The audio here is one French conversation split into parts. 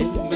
Hey.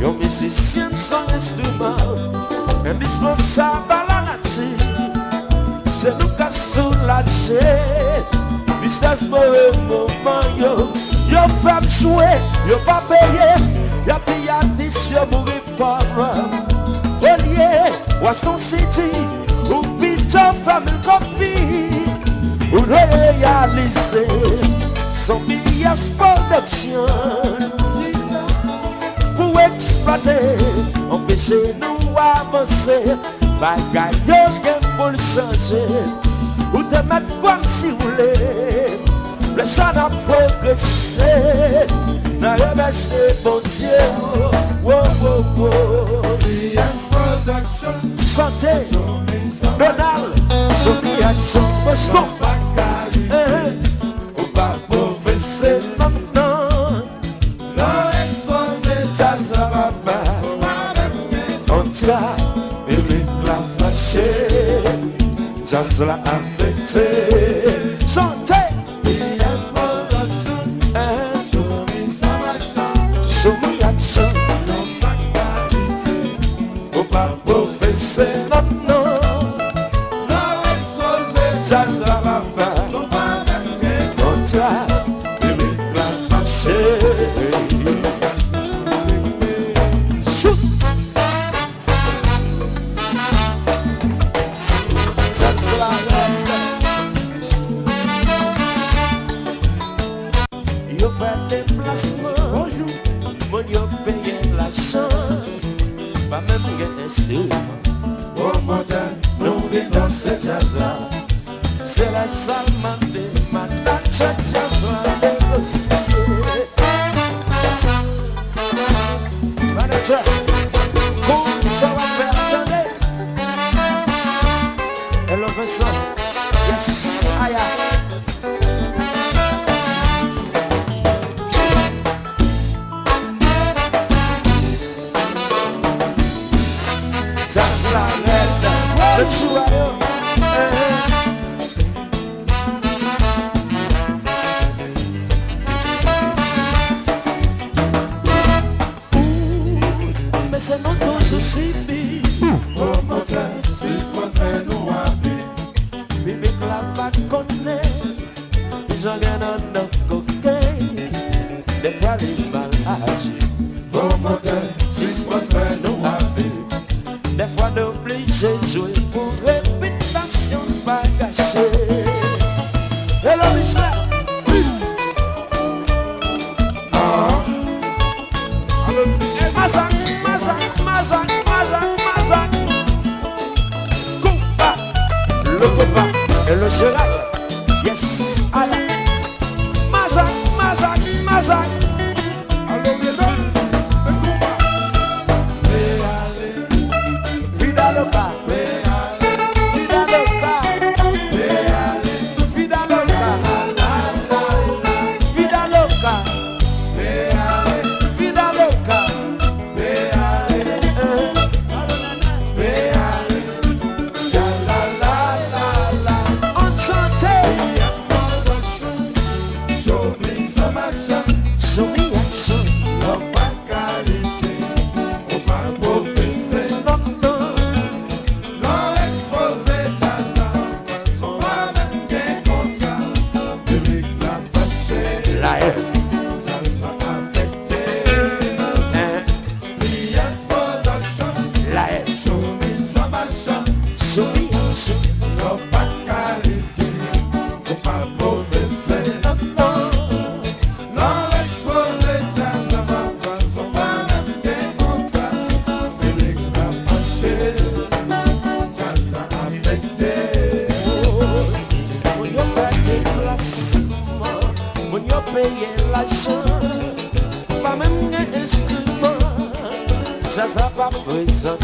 Yon mizisyen san instrument Men disponsab a la nati Se nou ka soulaje Bisnes more mouman yo Yo fap chwe, yo pa peye Ya pi atis yo mou reform Olye, Washington City Ou bitan famil kopi Ou reyalize Son milyas produksyon pate Empeshe nou avanse Bagay yo gen pou l'chanje Ou te met kwa si wle Ble san a progresse Nan remese bon dieu. Wow, wow, wow. Bias Production Santé. Donald. Sophie Action Moscou eh, eh. Ou pa profese 死了啊。Pois a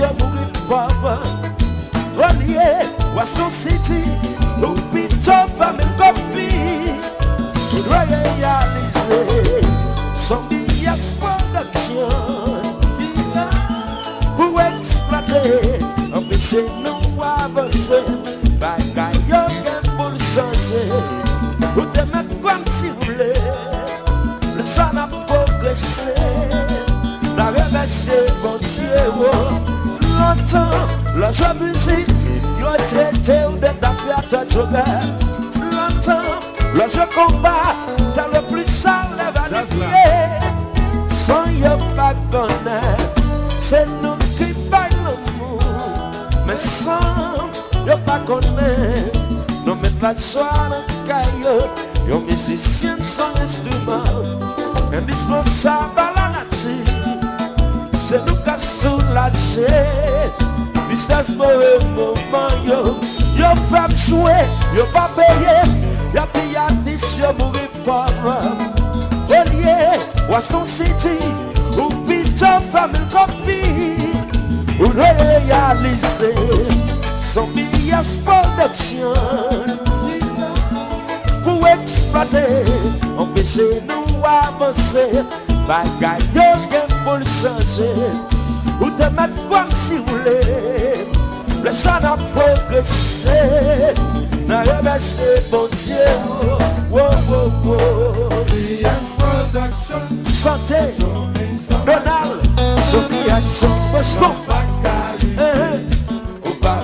Cheboulin wavan Onye Waston City Loupito famen kopi Soudwaye yalize Sondi yas production Pou eksplate Ampeche nou La jwa müzik Yo tete ou det da fiata jode Lantan La jwa komba Ta le plis sal le vanifye San yo pa gone Se nou ki bay l'amou Me san yo pa gone Non men la jwa nan kayo Yo mizisyen son instrument. Indispensable à la nature C'est nous qui soulager Sisters more mouman yo. Yo fèm chouè, yo pa peye. Ya pi atis yo mouri pa Olye, Washington City Ou bitan fèm il kopi. Ou realize Son bilyas produksyon Pou eksploate Empèche nou avanse Bagay yo gen pou l'chanje Ou te met kwa si ou lè Le san ap progresè Nan remese bondye Yes Production Santé. Donald. Sopiak Sopo Sopo Ou pa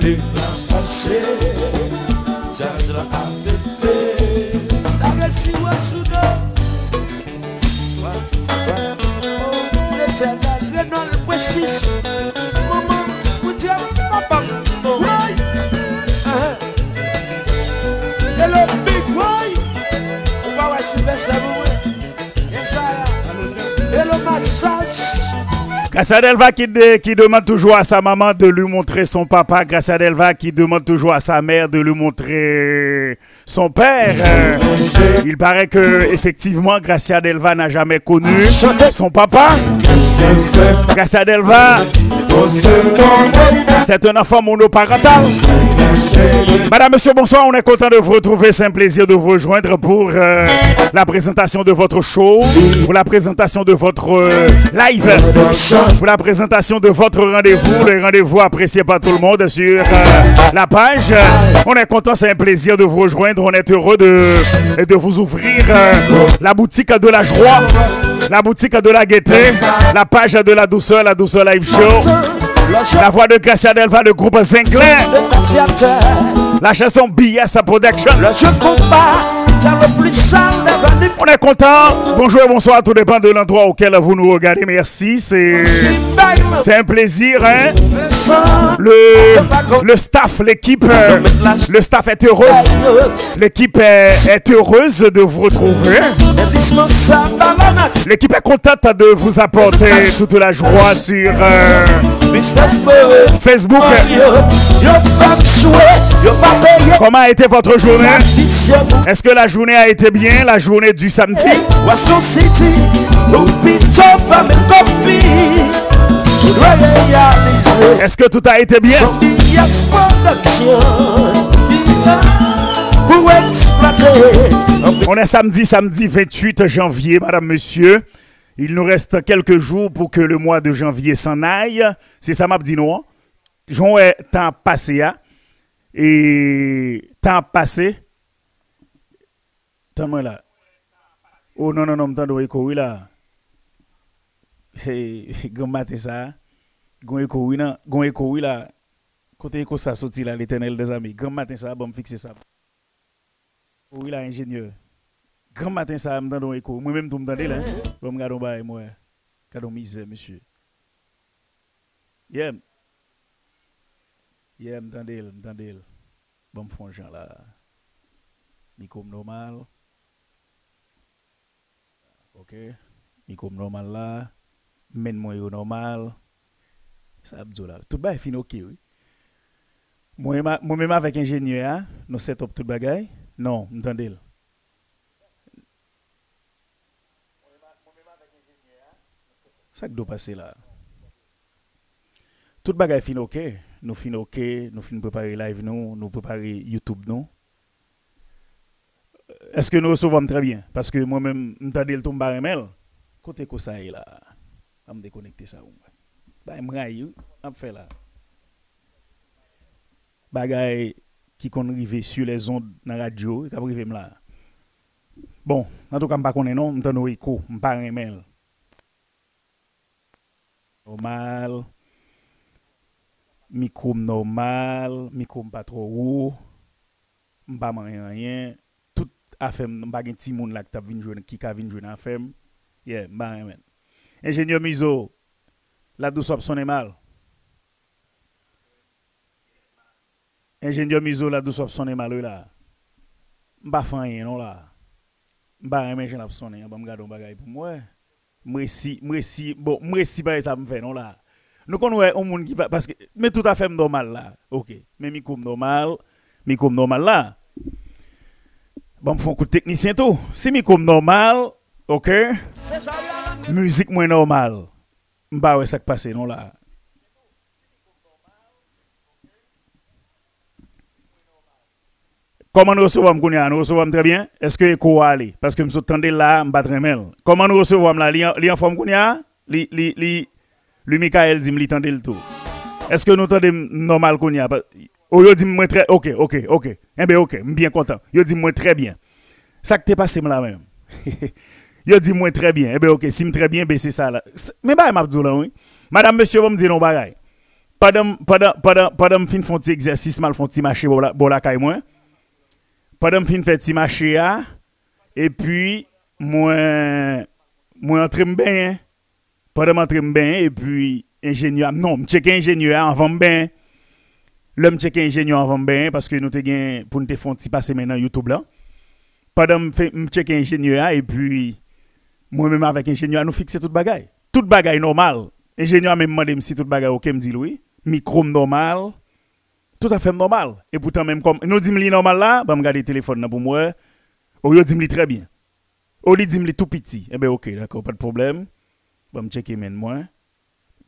Bebe la Passé, ça sera affecté. La Russie ou Soudan. L'éternel, le nom, le prestige. Maman, vous dites, papa, Grâce à Delva qui, de- qui demande toujours à sa maman de lui montrer son papa. Grâce à Delva qui demande toujours à sa mère de lui montrer son père. Euh, il paraît que effectivement, Gracia Delva n'a jamais connu son papa. Gracia Delva, c'est un enfant monoparental. Madame, Monsieur, bonsoir. On est content de vous retrouver. C'est un plaisir de vous rejoindre pour euh, la présentation de votre show, pour la présentation de votre euh, live, pour la présentation de votre rendez-vous, le rendez-vous apprécié par tout le monde sur euh, la page. On est content, c'est un plaisir de vous rejoindre. On est heureux de, de vous ouvrir la boutique de la joie, la boutique de la gaieté, la page de la douceur, la douceur live show. La voix de Gracia Delva, le groupe fierté. La chanson BS Production. On est content. Bonjour et bonsoir, tout dépend de l'endroit auquel vous nous regardez. Merci. C'est, c'est un plaisir, hein? Le, le staff, l'équipe, euh, le staff est heureux. L'équipe est, heureuse de vous retrouver. L'équipe est contente de vous apporter toute la joie sur euh. Facebook. Comment a été votre journée? Est-ce que la journée a été bien, la journée du samedi? Washington City. Est-ce que tout a été bien? On est samedi, samedi 28 janvier, madame, monsieur. Il nous reste quelques jours pour que le mois de janvier s'en aille. C'est ça, m'a dit non? J'en ai temps passé, hein? Et temps passé. Attends-moi là. Oh non, non, non, m'tends écho, oui là. Hey, grand matin ça. Gon oui, non. Gon oui là. Côté écho, ça sorti là, l'éternel des amis. Grand matin ça, bon, fixer ça. Oui, là, ingénieur. Grand matin, ça me donne un écho. Moi-même, tout donne là. Bon, me garde bail, moi. Garde misère, monsieur. Yeah. Yeah, me tendez, me tendez. Bon, font gens là. Micro normal. Ok. Micro normal là. Men moi yo normal. Ça abdou là. Tout bas est fin ok, oui. Moi, moi-même avec ingénieur, hein, nous set up tout bagay. Non, m'tendez. Ça qui doit passer là. Tout bagay fin ok. Nous fin ok, nous fin préparer live nous, nous préparer YouTube nous. Est-ce que nous recevons très bien? Parce que moi-même, m'tendez le tombe remel. Côté ko ça est là. On me déconnecter ça. Bah, m'raille, on fait là. Bagay qui kon rive sur les ondes dans la radio, qui rive là. Bon, en tout cas, je ne connais pas, non, je ne écho, je ne pas. Normal. Micro normal, micro pas trop haut. Je pas rien afem, mba gen ti moun lak tap vinjwen, ki ka vinjwen afem, yeah, mba remen. Enjenyo mizo, la dou sop sonen mal. Enjenyo mizo, la dou sop sonen mal ou la. Mba fanyen ou la. Mba remen jen ap sonen, mba mga don bagay pou mwen. Mresi, mresi, bon, mresi baye sa mwen fè non la. Nou kon wè, ou moun ki pa, paske, mè tout a fèm normal la, ok. Mè mi koum normal, mi koum normal la. Bon, font coup de technicien tout. Si mi comme normal, OK? Musique moins normal. M'pa ouais ça qui passe non là. Comment nous recevons Nous recevons très bien. Est-ce que écho aller? Parce que nous sommes là, je très mal. Comment nous recevons là? Li en Li, li, li, lui, Michael dit, me le tout. Est-ce que nous entendons normal Oh, yo dit moi très OK, OK, OK. Eh bien OK, bien content. Yo dit moi très bien. Ça que t'es passé là même? yo dit moi très bien. Eh bien OK, si me très bien, ben c'est ça là. Mais bah m'a là oui. Madame monsieur vous me dire non bagaille. Pendant pendant pendant pendant fin font petit exercice mal font petit marché pour la pour la caille moi. Pendant fin fait petit là et puis moi moi entre bien. Pendant m'entre bien et puis ingénieur non, me checker avant bien L'homme check ingénieur avant bien parce que nous te pour nous te faire passer maintenant YouTube là. Pendant me check ingénieur et puis moi même avec ingénieur nous fixer toute bagaille. Toute bagaille normal. Ingénieur même demandé si toute bagaille OK me dit oui. Micro normal. Tout à fait normal. Et pourtant même comme nous dit normal là, bah me garder téléphone là pour moi. Ou yo dit très bien. Ou dit dit tout petit. Eh ben OK, d'accord, pas de problème. Bah me checker maintenant moi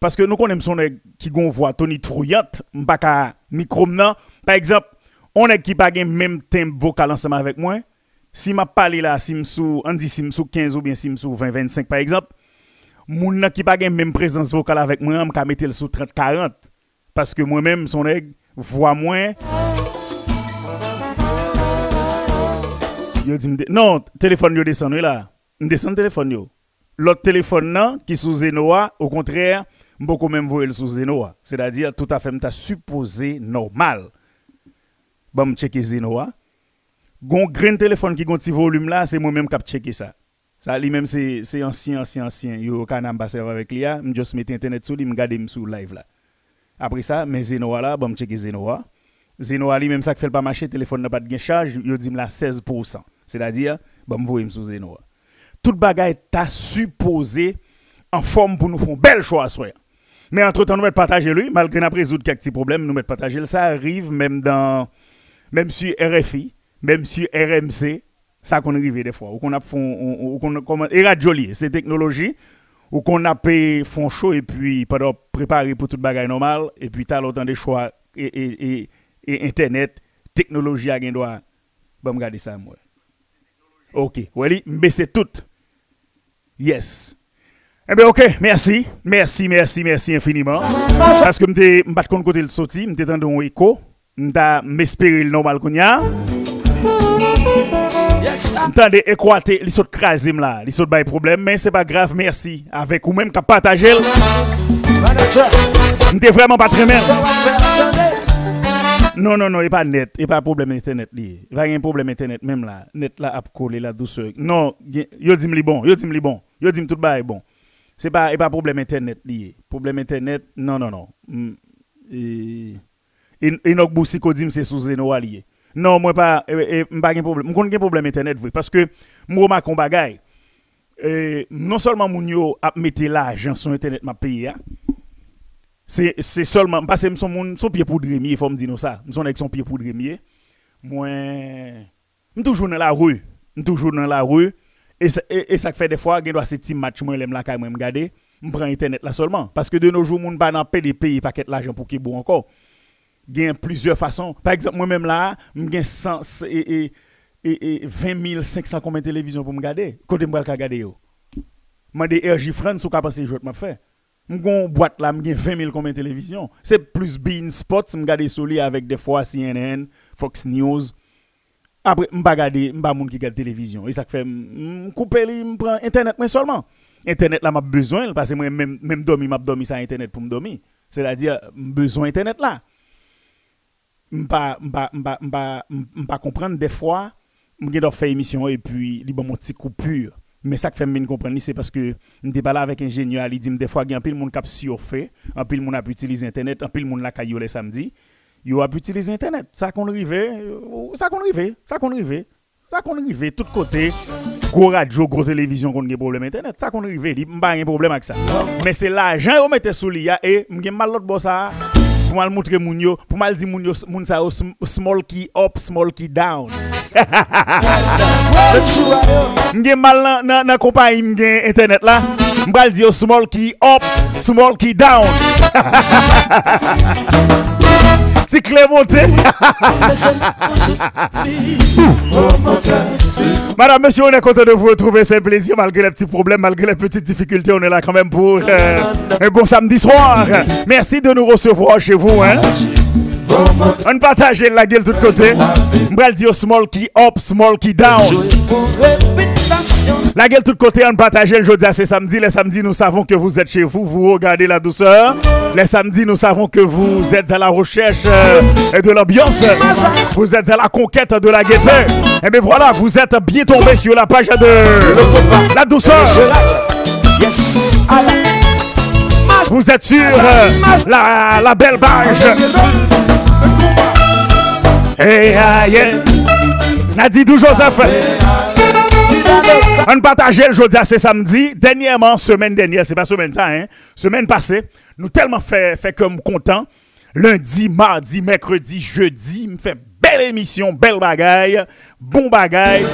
Paske nou konen mson neg ki gonvwa Tony Trouyat, mbaka mikrom nan. Par eksemp, on neg ki bagen menm tem vokal anseman avek mwen. Si ma pale la simsou, an di simsou 15 ou bien simsou 20-25 par eksemp, moun nan ki bagen menm prezans vokal avek mwen, mka metel sou 30-40. Paske mwen menm mson neg, vwa mwen. Yo di mde, non, telefon yo desen yo e la. Mdesen telefon yo. Lot telefon nan ki sou zeno a, au kontrèr, beaucoup même voir le sous Zenoa. C'est-à-dire, tout à fait, m'ta supposé normal. Bon, me checker Zenoa. Gon grain téléphone qui gon petit volume là, c'est moi-même qui checker ça. Ça lui même c'est ancien ancien ancien. Yo kan ambassadeur avec l'IA, me juste mettre internet sur lui, me garder sur live là. Après ça, mais Zenoa là, bon me checker Zenoa. Zenoa lui même ça qui fait pas marcher, téléphone n'a pas de charge, yo dit me la 16%. C'est-à-dire, bon me voyer sur Zenoa. Tout bagaille t'a supposé en forme pour nous faire un bel choix à mais entre-temps, nous mettons partager lui, malgré nous résoudre quelques petits problèmes, nous mettons partager Ça arrive même dans, même sur RFI, même sur RMC, ça qu'on arrive des fois. Ou qu'on a font, qu'on et radio c'est technologie, ou qu'on a payé fond chaud et puis pendant préparer pour toute bagaille normale, et puis t'as l'autant des choix et, et, et, internet, technologie à gain droit. Bon, regarder ça moi. OK, Wally, baisser tout. Yes. Eh bien, ok, merci. Merci, merci, merci infiniment. Parce que je ne pas côté le sorti, je suis un écho. Je m'espérer le normal qu'on y a. M'tendez équater, les autres crasim là, les autres pas problème, mais c'est pas grave, merci. Avec ou même qu'à partager. M'était vraiment pas très bien. Non, non, non, il pas net, il pas problème internet Il pas un problème internet même là, net là a collé la douceur. Non, yo dit me bon, yo dit me bon. Yo dit tout est bon c'est pas pas problème internet lié. Problème internet non non non. Mm, et Enoch Boussiko dit c'est sous Zeno lié non moi pas pas un problème. Un problème internet parce que moi ma kon bagay non seulement moun yo a mettre l'argent sur internet m'a payé hein. c'est seulement parce que son son pied poudre il faut me dire ça. Son avec son pied poudre moi toujours dans la rue. Toujours dans la rue et, et, ça fait des fois, il doit ces matchs, moi, j'aime la même regarder. Je prends Internet là seulement. Parce que de nos jours, on pas dans des pays paquet l'argent pour qu'il bon encore. A plusieurs façons. Par exemple, moi-même là, j'ai 100 et, et, et, 20 500 combien télévision pour me regarder. Côté moi, je regarder yo. Moi, des RJ France, ou passer, je m'a fait. Une boîte là, j'ai 20 000 combien de télévision. C'est plus Bean Spot, je regarde sur avec des fois CNN, Fox News. Après, je ne je pas qui regarde télévision. Et ça fait, je couper, je prends Internet mais seulement. Internet là, m'a besoin, parce que moi, même, même dormir, m'a dormi sur Internet pour me dormir. C'est-à-dire, besoin Internet là. Je pas, pas, pas, pas comprendre des fois, dois faire émission et puis, il mon petit coupure. Mais ça que fait me comprendre, c'est parce que je pas là avec ingénieur, il dit des fois, il y a un de monde qui a surfé, un de monde a utilisé Internet, un de monde qui a les samedi yo a utiliser internet. Ça qu'on arrive ça qu'on arrive ça qu'on arrive ça qu'on arrive tout côté gros radio gros télévision qu'on a problème internet. Ça qu'on arrive il pas un problème avec ça mais c'est l'argent sous l'IA et mal l'autre pour mal montrer moun pour mal dire moun yo moun small key up small key down. M'ai mal dans dans compagnie m'ai internet là m'bral dire small key up small key down Madame, monsieur, on est content de vous retrouver. C'est un plaisir malgré les petits problèmes, malgré les petites difficultés. On est là quand même pour euh, un bon samedi soir. Merci de nous recevoir chez vous. Hein? On partage la gueule de tous côtés. On dire small qui up, small qui down. La gueule de tous côtés, on partage le jeudi à ce samedi. Les samedis, nous savons que vous êtes chez vous, vous regardez la douceur. Les samedis, nous savons que vous êtes à la recherche euh, de l'ambiance. Vous êtes à la conquête de la gaieté. Et bien voilà, vous êtes bien tombé sur la page de la douceur. Vous êtes sur euh, la, la belle page. Hey, aïe. Nadidou Joseph. On partageait le jeudi à ce samedi. Dernièrement, semaine dernière, c'est pas semaine ça, hein. Semaine passée, nous tellement fait, fait comme content. Lundi, mardi, mercredi, jeudi, me fait belle émission, belle bagaille, bon bagaille.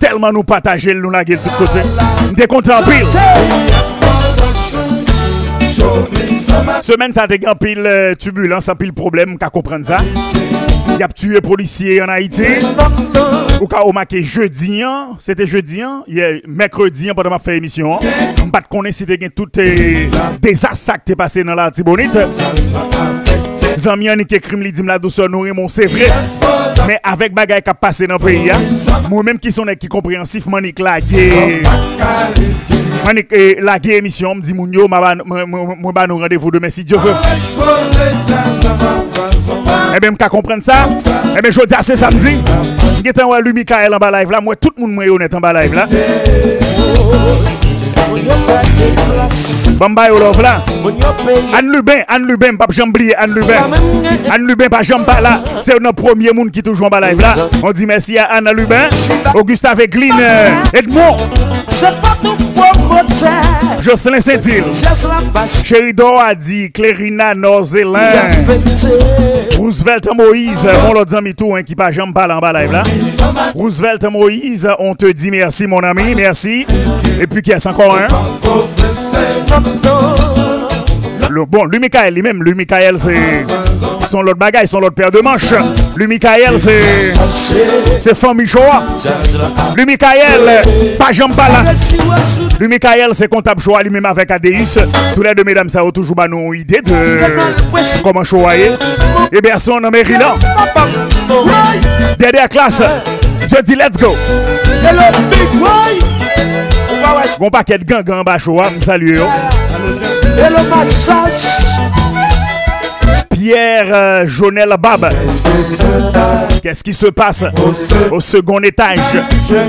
Tellement nous partageons, nous la gueule de tous côtés. Nous content. Semaine ça a pile euh, turbulence, en pile problème, qu'à comprendre ça. Il a tué policier en Haïti. Ou quand on marqué jeudi, hein. c'était jeudi, hein. hier, mercredi, hein, pendant ma fait émission. Je ne pas connaître si tout des désastres qui passé dans la Tibonite. Zami an qui crime li dim la douceur nous mon c'est vrai. Mais avec bagay qui a passé dans le pays, moi même qui sont qui compréhensif manik la guerre. Manik la guerre émission me dit moun yo moi ba nous rendez-vous demain si Dieu veut. Eh bien, je comprendre ça. Eh bien, je dis c'est samedi. Je suis en Michael en bas live là. Moi, tout le monde est honnête en bas live là. Bamba yo love là. Anne Lubin, Anne Lubin, pas jamblier Anne Lubin. Anne Lubin pas jambe pas là. C'est notre premier monde qui toujours en bas live là. On dit merci à Anne Lubin, Auguste avec euh, Edmond. Jocelyn Saint-Il. Chérido a dit Clérina Norzélin. Roosevelt Moïse, on l'a dit tout, hein, qui pas jambe pas en bas live là. Roosevelt Moïse, on te dit merci mon ami, merci. Et puis qui est encore un? Le, bon, lui, Michael, lui-même, lui, Michael, c'est son l'autre bagaille, son l'autre paire de manches. Lui, Michael, c'est. C'est famille Shoah. Lui, Michael, pas Jean là. Lui, Michael, c'est comptable Shoah lui-même avec Adeus. Tous les deux, mesdames, ça a toujours une idée de comment Shoah est. Et personne en Maryland. Dernière classe. Je dis, let's go. Hello, big boy. Bon paquet de gang en bas, Shoah, me salue. Et le massage. Pierre euh, Jonel Bab. Qu'est-ce qui se passe au second étage?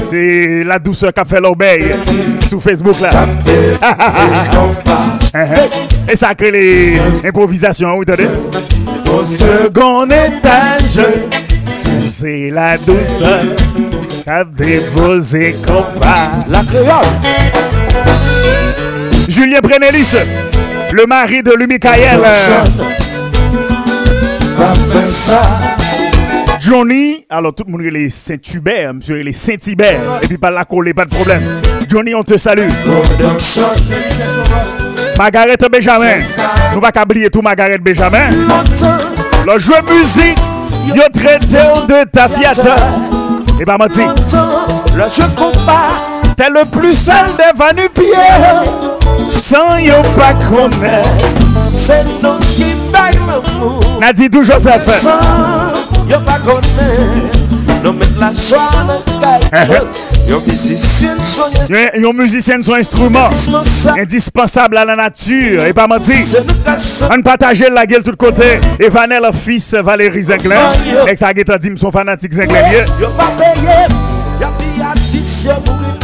C'est la douceur qu'a fait l'obéi sur Facebook là. Et ça crée les improvisations, vous entendez Au second étage, c'est la douceur déposé compas. La créole. Julien Brenelis, le mari de Louis Michael. Johnny, alors tout le monde est Saint-Hubert, monsieur, les Saint-Hubert. Et puis pas la coller, pas de problème. Johnny, on te salue. Margaret Benjamin. Nous pas oublier tout Margaret Benjamin. Le jeu musique, yo traité de ta fiat. Et pas menti. Le jeu combat. T'es le plus seul des vanupiers. Sans yo pas connaître. C'est nous qui Nadidou Joseph. Yo pas Non la Yo musicien son instrument indispensable à la nature et pas menti. On partage la gueule tout côté. Et Vanel fils Valérie Zinglin. Et ça a dit son fanatique Zinglin.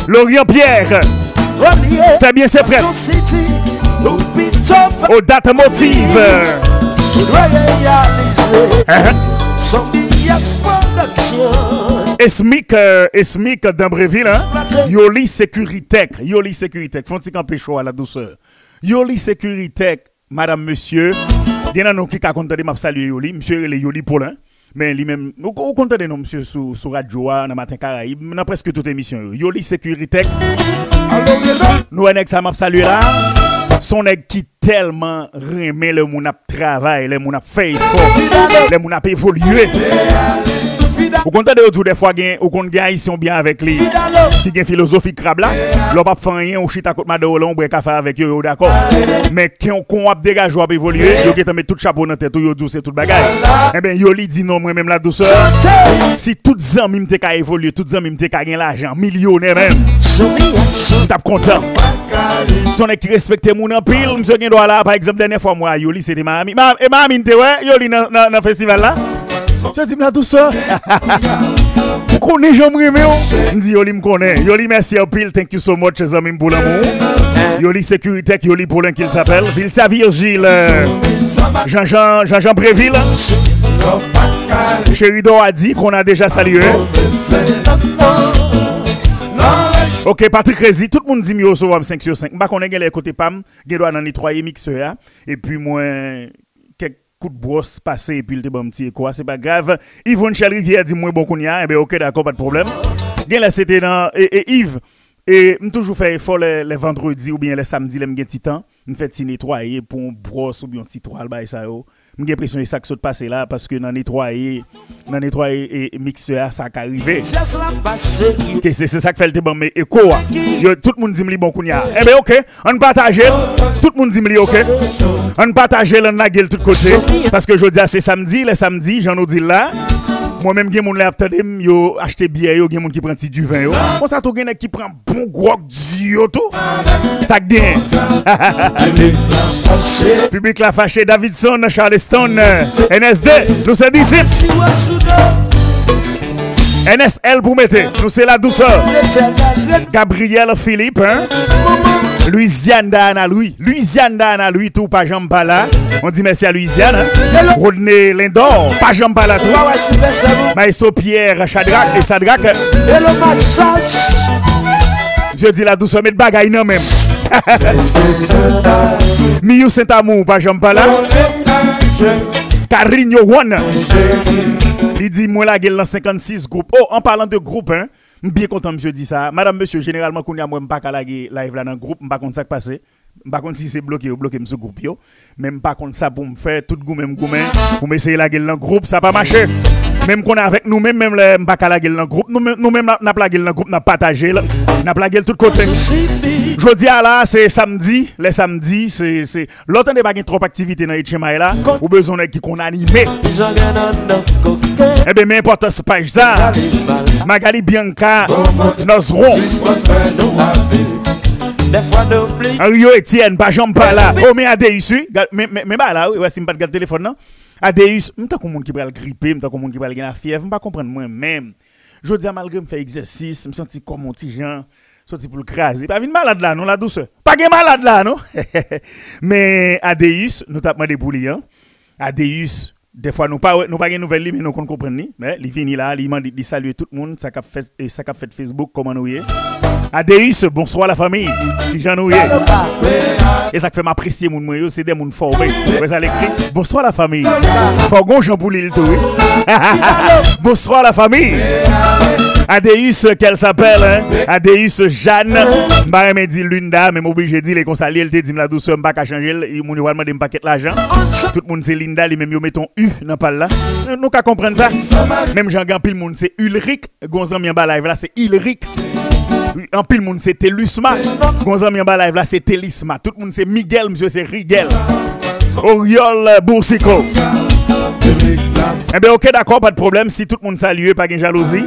Lorient Pierre. Fais bien ses frères. Aux dates motives. Esmic, uh, Esmic d'Ambreville, hein? Yoli Sécuritech. Yoli Sécuritech. Font-ils camper chaud à la douceur. Yoli Sécuritech, madame, monsieur. Bien nous qui compte de m'a saluer Yoli. Monsieur, est Yoli Paulin. Mais lui-même, compte de nous, monsieur, sur, sur Radio, dans Matin Caraïbe, dans presque toute émission. Yoli Sécuritech. Nous, ça m'a salué là. Son nèg qui tellement remet le moun ap travail, le moun ap fait effort, le moun ap évoluer. Ou konta de autour des fois gen ou kon gen haïtien bien avec lui. Qui gen philosophie crabe là, l'on pas faire rien ou chita côté madame là on boit café avec eux, yo, d'accord. Mais quand on ap dégage ou ap évoluer, yo gen mettre tout chapeau dans tête ou yo douce tout bagay. Eh ben yo li dit non moi même la douceur. Si tout zami m'te ka évoluer, tout zami m'te ka gen l'argent, millionnaire même, t'ap content. Son ek qui respecte moun en pile, monsieur gen doit là par exemple dernière fois moi yo li c'était ma ami. Ma et ma ami te ouais, yo li dans festival là. Tu dis la douceur. Vous connaissez Jean Rémé Je dis Yoli me connaît. Yoli merci en pile. Thank you so much les amis pour l'amour. Yoli sécurité Yoli pour l'un qu'il s'appelle. Ville Virgile. Jean-Jean Jean-Jean Bréville. Chérido a dit qu'on a déjà salué. Ok, Patrick Rézy, tout le monde dit mieux sur 5 sur 5. Je connais les côtés PAM, je dois dans nettoyer mixeur. Et puis moi, coups de brosse passé et puis il te bon petit quoi, c'est pas grave. Yvonne Rivière dit moi bon qu'on y a, eh bien ok, d'accord, pas de problème. Bien là, c'était dans. Et, Yves, et je toujours fait effort les, les vendredis ou bien les samedis, les petit temps. Je fais petit nettoyer pour un brosse ou bien un petit toile, bah, ça yo. J'ai l'impression que ça qui passé là parce que dans nettoyer, dans nettoyer et mixeur, ça qui arrivé. Okay, c'est ça qui fait le bon mais écho. Tout le monde dit me bon. Eh bien OK, on partage. Tout le monde dit me OK. On partage le na gueule tout côté parce que je dis c'est samedi, le samedi, j'en ai dit là. Moi-même, j'ai mon laptop, yo acheté bière, yo, gen moun qui prend du vin, yo. Bon, ça, gen qui prend bon gros du tout. Ça gagne. Public la fâché, Davidson, Charleston, NSD, nous c'est disciples. NSL pour mettre, nous c'est la douceur. Gabriel Philippe, hein? Louisiane Dana Louis. Louisiane Dana Louis, tout pas. On dit merci à Louisiane. Hein? Rodney Lindor, pas jambe là tout. Maïso Pierre Chadrak et Sadrak. Et le massage. Je la douceur, mais de bagaille non même. Miyu Saint-Amour, pas jambe là. Carigno. Il dit, moi la gueule dans 56 groupes. Oh, en parlant de groupe, hein. Bien content, monsieur, dit ça. Madame, monsieur, généralement, quand y a pas la live dans le groupe, pas contre ça qui passe. Pas contre si c'est bloqué ou bloqué ce groupe, yo. Même pas contre ça pour me faire tout goût, même goût, pour m'essayer la gueule dans le groupe, ça pas marché. Même qu'on est avec nous, même, même le pas gueule dans le groupe, nous, nous même, n'a pas la gueule dans le groupe, n'a partagé, n'a pas la gueule tout côté. Jeudi à là, c'est samedi, les samedis, c'est, l'autre n'est pas trop d'activité dans les là, ou besoin de qui qu'on animé. Eh bien, mais important, c'est pas ça. Magali Bianca, Nozron. Rio Etienne, pas pas là. Oh, mais Adeus, mais, mais, mais, là, oui, c'est pas de téléphone, non? Adeus, m'ta comme monde qui va le gripper, m'ta comme monde qui va le la fièvre, m'pas comprendre moi-même. Je dis malgré me faire exercice, me senti comme mon petit Jean, sorti pour le craser. Pas une malade là, non, la douceur. Pas de malade là, non? mais Adeus, nous t'as demandé pour hein? Adeus, des fois nous pas nous pas une nouvelle mais nous comprenons mais il vient là il m'a dit saluer tout le monde ça qu'a fait ça fait Facebook comment nous est? Adéus bonsoir la famille. Qui et ça fait m'apprécier mon moi c'est des monde formés vous allez écrire. Bonsoir la famille. Forgon Jean Boulil bonsoir la famille. Adéus qu'elle s'appelle hein? Adéus Jeanne. M'a me dit Linda mais m'obligé dire les consaliers elle te dit la douceur m'pas qu'à changer il mon va demander paquet l'argent. Tout le monde c'est Linda les même yo mettons U dans pas là. Nous qu'à comprendre ça. Même Jean Gampil monde c'est Ulrich. Gonzan mi en bas live là c'est Ulrich en pile monde c'est Telusma gonzan mi en bas live là c'est Telisma tout le monde c'est Miguel monsieur c'est Rigel Oriol Boursico eh bien, ok, d'accord, pas de problème. Si tout le monde salue, pas de jalousie.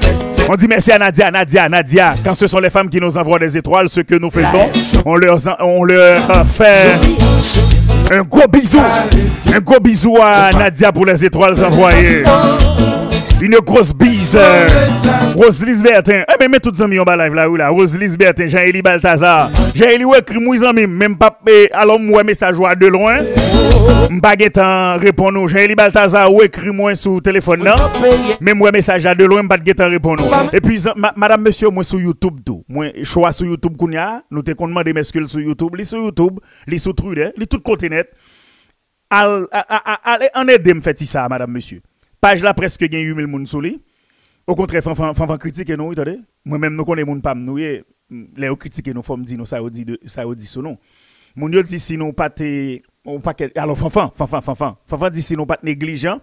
On dit merci à Nadia, Nadia, Nadia. Quand ce sont les femmes qui nous envoient des étoiles, ce que nous faisons, on leur, on leur fait un gros bisou. Un gros bisou à Nadia pour les étoiles envoyées. Une grosse bise. Rose Lisbertin. Eh, mais mets toutes les amis en bas live là, où là. Rose Lisbertin, Jean-Élie Balthazar. Jean-Élie, ouais, crie moi amis. Même pas, alors moi, message de loin. M'baguette en répondre. Jean-Élie Balthazar, ouais, crie moi sur téléphone, non. Même moi, message de loin, m'baguette en répondre. Et puis, madame, monsieur, moi sur YouTube, tout. Moi, choix sur YouTube, kounya. Nous te demandé mes skills sur YouTube. Li sur YouTube, li sur Trude, li tout côté net. Allez, en aide me fait ça, madame, monsieur. Page là presque gagne 8000 moun sous Au contraire, fan fan critique nous, attendez. Moi même nous connais moun pas nous les critiquer nous faut me dire ça dit ça dit son nom. Moun yo dit si nous pas te on pas alors fanfan fanfan fanfan fanfan dit si nous pas négligent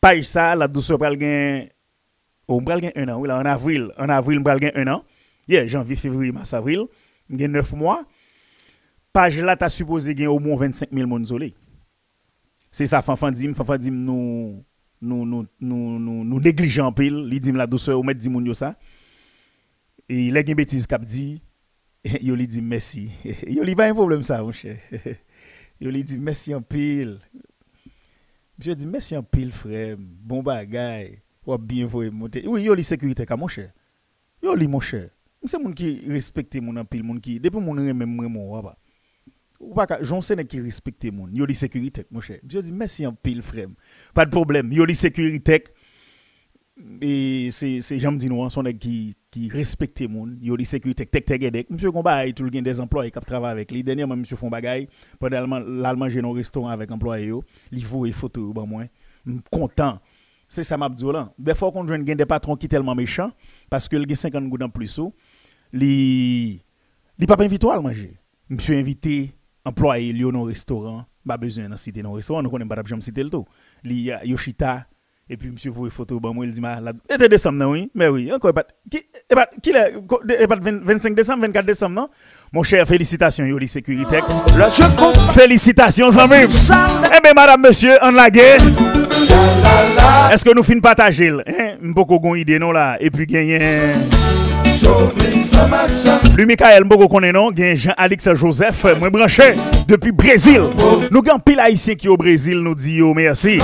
page ça la douceur pral gen on pral gen un an oui là en avril en avril pral gen un an yeah janvier février mars avril gen 9 mois page là t'as supposé gen au moins 25 000 moun c'est ça fanfan dit fanfan dit nous nous nous nous nous, nous négligent en pile. Li dit la douceur ou met dit moun yo ça. Et il a gen bêtise k'ap dit yo li dit merci. Yo li pas un problème ça mon cher. Yo li dit merci en pile. Monsieur dit merci en pile frère. Bon bagay ou bien voye monter. Oui yo li sécurité ka mon cher. Yo li mon cher. C'est moun qui respecte moun en pile moun qui depuis moun même moi mon pas ou pas Jean Séné qui respecte moun yo li sécurité mon cher. Monsieur dit merci en pile frère pas de problème. Yo li sécurité et c'est c'est j'aime dire nous son qui qui respecte moun yo li sécurité tek tek edek monsieur Gomba tout le gen des employés qui travaillent avec lui. Dernièrement monsieur font bagay pendant l'allemand j'ai un restaurant avec employés yo. Li voye photo ba moi content. C'est ça m'a dit là. Des fois qu'on joine des patrons qui tellement méchants parce que le gen 50 gouttes en plus ou li li pas invité à manger. Monsieur invité employé li au restaurant. Pas besoin d'en citer non restaurant. Nous connaissons pas jamais citer le tout li euh, Yoshita et puis monsieur voit photo ban moi il dit ma la était décembre non oui? Mais oui encore pas qui et pas qui est et pas 25 décembre 24 décembre non? Mon cher félicitations Yoli sécurité. Félicitations en même eh bien madame monsieur en la guerre. Est-ce que nous finissons partager hein? Gon idée non là? Et puis gagner Lui Michael Mbogo connaît gen Jean-Alex Joseph moi branché depuis Brésil nous gan pile haïtien qui au Brésil nous dit yo merci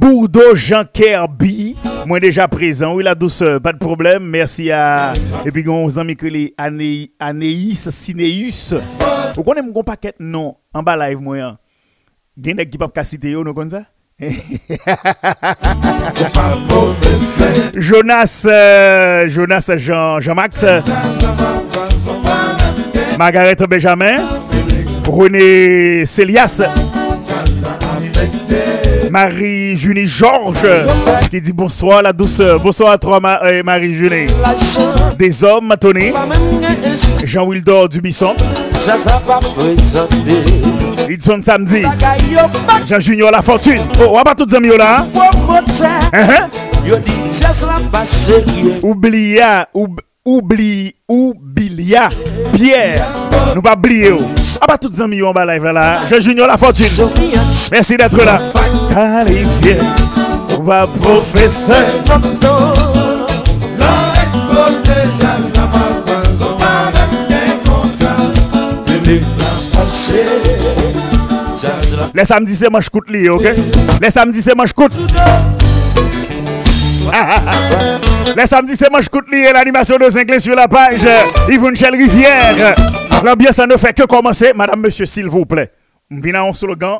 Bourdeau Jean Kerby, moi déjà présent, oui la douceur, pas de problème, merci à et puis on amis que les Ané- Anéis Cinéus. Vous connaissez mon paquet non en bas live moi. Gen qui pas citer yo, nous comme ça. Jonas euh, Jonas Jean Jean-Max. Margaret Benjamin, René Célias. Marie-Junie Georges qui dit bonsoir la douceur. Bonsoir à toi euh, Marie-Junie. Des hommes, Tony. Jean-Wildor Dubisson. sont samedi. Pas Jean-Junior La Fortune. Oh, on va pas tous amis là. hein? pas sérieux. Oubliya, oub, oubli, oubliya, Pierre. Nous pas oublier. va pas tous amis en bas live là. là. Jean-Junior La Fortune. Merci d'être là. On va professeur. Les samedis c'est manche coute li, ok? Les samedis c'est manche coute. Les samedis c'est manche coute li et l'animation de Zinglé sur la page Yvonne Chel Rivière. L'ambiance ça ne fait que commencer. Madame, monsieur, s'il vous plaît. M'vina en slogan.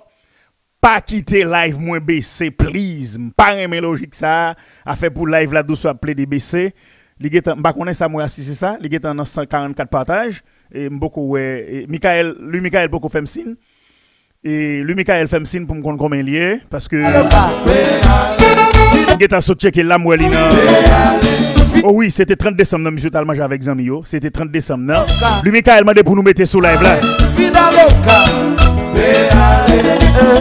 Pas quitter live moins baissé, please. Pas aimer logique ça. A fait pour live la douce appelé des baissé. Li getan, m'pa connaît si c'est ça. Li getan dans 144 partages. Et m'boko ouais, Michael, lui Michael beaucoup fait signe. Et lui, Michael fait signe pour me connaître combien il est, parce que moelle. Oh oui, c'était 30 décembre, monsieur Talmage avec Zamio. C'était 30 décembre, non? Lui, m'a dit pour nous mettre sous live là. vida loca.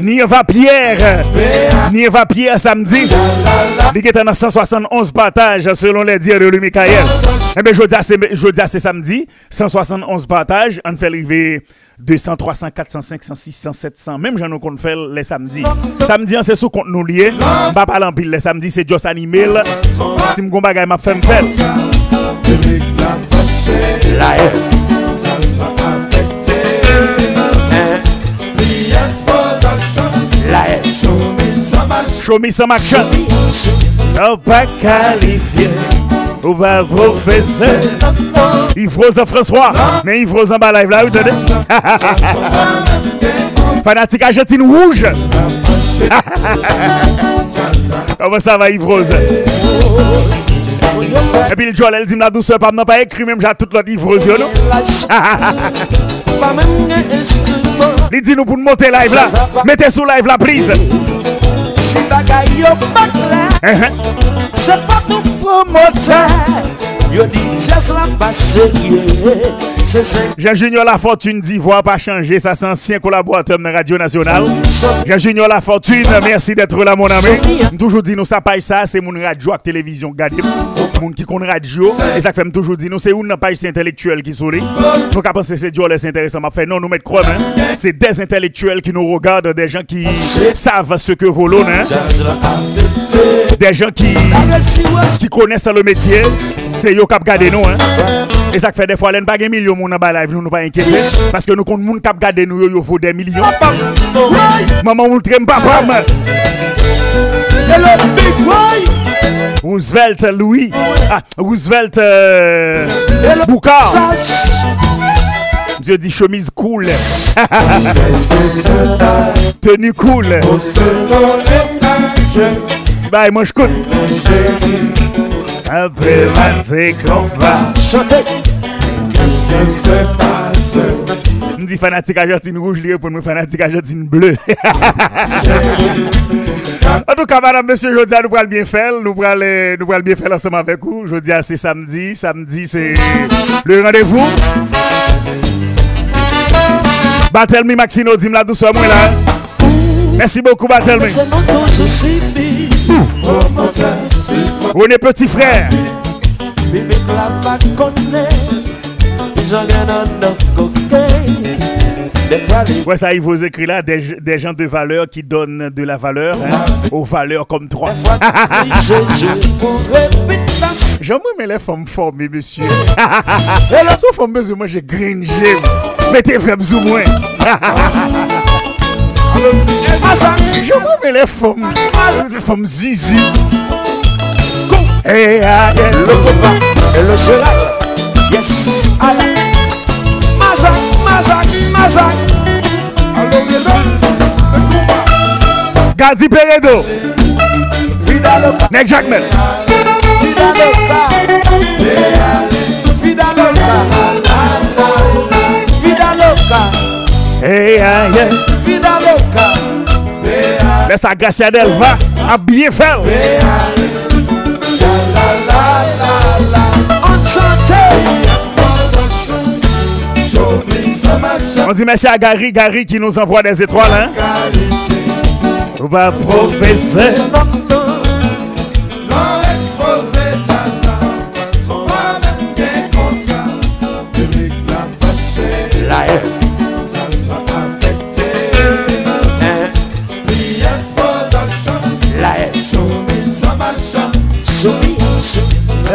Ni va Pierre, ni va Pierre samedi. Il est en 171 partages selon les dires de lui. Eh bien, je dis à c'est je dis à c'est samedi, 171 partages. On fait arriver 200, 300, 400, 500, 600, 700. Même j'en ai qu'on fait les samedis. Samedi, on c'est sous compte nous lié. Pas en pile les samedis, c'est just animé. Si m'gon bagay m'a fait. Public la. La hein. Show me some action. Show me some action. On va professeur. Yves François. Mais Yves en bas live là, vous entendez? Fanatique Argentine rouge. Comment ça va Yves Rose? Et puis le Joel, elle dit la douceur, pas pas écrit même j'ai toute l'autre Yves Rose, non? La. Il dit nous pour nous monter live là. Mettez sous live là, please. Si bagay yo pas clair, Hein, hein. c'est pas tout promoteur. Jean Junior La Fortune d'Ivoire pas changé, ça c'est ancien collaborateur de la Radio Nationale. Jean Junior La Fortune, merci d'être là mon ami. Toujours dit nous ça pas ça, c'est mon radio et télévision regardez. Moun qui connaît radio et ça fait toujours dire nous c'est une page intellectuelle qui sourit. Nous qu'à penser c'est Dieu c'est intéressant m'a fait non nous mettre quoi hein. C'est des intellectuels qui nous regardent, des gens qui savent ce que vaut hein. Des gens qui qui connaissent le métier, c'est yo cap garder nous hein. Et ça fait des fois, l'en pas des millions en live, nous nous pas inquiéter. Parce que nous comptons moun cap garder nous, yo, yo faut des millions. Maman, trem papa, Hello, big boy. Roosevelt Louis. Ah, Roosevelt euh, Boucard. Monsieur dit chemise cool. Tenue cool. Bah, moi je cool. Après ma combat. Chantez. Qu'est-ce qui se passe? Je dis fanatique Argentine rouge, pour nous fanatique Argentine bleu. en tout cas, madame, monsieur, je dis nous pourrons bien faire. Nous pourrons nous bien faire ensemble avec vous. Je dis c'est samedi. Samedi, c'est le rendez-vous. Batelmi Maxino, dis-moi la douceur, moi là. Merci beaucoup, Batelmi. On est petit frère. Ouais, ça, il vous écrit là des, des, gens de valeur qui donnent de la valeur hein, aux valeurs comme toi. J'aime mais les femmes formées, monsieur. Sauf femmes moi j'ai gringé. Mettez verbes ou moins. J'aime mais les femmes. Les femmes zizi. Hey, ah, yeah. Le copain et le sera. Yes. Allah. Mazak, Mazak, Mazak. Gazi Peredo. Nek Jackman. Vida loca. Vida loca. Vida loca. Hey, yeah, yeah. Vida loca. Laisse à Gracia Delva à bien faire. On dit merci à Gary, Gary qui nous envoie des étoiles. Hein? On va professeur.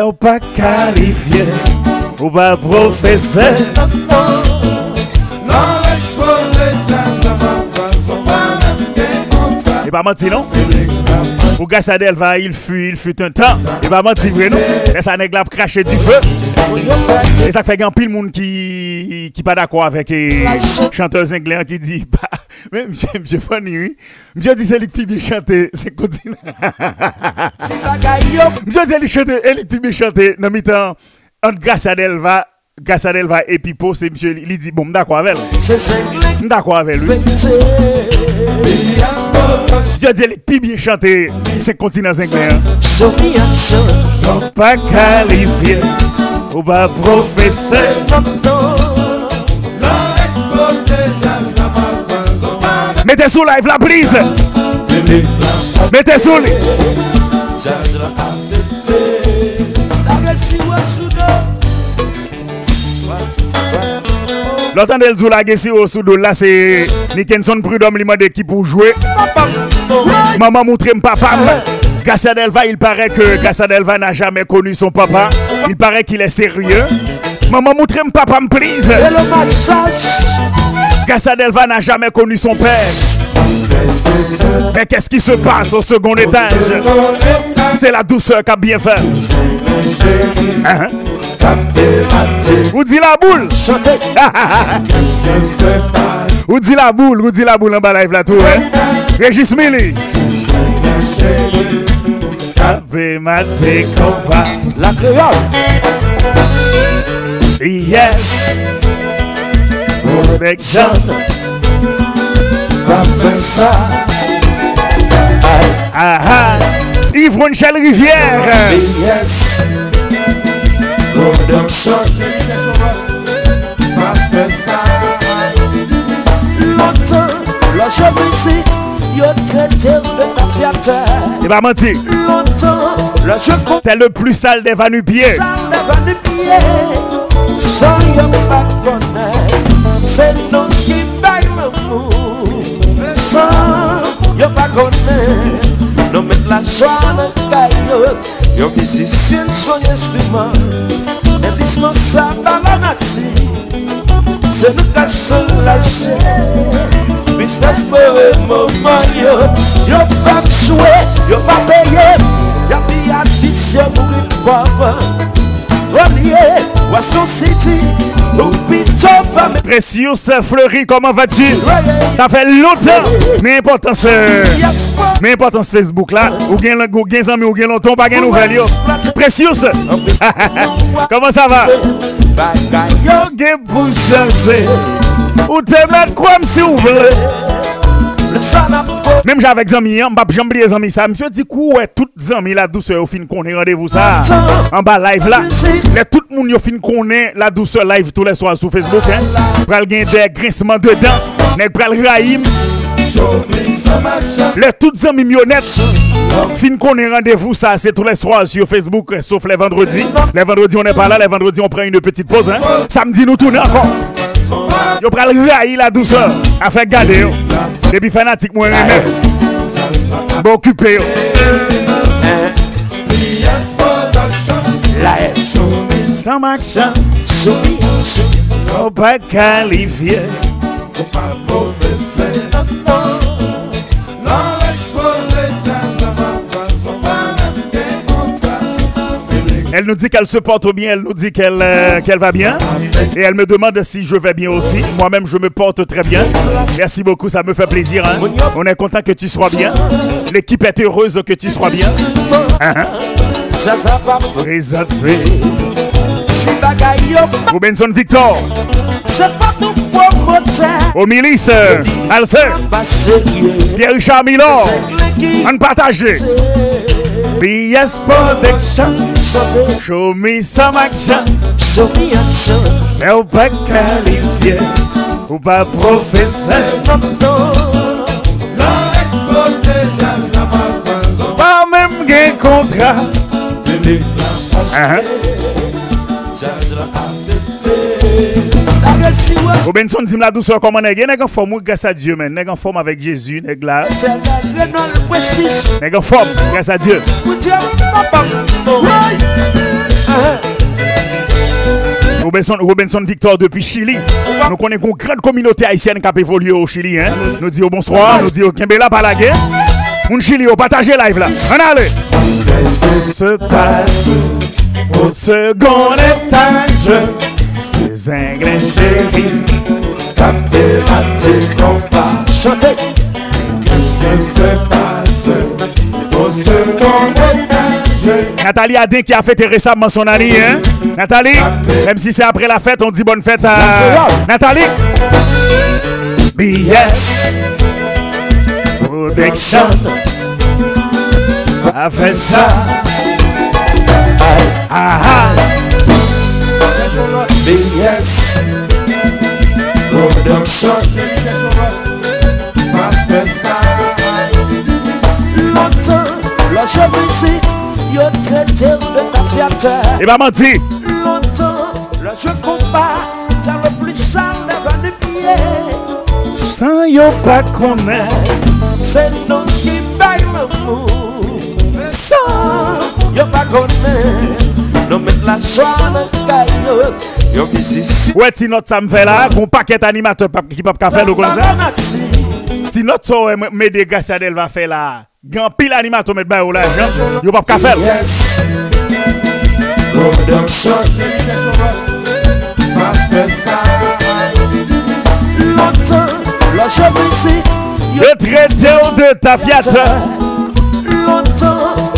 On pas qualifié, on va professeur. Pas menti non? Pour Gassadel va, il fut, il fut un temps. Et pas menti vrai non? Et ça n'est pas cracher du feu. Et ça fait grand pile monde qui qui pas d'accord avec les chanteur anglais qui dit bah, mais monsieur, monsieur Fanny, oui. Monsieur dit c'est lui qui bien chanter, c'est continue. monsieur dit c'est lui qui bien chanter dans mi-temps entre Gassadel va Gassadel va et Pipo, c'est monsieur, il dit bon, d'accord avec lui. D'accord avec lui. Je dis, il est bien chanté, c'est continent anglais. Pas qualifié, ou pas professeur. Mettez sous live la prise. Mettez sous live. L'entendez le la si au sous là c'est Nickenson Prudhomme lui demande qui pour jouer. Maman montre papa. Gassadelva, il paraît que Gassadelva n'a jamais connu son papa. Il paraît qu'il est sérieux. Maman montre papa please. Et le massage. Gassadelva n'a jamais connu son père. Mais qu'est-ce qui se passe au second étage? C'est la douceur qui a bien fait. Hein? Ou dit la boule? Ou dit la boule Ou dit la boule en bas live la tour hein? Régis Mili Ave maté combat La créole. Yes. Avec Va faire ça Ah. Ah Ronchel Rivière. Yes Comprends T'es le plus sale des vanupiers. Pied Sans yo pas connaître C'est nous qui baille l'amour Sans yo pas connaître Nous mettre la joie dans le caillou Yo musicien son instrument Kousman sa balan ati Se nou ka se lache Bis tas pere mouman yo. Yo pa mchwe, yo pa peye. Ya pi ati se mou li pavan. Ou Précieux Fleury, comment vas-tu? Ça fait longtemps. Mais importance, mais importance Facebook là. Ou gen ou gen amis ou gen longtemps, pas gen nouvelle yo. Précieux. Comment ça va? Yo gen pour changer. Ou te mettre quoi si vous voulez. Le sang a Même j'avec amis, hein, m'bap jambe les amis ça. Monsieur dit quoi tout amis la douceur au fin connaît rendez-vous ça. En bas live là. Les tout le monde yo fin connaît la douceur live tous les soirs sur Facebook hein. Pral gen des grincements dedans. Nèg pral raïm. Les toutes amis millionnettes. Fin connaît rendez-vous ça c'est tous les soirs sur Facebook sauf les vendredis. Les vendredis on n'est pas là, les vendredis on prend une petite pause hein. Samedi nous tournons encore. Yo pral raï la douceur. A fait garder. Depuis fanatique moi même. Bon occupé action, some pas Elle nous dit qu'elle se porte bien, elle nous dit qu'elle euh, qu'elle va bien. Et elle me demande si je vais bien aussi. Moi-même, je me porte très bien. Merci beaucoup, ça me fait plaisir. hein. On est content que tu sois bien. L'équipe est heureuse que tu sois bien. Hein, va Présenté. Robinson Victor, au milice, Alcer, Pierre-Richard on partage. BS Protection, Sauvé, show me some action. soumis, action Mais ou pas qualifié, ou pas professeur. Non, non exposé jazz à ma Pas même gain contrat. Public Hein, Ça sera affecté Robinson dit la douceur comment nèg nèg en forme grâce à Dieu men nèg en forme avec Jésus nèg là. Nèg en forme grâce à Dieu. Robinson Robinson Victor depuis Chili. Nous connaissons une grande communauté haïtienne qui a évolué au Chili hein. Nous dit bonsoir nous dit Kembela par la guerre Moun Chili au partager live là. On allez se passe au second étage? Anglais chéris Capé à tes compas Chantez. Que se passe Au second étage? Nathalie Adin qui a fêté récemment son année, hein? Nathalie, même si c'est après la fête, on dit bonne fête à Nathalie. BS Production a fait ça. Ah ah, BS Production. Matan, la jebisi Yo trete ou de ta fiatè E ba manti Matan, la je kompa Ta le plus sale van de piye San yo pa konè Se nou ki bay mou. San yo pa konè La Ouais, ti note ça me fait là, qu'on paquet animateur pap- qui pas faire le comme ça. Si note ça, ouais, me grâce à elle va faire là. Gan pile animateur met ba ou là, hein. yo Production. Ma fè sa La Le traité de ta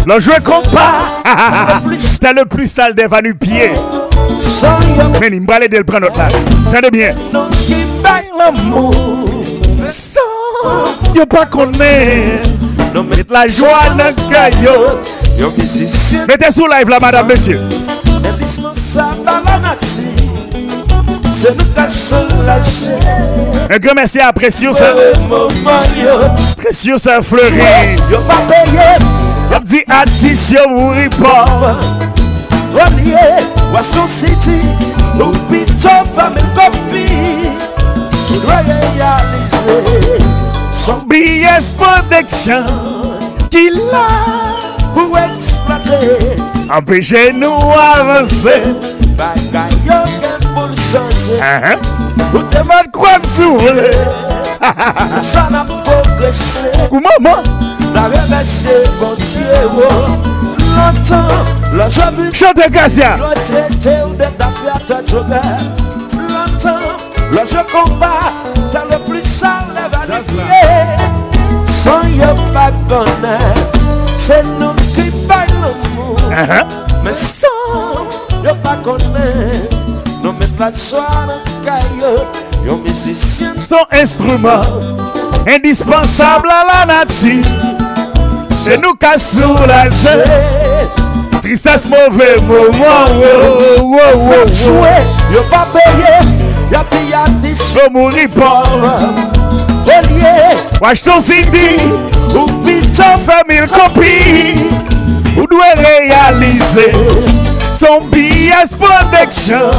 le jeu compas. T'es le plus sale des vanupiers. Mais il m'a de le prendre là. Tenez bien. l'amour Sans yo pas connaître. Mettre La joie dans le musicien Mettez sous live là, madame, monsieur. Un grand merci à Précieux. Précieux, ça fleuri. Wap di atis yo mouri pov Romye, Washington City Nou biton famen kopi Soudraye yalize Son biyes protection Ki la pou eksplate Ampeje nou avanse Bagay yo le changer. Hein? Ou te Demande quoi me souffler. ça n'a progressé. Ou maman? La remercier bon Dieu. oh. Longtemps, la joie Chante de jobe Longtemps, lò je combat T'as le plus sale valifié Sans yo pa konnen C'est nous qui bay l'amour Hein? Mais sans yo pa konnen Son instrument indispensable à la nature. C'est nous qui soulagé. c'est Tristesse, mauvais moment. Oh, oh, oh. Jouer, yo pa payé Yo pi a dis So mourir pas. Relié Washington City. Ou pito Fait mille copies. Ou doit réaliser son BS Protection.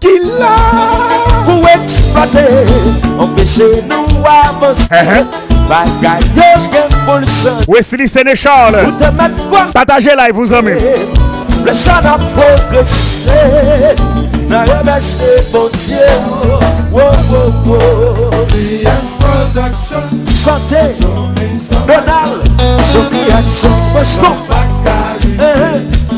Qu'il a. pou eksploate Empêche nou avanse Hein? Bagay yo gen pou l'change Wesley kwa Partagez live, vous amis. Le san a progresse bon Dieu Wo wo wo BS Production. Santé Donald Bakali.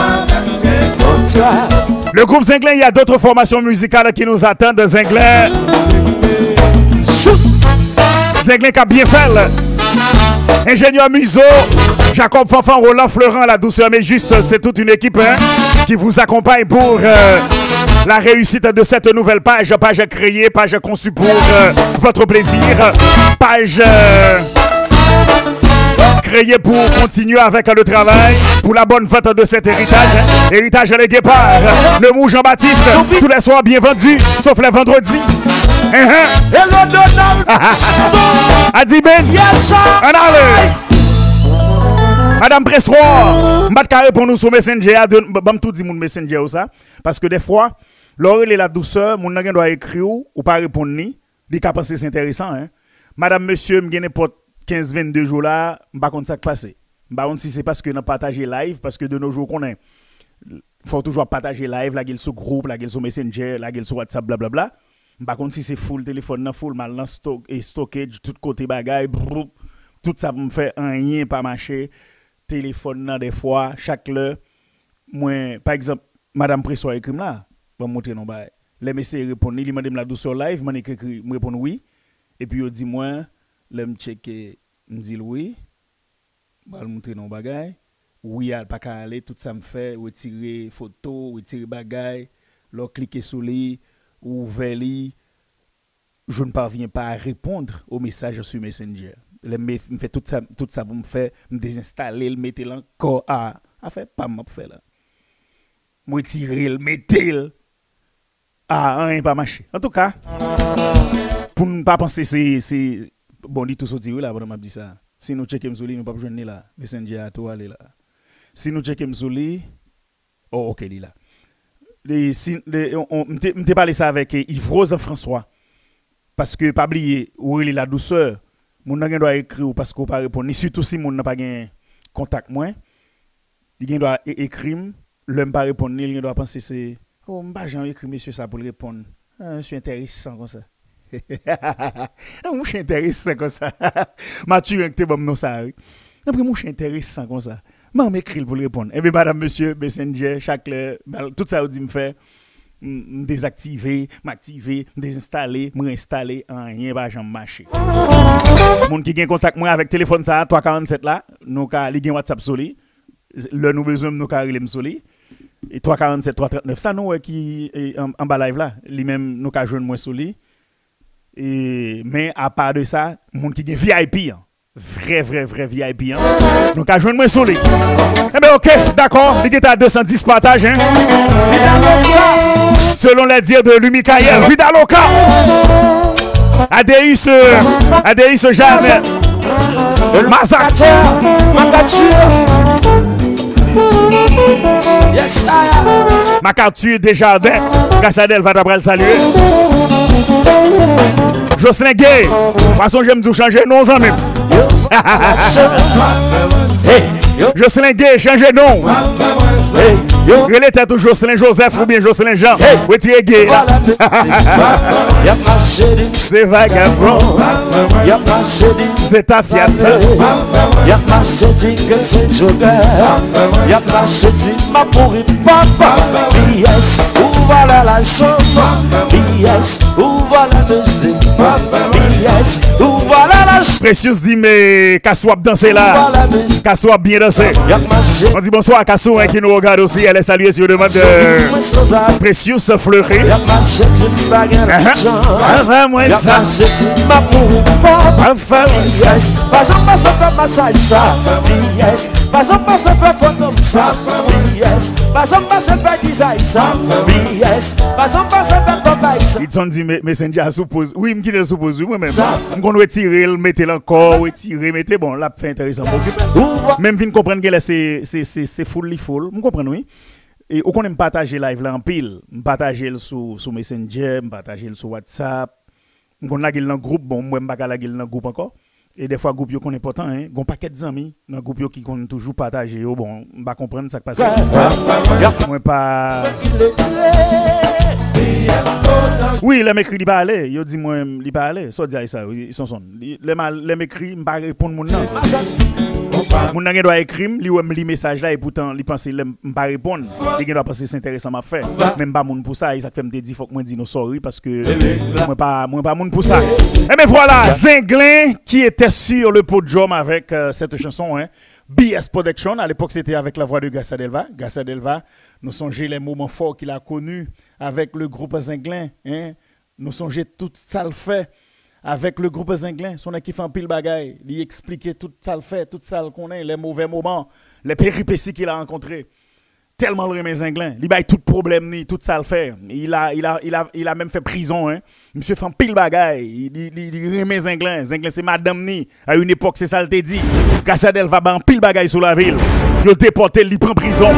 Le groupe Zinglin, il y a d'autres formations musicales qui nous attendent. Zinglin, Chou Zinglin qui a bien fait. Ingénieur Museau, Jacob Fanfan, Roland Florent, la douceur mais juste, c'est toute une équipe hein, qui vous accompagne pour euh, la réussite de cette nouvelle page. Page créée, page conçue pour euh, votre plaisir. Page euh, créée pour continuer avec le travail, pour la bonne fête de cet héritage. hein. Héritage Les Guépards, le mou Jean-Baptiste, tous les soirs bien vendus, sauf les vendredis. Hein, hein. Hello Donald Adi Ben, Yes. Madame Pressoir, carré pour nous sur Messenger, de- bam tout mon Messenger ça, parce que des fois, l'oreille est la douceur, mon doit écrire ou pas répondre dit qu'à penser c'est intéressant hein. Madame monsieur, n'importe 15 22 jours là, m'pas contre ça qui passe. M'pas contre si c'est parce que n'a partagé live parce que de nos jours qu'on est faut toujours partager live, la gueule sur groupe, la gueule sur Messenger, la gueule sur WhatsApp, blablabla. Par contre, si c'est full téléphone, nan full mal stock et stockage, tout côté brrr, tout ça me fait un rien pas marcher. Téléphone nan des fois, chaque heure. Moi, par exemple, Madame Pressoir écrit là, va montrer non bagay. Les messieurs répondent, il m'a dit la douceur live, moi écrit, me répond oui. Et puis il dit moi, là me checker, me dit oui. Va montrer non bagay. Oui, al pas qu'à aller, tout ça me fait retirer photo, retirer bagay, là cliquer sur lui, ouvrir. Je ne parviens pas à répondre aux messages sur Messenger. Le me me fait tout ça tout ça pour me faire me désinstaller, le mettre encore à à faire pas m'a fait là. Me retirer, le mettre ah, rien pas marché. En tout cas, pour ne pas penser c'est bon dit tout ça dit là, bon m'a dit ça. Si nous checkons sur lui, nous pas besoin de là. Messenger à tout aller là. Si nous checkons sur lui, oh OK, il là. Si, on, m'te parlé ça avec Yves Rose François. Parce que, pas oublier, où il la douceur, mon n'a doit écrire ou parce qu'on pas répondre. Surtout si mon n'a pas gain contact moi, il doit écrire, l'homme pas répondre, il doit penser c'est oh m'pas j'ai écrit monsieur ça pour répondre. Ah, je suis intéressant comme ça. Suis intéressant comme ça. Mathieu que t'es bon non ça. Après suis intéressant comme ça. Moi m'écrit pour répondre. Et bien madame monsieur Messenger heure, tout ça vous dit me fait désactiver, m'activer, désinstaller, me réinstaller, rien va jamais marcher. Moun qui gen contact moi avec téléphone ça 347 là, nous ka li WhatsApp soli. Le nous besoin nous ka relem soli. Et 347 339 ça nous qui en, en bas live là, lui même nous ka joindre moi soli. Et mais à part de ça, moun qui gen VIP hein. Vrai, vrai, vrai VIP. Hein? Donc, à joindre moi soli. Eh bien, ok, d'accord. Il est à 210 partages. Hein? Selon les dires de Lumikaïel, Vidaloka. Adéus, euh, Adéus Jamais. Mazak. Yes, I am. Macartur Desjardins. Gassadel va d'abord le saluer. Jocelyn Gay. Façon, j'aime tout changer non, ça même. Jocelyn Gay, changez nom. hey, Il était toujours Jocelyn Joseph ou bien Jocelyn Jean. Hey. Oui, tu es gay. C'est vagabond. C'est ta Fiat. y'a pas que c'est joker. Y'a pas chéri, ma pourri papa. BS, où voilà la chambre? BS, où voilà le? BS, où voilà la chambre? Precious dit, mais dansé là. Voilà la musique. Kassou a bien chéri, On dit bonsoir à Kassou hein, qui nous regarde aussi. Elle est saluée sur de. Precious Fleury. Moi ça. Yes. Yes, photo. Yes, design. Yes. Ils ont dit, mais a suppose. Oui, je quitte suppose, oui, moi-même. Je vais retirer, le mettre encore, retirer, mettez. Bon, là, fait intéressant. Même vin comprendre que là, c'est full, full. Vous comprenez, oui? Et au qu'on aime partager live là en pile. Partager le sur, sur Messenger, je partager le sur WhatsApp. On la dans groupe, bon, moi, pas la dans groupe encore. Et des fois, groupe yo qu'on est important, hein. Gon paquet d'amis dans groupe yo qui qu'on toujours partager yo. Bon, pas comprendre ça qui passe. Moi, pas. Oui, les m'écrit, il pas aller. Yo dit moi, il pas aller. Soit dire ça, ils sont son. Les m'écrit, m'pas répondre mon nom. Mon doit écrire, li ou li message là et pourtant li pense li m'pas répondre. Il doit penser c'est intéressant m'a fait. Même pas moun pour ça, il fait me dit faut que moi dis non sorry parce que moi pas moi pas moun pour ça. Et mais voilà, Zinglin qui était sur le podium avec euh, cette chanson hein. BS Production, à l'époque c'était avec la voix de Gassa Delva. Gassa Delva, nous songez les moments forts qu'il a connus avec le groupe Zinglin. Hein? Nous songez tout ça le fait avec le groupe Zinglin. Son équipe en pile bagaille. Il expliquait tout ça le fait, tout ça le connaît, les mauvais moments, les péripéties qu'il a rencontrées. Tellement le remet Zinglin. Il a tout problème, ni, tout ça le fait. Il a, il a, il a, il a même fait prison. Hein? Monsieur fait pile bagaille. Il, il, il, remet Zinglin. Zinglin c'est madame ni. À une époque, c'est ça le dit. Gassadel va ban pile bagaille sur la ville. Il déporté, il prend prison.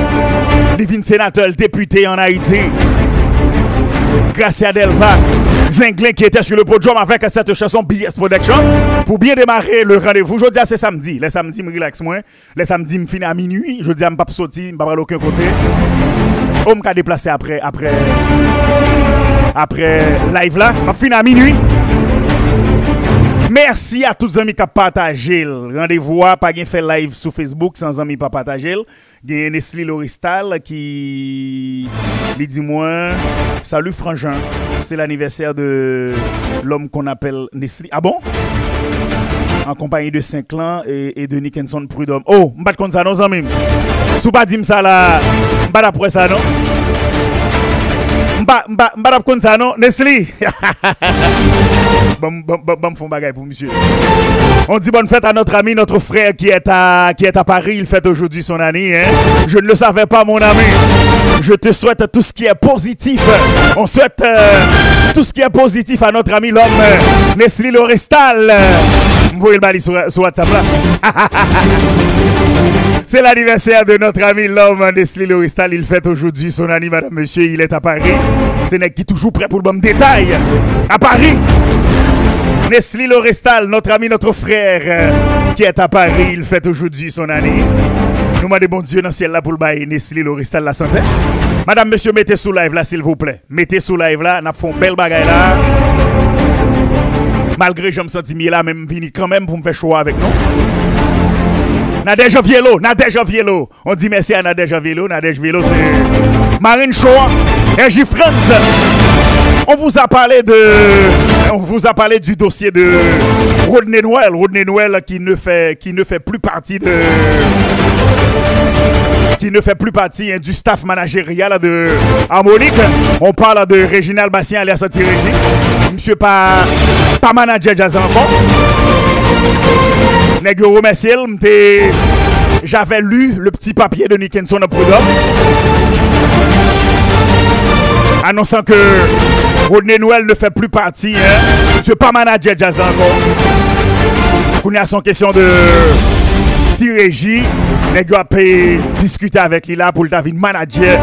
Il vient sénateur, député en Haïti. Gracia Delva, Zinglin qui était sur le podium avec cette chanson BS Production. Pour bien démarrer le rendez-vous, je dis c'est samedi. Le samedi, je relax moins. Le samedi, je finis à minuit. Je dis, ne pas sortir, je ne pas aller aucun côté. On m'a déplacé après, après, après live là. Je finis à minuit. Merci à tous les amis qui ont partagé. le Rendez-vous, à pas fait live sur Facebook sans amis pas partager. Il a Nestlé Loristal qui lui dit moi salut frangin, c'est l'anniversaire de l'homme qu'on appelle Nestlé. Ah bon? En compagnie de Saint-Clan et, de Nickenson Prudhomme. Oh, m'bat contre ça non amis. Sou pas ça là, m'bat ça non? Font bagaille pour monsieur. On dit bonne fête à notre ami, notre frère qui est à, Paris. Il fête aujourd'hui son année. Hein? Je ne le savais pas, mon ami. Je te souhaite tout ce qui est positif. On souhaite euh, tout ce qui est positif à notre ami, l'homme Nestlé Lorestal. Vous le sur, sur WhatsApp là. C'est l'anniversaire de notre ami l'homme Nestlé Loristal. Il fête aujourd'hui son année, madame, monsieur. Il est à Paris. C'est n'est qui toujours prêt pour le bon détail. À Paris. Nestlé Lorestal, notre ami, notre frère, euh, qui est à Paris, il fête aujourd'hui son année. Nous demandons bon Dieu dans le ciel là pour le bail Nestlé Lorestal la santé. Madame, monsieur, mettez sous live là, s'il vous plaît. Mettez sous live là, nous fait belle bagaille là. Malgré je me sens là, même vini quand même pour me faire choix avec nous. Nadège Vielo, Nadège Vielo. On dit merci à Nadège Vielo. Nadège Vielo, c'est Marine Shoah. RJ Friends. On vous a parlé de, on vous a parlé du dossier de Rodney Noël, Rodney Noël qui ne fait, qui ne fait plus partie de, qui ne fait plus partie hein, du staff managérial de Harmonique. On parle de Réginald Bastien alias Régie. Monsieur pas, pas manager jazz encore. Nègre remercier, j'avais lu le petit papier de Nickenson à Prud'homme annonçant que Rodney Noël ne fait plus partie. Hein. Monsieur pas manager jazz encore. Qu'on a son question de Tirégie. Les gars discuter avec lui là pour le David manager.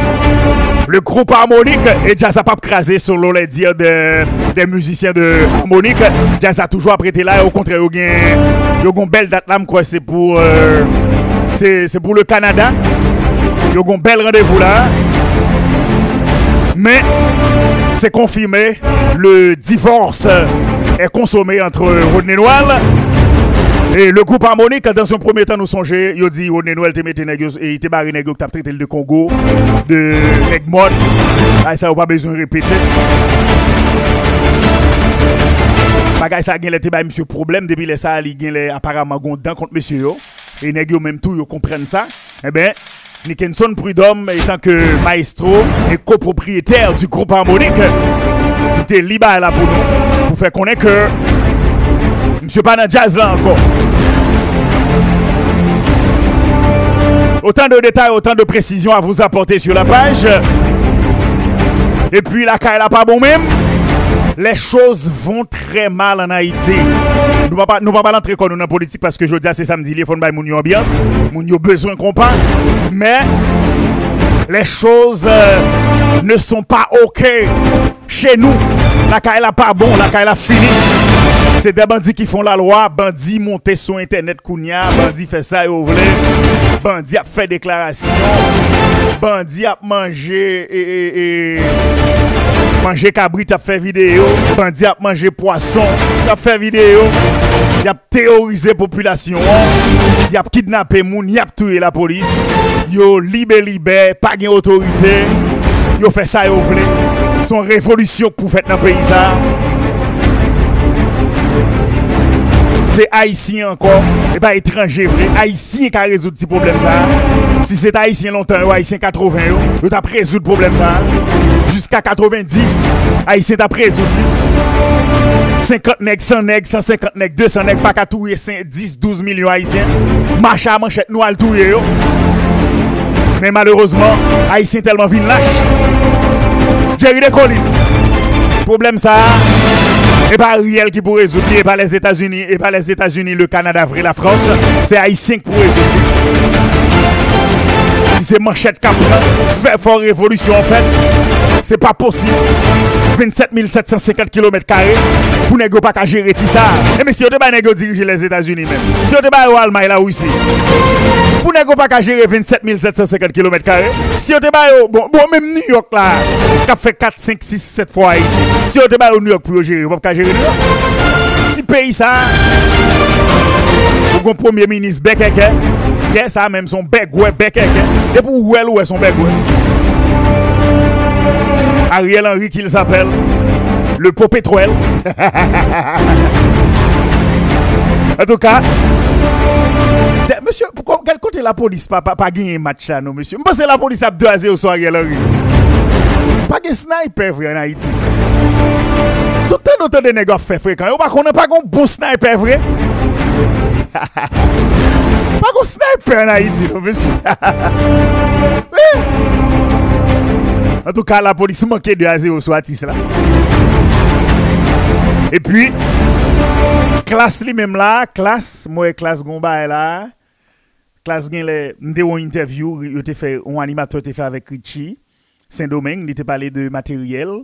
Le groupe harmonique et Jazz a pas crasé sur les dire de, des musiciens de harmonique. Jazz a toujours prêté là. Au contraire, il y a une belle date là. C'est pour, euh, c'est pour le Canada. Il y a un bel rendez-vous là. Mais c'est confirmé, le divorce est consommé entre Rodney Noël et le groupe harmonique, dans un premier temps, nous songeons, il dit Rodney Noël te mette et il te barré qui traité le Congo, de Negmod. Ah, ça pas besoin de répéter. Bagay ça a été monsieur problème depuis les ça il a apparemment gondan contre monsieur et nègre même tout ils comprennent ça. Eh bien Nickenson Prudhomme, étant que maestro et copropriétaire du groupe harmonique, pour nous, pour faire connaître Monsieur pas jazz là encore. Autant de détails, autant de précisions à vous apporter sur la page. Et puis la caille pas bon même les choses vont très mal en Haïti. Nous ne pouvons pas, pas entrer dans la politique parce que je dis c'est samedi, il faut que nous ambiance, nous besoin qu'on parle. Mais les choses euh, ne sont pas OK chez nous. La caille pas bon, la caille fini. C'est des bandits qui font la loi, bandits montent sur internet kounya, bandits fait ça et ouvrent. Bandits a fait déclaration, bandits a mangé et, et, manger cabrit a fait vidéo, bandits a mangé poisson, a fait vidéo. Il a terrorisé population, il a kidnappé moun, il a tué la police. Yo libé libé, pas de autorité. Yo fait ça et ouvrent. Son révolution pour faire dans le pays. C'est haïtien encore, et pas étranger vrai. Haïtien qui a résolu ce problème ça. Si c'est haïtien longtemps, ou haïtien 80, il a résolu le problème ça. Jusqu'à 90, haïtien t'a résolu. 50 nègres, 100 nègres, 150 nègres, 200 nègres, pas qu'à touiller 10, 12 millions haïtiens. Marche à manchette, nous à touiller. Mais malheureusement, haïtien tellement vin lâche. Jerry de collines. Problème ça. Et pas Ariel qui pour résoudre, et pas les États-Unis, et pas les États-Unis, le Canada, vrai, la France. C'est Haïtien qui pour résoudre. C'est manchette qui fait fort révolution en fait, c'est pas possible. 27 750 km pour ne pas gérer tout ça. Et mais si on te pas diriger les États-Unis même, si on te pas Allemagne là aussi, pour ne pas gérer 27 750 km si on te pas bon, bon même New York là, qui fait 4, 5, 6, 7 fois Haïti. Si on te pas New York pour gérer, on pas gérer New York. Ti peyi sa Ou kon premier minis bekeke Gen sa menm son bekwe bekeke E pou ouel ouwe son bekwe Ariel Henry ki l s'apel Le po petroel En tout ka Monsieur, pourquoi, quel côté la police pas pas pa gagné match là non monsieur? M'pense la police a 2 à 0 sur Ariel Henry. Pas de sniper frère en Haïti. Toutan nou tan de nega fe frekan. Yo pa konen pa kon bon sniper vre. pa kon sniper nan iti nou, mesi. En tout ka la polisi manke de a zero sou atis la. E pi, klas li mem la, klas, mwen klas gomba e la. Klas gen le, mde yon interview, yon te fe, yon animateur te fe avek Richie. Saint-Domingue, li te pale de materyel.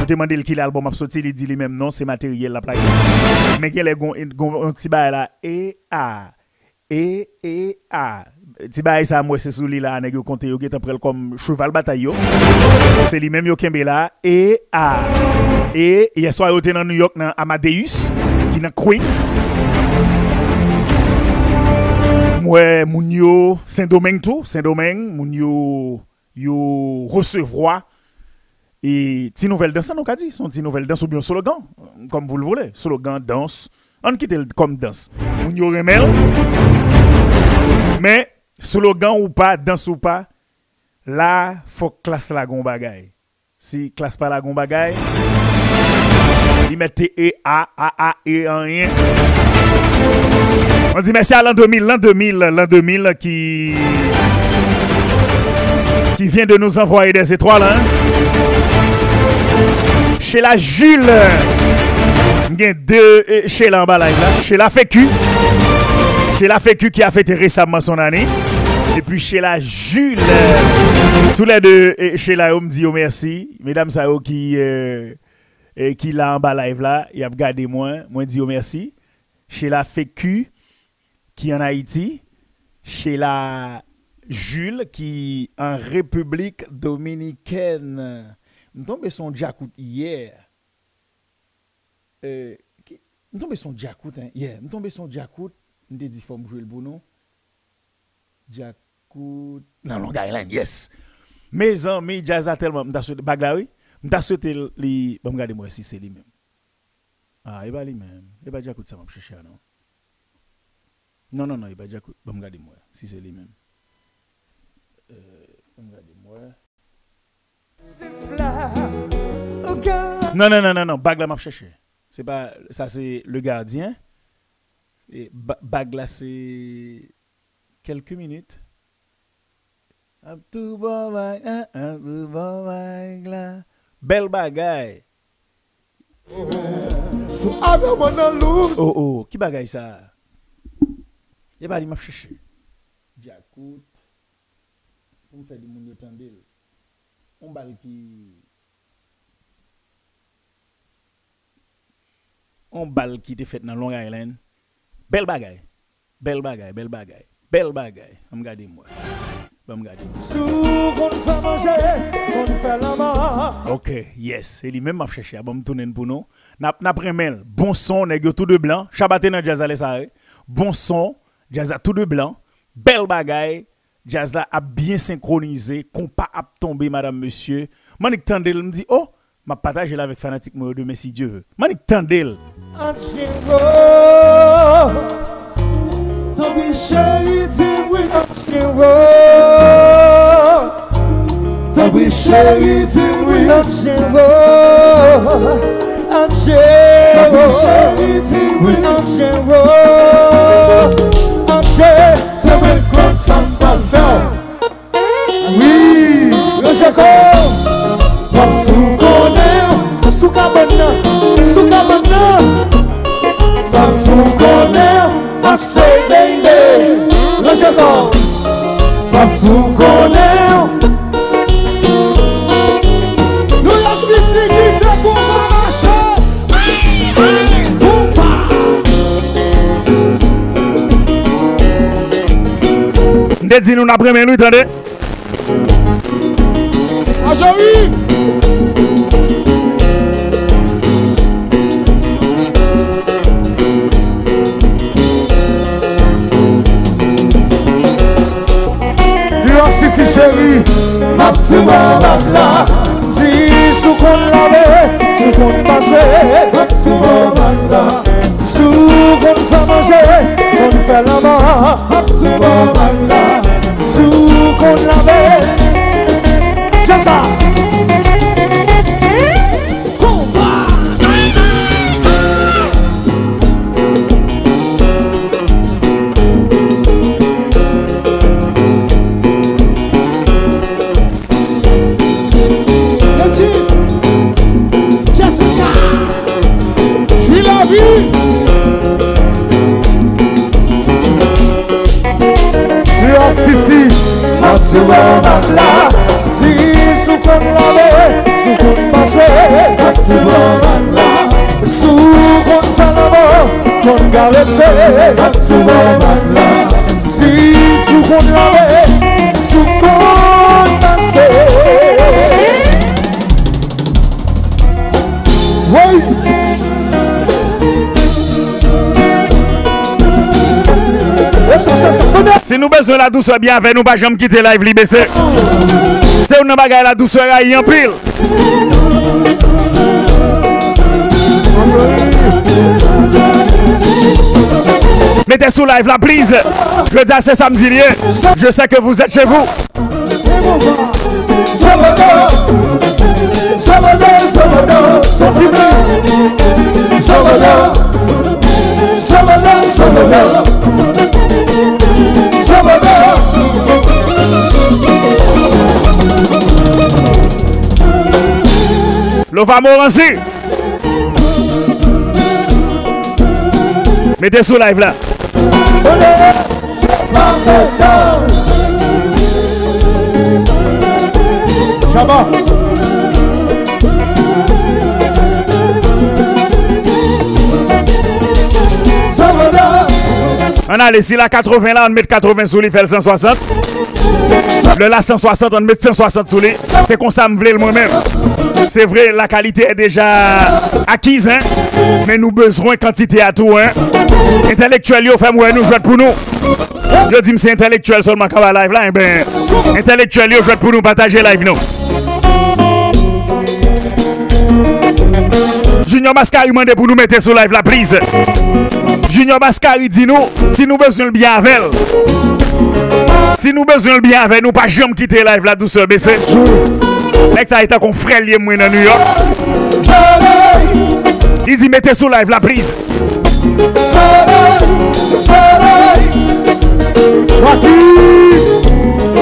Je demandé qui l'album a sorti, il dit lui-même non, c'est matériel la plaque. Mais y a un petit bail là, et a, et, et a. Ti bay sa moi c'est li là nèg yo compté yo getan prel comme cheval bataille C'est lui même yo kembe là. Et a. Et hier yo dans New York dans Amadeus qui dans Queens. Moi moun yo Saint-Domingue tout, Saint-Domingue moun yo yo recevoir Et petite nouvelle danse, on a dit, son petite nouvelle danse ou bien slogan, comme vous le voulez. Slogan, danse. On quitte comme danse. On y aurait Mais, slogan ou pas, danse ou pas, là, faut classe la gon bagaille. Si classe pas la gon bagaille, il met E, A, A, A, E, en rien. On dit merci à l'an 2000, l'an 2000, l'an 2000 qui qui vient de nous envoyer des étoiles. Hein? Chez la Jules, y a deux chez la là. Chez la FECU, chez la FECU qui a fêté récemment son année. Et puis chez la Jules, tous les deux, chez la on me dit merci. Mesdames, ça qui, euh, qui l'a en bas live là, il a moi, moi dit merci. Chez la FECU, qui en Haïti, chez la Jules, qui en République dominicaine. Nous tombons son Jacout hier. Euh, nous tombons son Jacout hein, hier. Nous tombons son Jacout. Nous te dit, faut jouer le bonon. Jacout. Dans Long Island, yes. Mes amis, jazz a tellement. M'ta souhaité, baglaoui. M'ta souhaité, li, bon, regardez-moi si c'est lui-même. Ah, e il va lui-même. Il e va Jacout, ça m'a cherché, non? Non, non, e non, il va Jacout. Bon, regardez-moi si c'est lui-même. Euh, regardez-moi. Non, non, non, non, non, bag là m'a cherché. C'est pas, ça c'est le gardien. Et bag là c'est quelques minutes. Un tout bon bag, un tout bon bag là. Belle bagaille. Oh, oh, qui bagaille ça? Et bah, il m'a cherché. J'écoute. Pour me faire du monde tendel on bal qui on bal qui était fait dans Long Island belle bagaille belle bagaille belle bagaille belle bagaille on regarde moi on regarde Ok, yes. Et lui-même m'a cherché. Bon, me tourner pour nous. N'a n'a mail. Bon son, nèg tout de blanc. Chabaté dans jazz ça. Bon son, jazz tout de blanc. Belle bagaille jazz là a bien synchronisé, pas a tombé, madame, monsieur. Manik Tandel me dit, oh, ma partage là avec fanatique de mais si Dieu veut. Manik Tandel. marché, c'est même comme ça va le faire. Oui, le Jacob, comme sous connaît, sous cabana, sous cabana, comme sous connaît, assez bébé, le Jacob, comme sous connaît. Te di nou na premen nou, tande. Ajayi! Ah, Yo si ti cheri, map si waman la, di sou kon lave, sou kon pase, map si waman la. Sou kon fè manje, kon fè lama Sou kon lave Se sa mouman la Di sou kon lave, sou kon pase Kak ti mouman la Sou kon salamo, kon garese Kak ti mouman la Di sou kon lave, sou kon pase Woy! Si nous besoin la douceur bien avec nous, pas jamais quitter live. C'est une bagaille la douceur à en pile. Mettez sous live la please. Je dis c'est samedi. Je sais que vous êtes chez vous. Lova Morancy. Mettez sous live là. Salvador, On a laissé la 80 là, on met 80 sous lui, fait le 160. Le la 160, on met 160 sous lui. C'est comme ça me voulait moi-même. C'est vrai, la qualité est déjà acquise, hein. Mais nous besoin quantité à tout, hein. Intellectuel, yo, nous jouons pour nous. Je dis, c'est intellectuel seulement quand va live là, eh ben, intellectuel, yo, jouons pour nous partager live, nous. Junior Mascari mande pour nous mettre sur live la prise. Junior Mascari dit nous, si nous besoin le bien avec. Si nous besoin le bien avec nous, pas jamais quitter live la douceur baissée. Mec, ça a été qu'on frère lié moi dans New York. Il dit mettez sur live la prise. Soleil,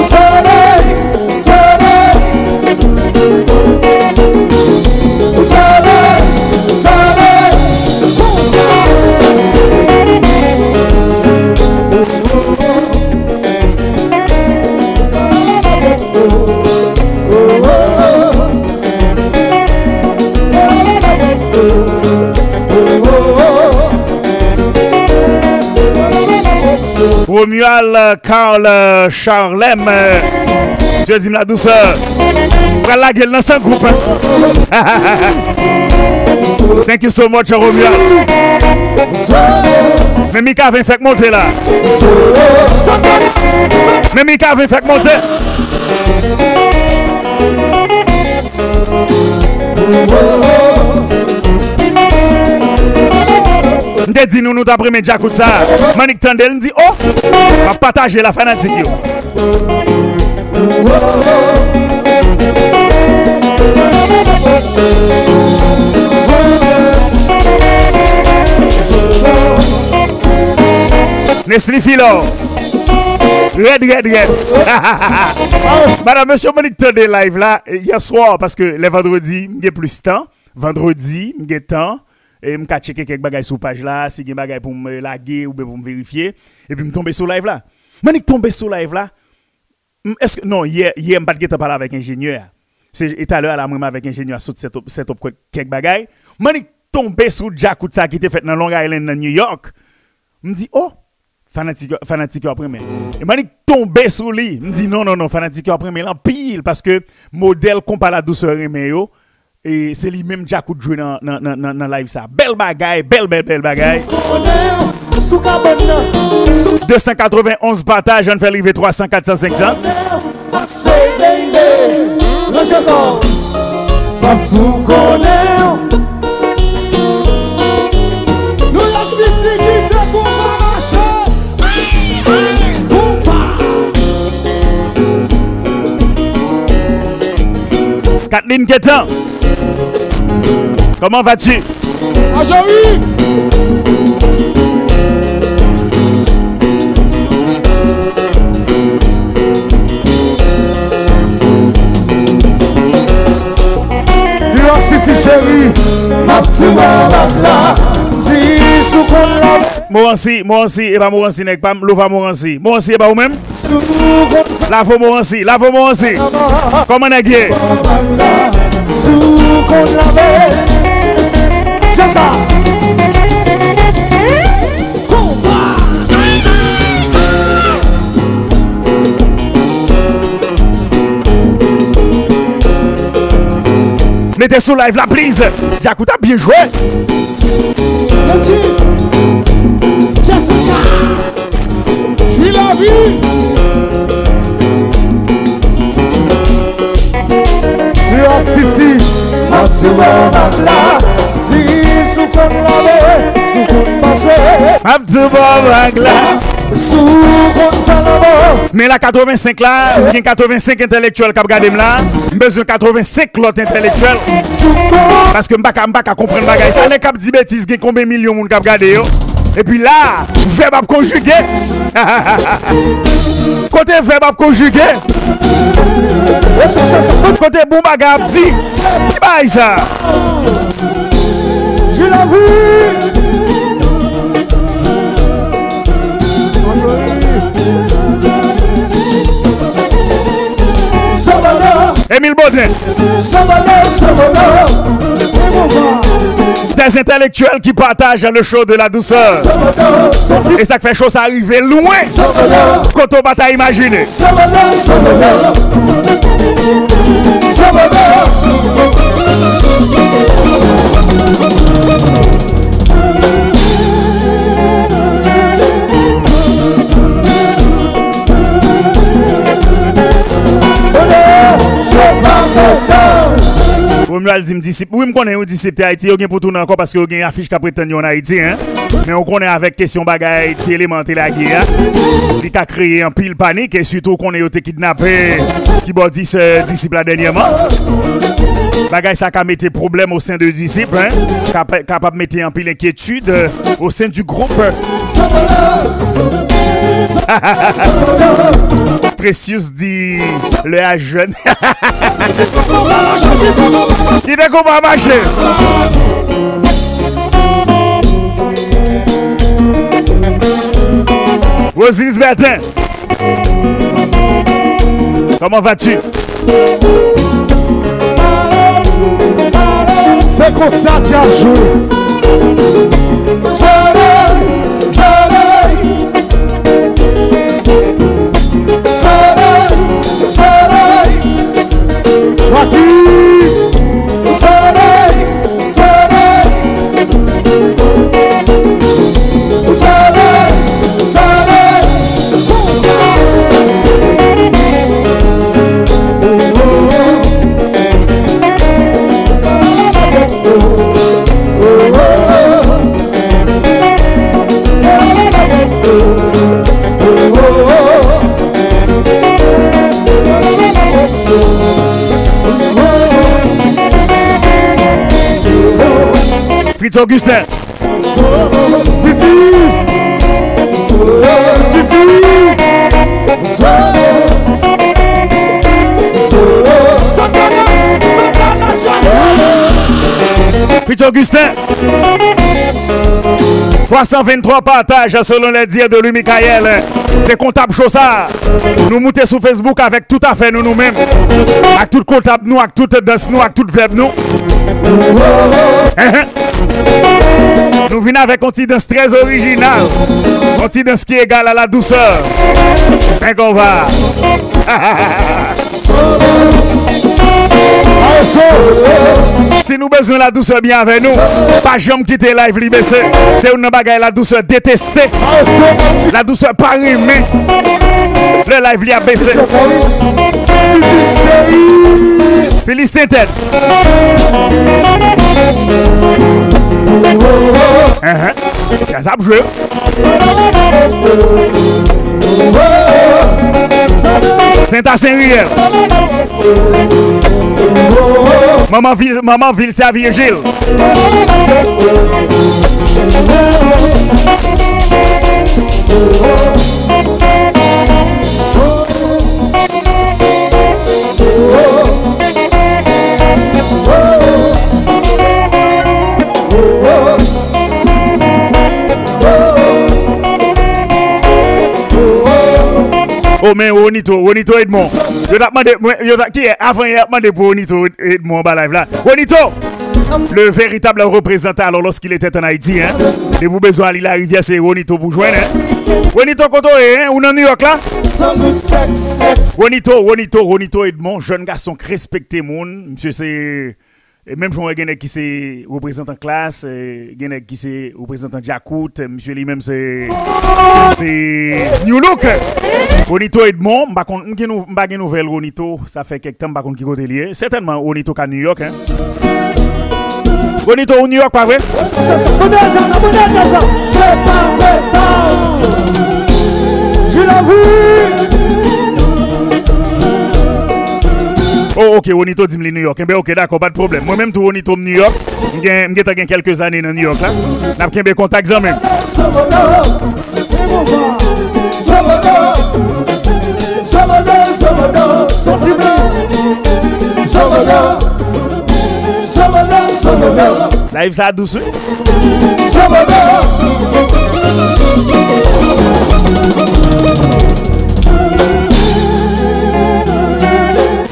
soleil, Romuald Carl euh, Charlem. euh, Dieu dit la douceur. Prends la gueule dans son groupe. hein. Thank you so much, Romuald. Mais Mika vient fait monter là. Mais Mika vient fait monter. Dit nous nous mes. Manik Tandel dit oh, va partager la fanatique. Nesli Filo. Red, red, red. Madame, monsieur Monique Tandel live là, hier soir, parce que les vendredis, j'ai plus temps. Vendredi, j'ai temps. Et je checker quelques bagages sur page là, si des bagages pour me laguer ou pour me vérifier. Et puis, je tombe sur live là. Monique tombe sur live là. Est-ce que, non, hier, hier, n'ai pas parlé avec ingénieur. C'est et à l'heure, là, moi, avec ingénieur, sur cette, cette, quelques bagages. Monique tombe sur Jack Koutsa qui était fait dans Long Island, dans New York. Me dit, oh, fanatique, fanatique après mais. Et Monique tombe sur lui. Me dit, non, non, non, fanatique après mais, là, pile, parce que modèle comparé à la douceur mais yo. Et c'est lui-même Jack Kout joué dans, dans live ça. Belle bagaille, belle, belle, belle bagaille. 291 partages, on fait arriver 300, 400, 500. Bagla, Jésus qu'on l'a Morancy, Morancy, et pas Morancy, n'est pas Louva Morancy. Morancy, et pas ou même? sous qu'on Lavo Morancy, Lavo Morancy. Comment est-ce que? C'est ça. Mettez sous live la prise. Jakouta bien joué. Love. Mais la 85 là, il y a 85 intellectuels qui regardent là, besoin 85 l'autre intellectuels. Parce que m'baka m'baka comprendre bagay. Ça n'est cap dit bêtises, combien de millions de monde qui regardent Et puis là, verbe conjugué. Côté verbe conjugué. Côté bon bagage dit. Qui bail ça? Je l'ai Émile Baudin. Des intellectuels qui partagent le show de la douceur. Et ça fait chaud, ça arrive loin. Quand on va imaginer. Ou m lal di m disip, ou m konen ou disip te Haiti, yo gen pou tou nan anko paske yo gen afish ka preten yon Haiti, hein? Mais on connaît avec question bagaille Haïti élémentaire la guerre. Il a créé un pile panique et surtout qu'on est été kidnappé qui dit ce disciple dernièrement. Bagaille ça a mis problème au sein de disciples, hein? capable de mettre en pile inquiétude au sein du groupe. Precious dit le jeune. Il est comment marcher. Rosis Bertin. Comment vas-tu? C'est comme. Augustin. Fritz Augustin. 323 partages selon les dires de lui, Michael. C'est comptable Chaussard. Nous montons sur Facebook avec tout à fait nous nous-mêmes. Avec tout comptable nous, avec tout danse nous, avec tout verbe nous. Nous venons avec un petit danse très original. Un petit danse qui est égal à la douceur. Qu'on va. Si nous besoin la douceur bien avec nous, pas jamais quitter live libessé. C'est une bagaille la douceur détestée. La douceur pas aimée. Le live li a baissé. Félix tête. Uh -huh. Ça jouer. Saint-Saint-Riel. Maman ville, maman ville, c'est à Virgile. Oh men, Onito, Onito Edmond. Yo t'a demandé, yo t'a qui est avant il a demandé pour Onito Edmond en live là. Onito, le véritable représentant alors lorsqu'il était en Haïti hein. Et vous besoin aller la rivière c'est Onito pour hein. Onito Koto hein, ou New York là? Onito, Onito, Onito Edmond, jeune garçon respecté monde, monsieur c'est Et même si gen qui c'est représentant classe, gen qui c'est représentant Jacout, monsieur lui-même c'est c'est New Look. Onito Edmond, m'pa kon m'pa gen nouvelle Onito, ça fait quelque temps m'pa kon qui côté lié. Certainement Onito à New York hein. Onito au New York pas vrai C'est pas vrai? Je l'avoue Oh, ok, Onito dit New York. Eh ben, ok, d'accord, pas de problème. Moi-même, tout Onito New York, j'ai quelques années dans New York. Là. N'a pas contact même. Live ça douce.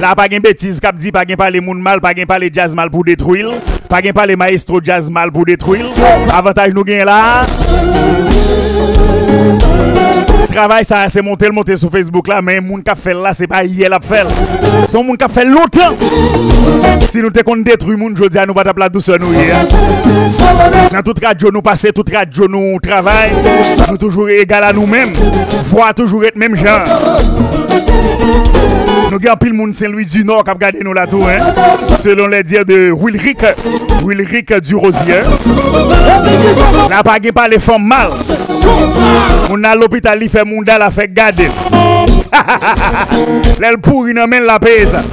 Là, pas de bêtises, cap dit, pas de parler mal, pas de jazz mal pour détruire, pas de parler maestro jazz mal pour détruire. Avantage nous gagne là. Travail ça c'est monter le monter sur Facebook là mais moun qui fait là c'est pas hier la fait. C'est moun qui fait longtemps. Si nous te qu'on détruit moun jodi à nous pas la douceur nous. Dans toute radio nous passer toute radio nous travail, nous toujours égal à nous-mêmes. Voir toujours être même genre. Nou gen pil moun Saint-Louis du Nord kap gade nou la tou, hein? Selon le diye de Wilric, Wilric du Rosier. La pa gen pa le fom mal. Moun al l'hôpital li fe moun dal a fe gade. Lèl pou rinè men la pe sa.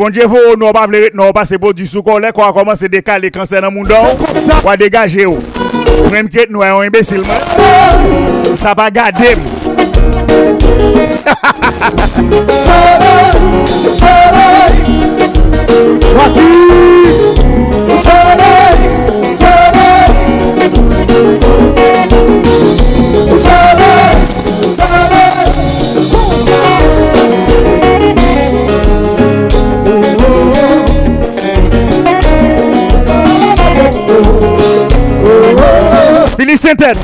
Bon dieu vou nou pa vlerit nou pa se bo du soukou lè kwa koman se dekale kansen nan moun don. Kwa degaje ou. Cancer dans le monde. Quoi dégager même que nous sommes imbéciles. Ça va Denis Saint-Ed.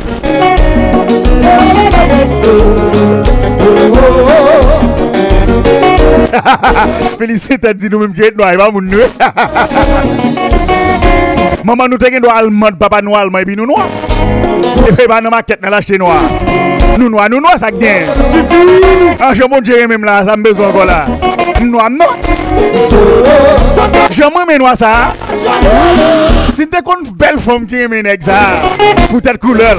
Félicité dit nous même que nous pas moun nous. Maman nous t'ai noir allemand, papa noir allemand et puis nous noir. E et puis bah dans maquette dans l'acheter noir. Nous noir, nous noir ça gagne. Ah je bon Dieu même là, ça me besoin encore là. Nous noirs non. Je moi noir ça. Si femme qui aime un ça, pour telle couleur.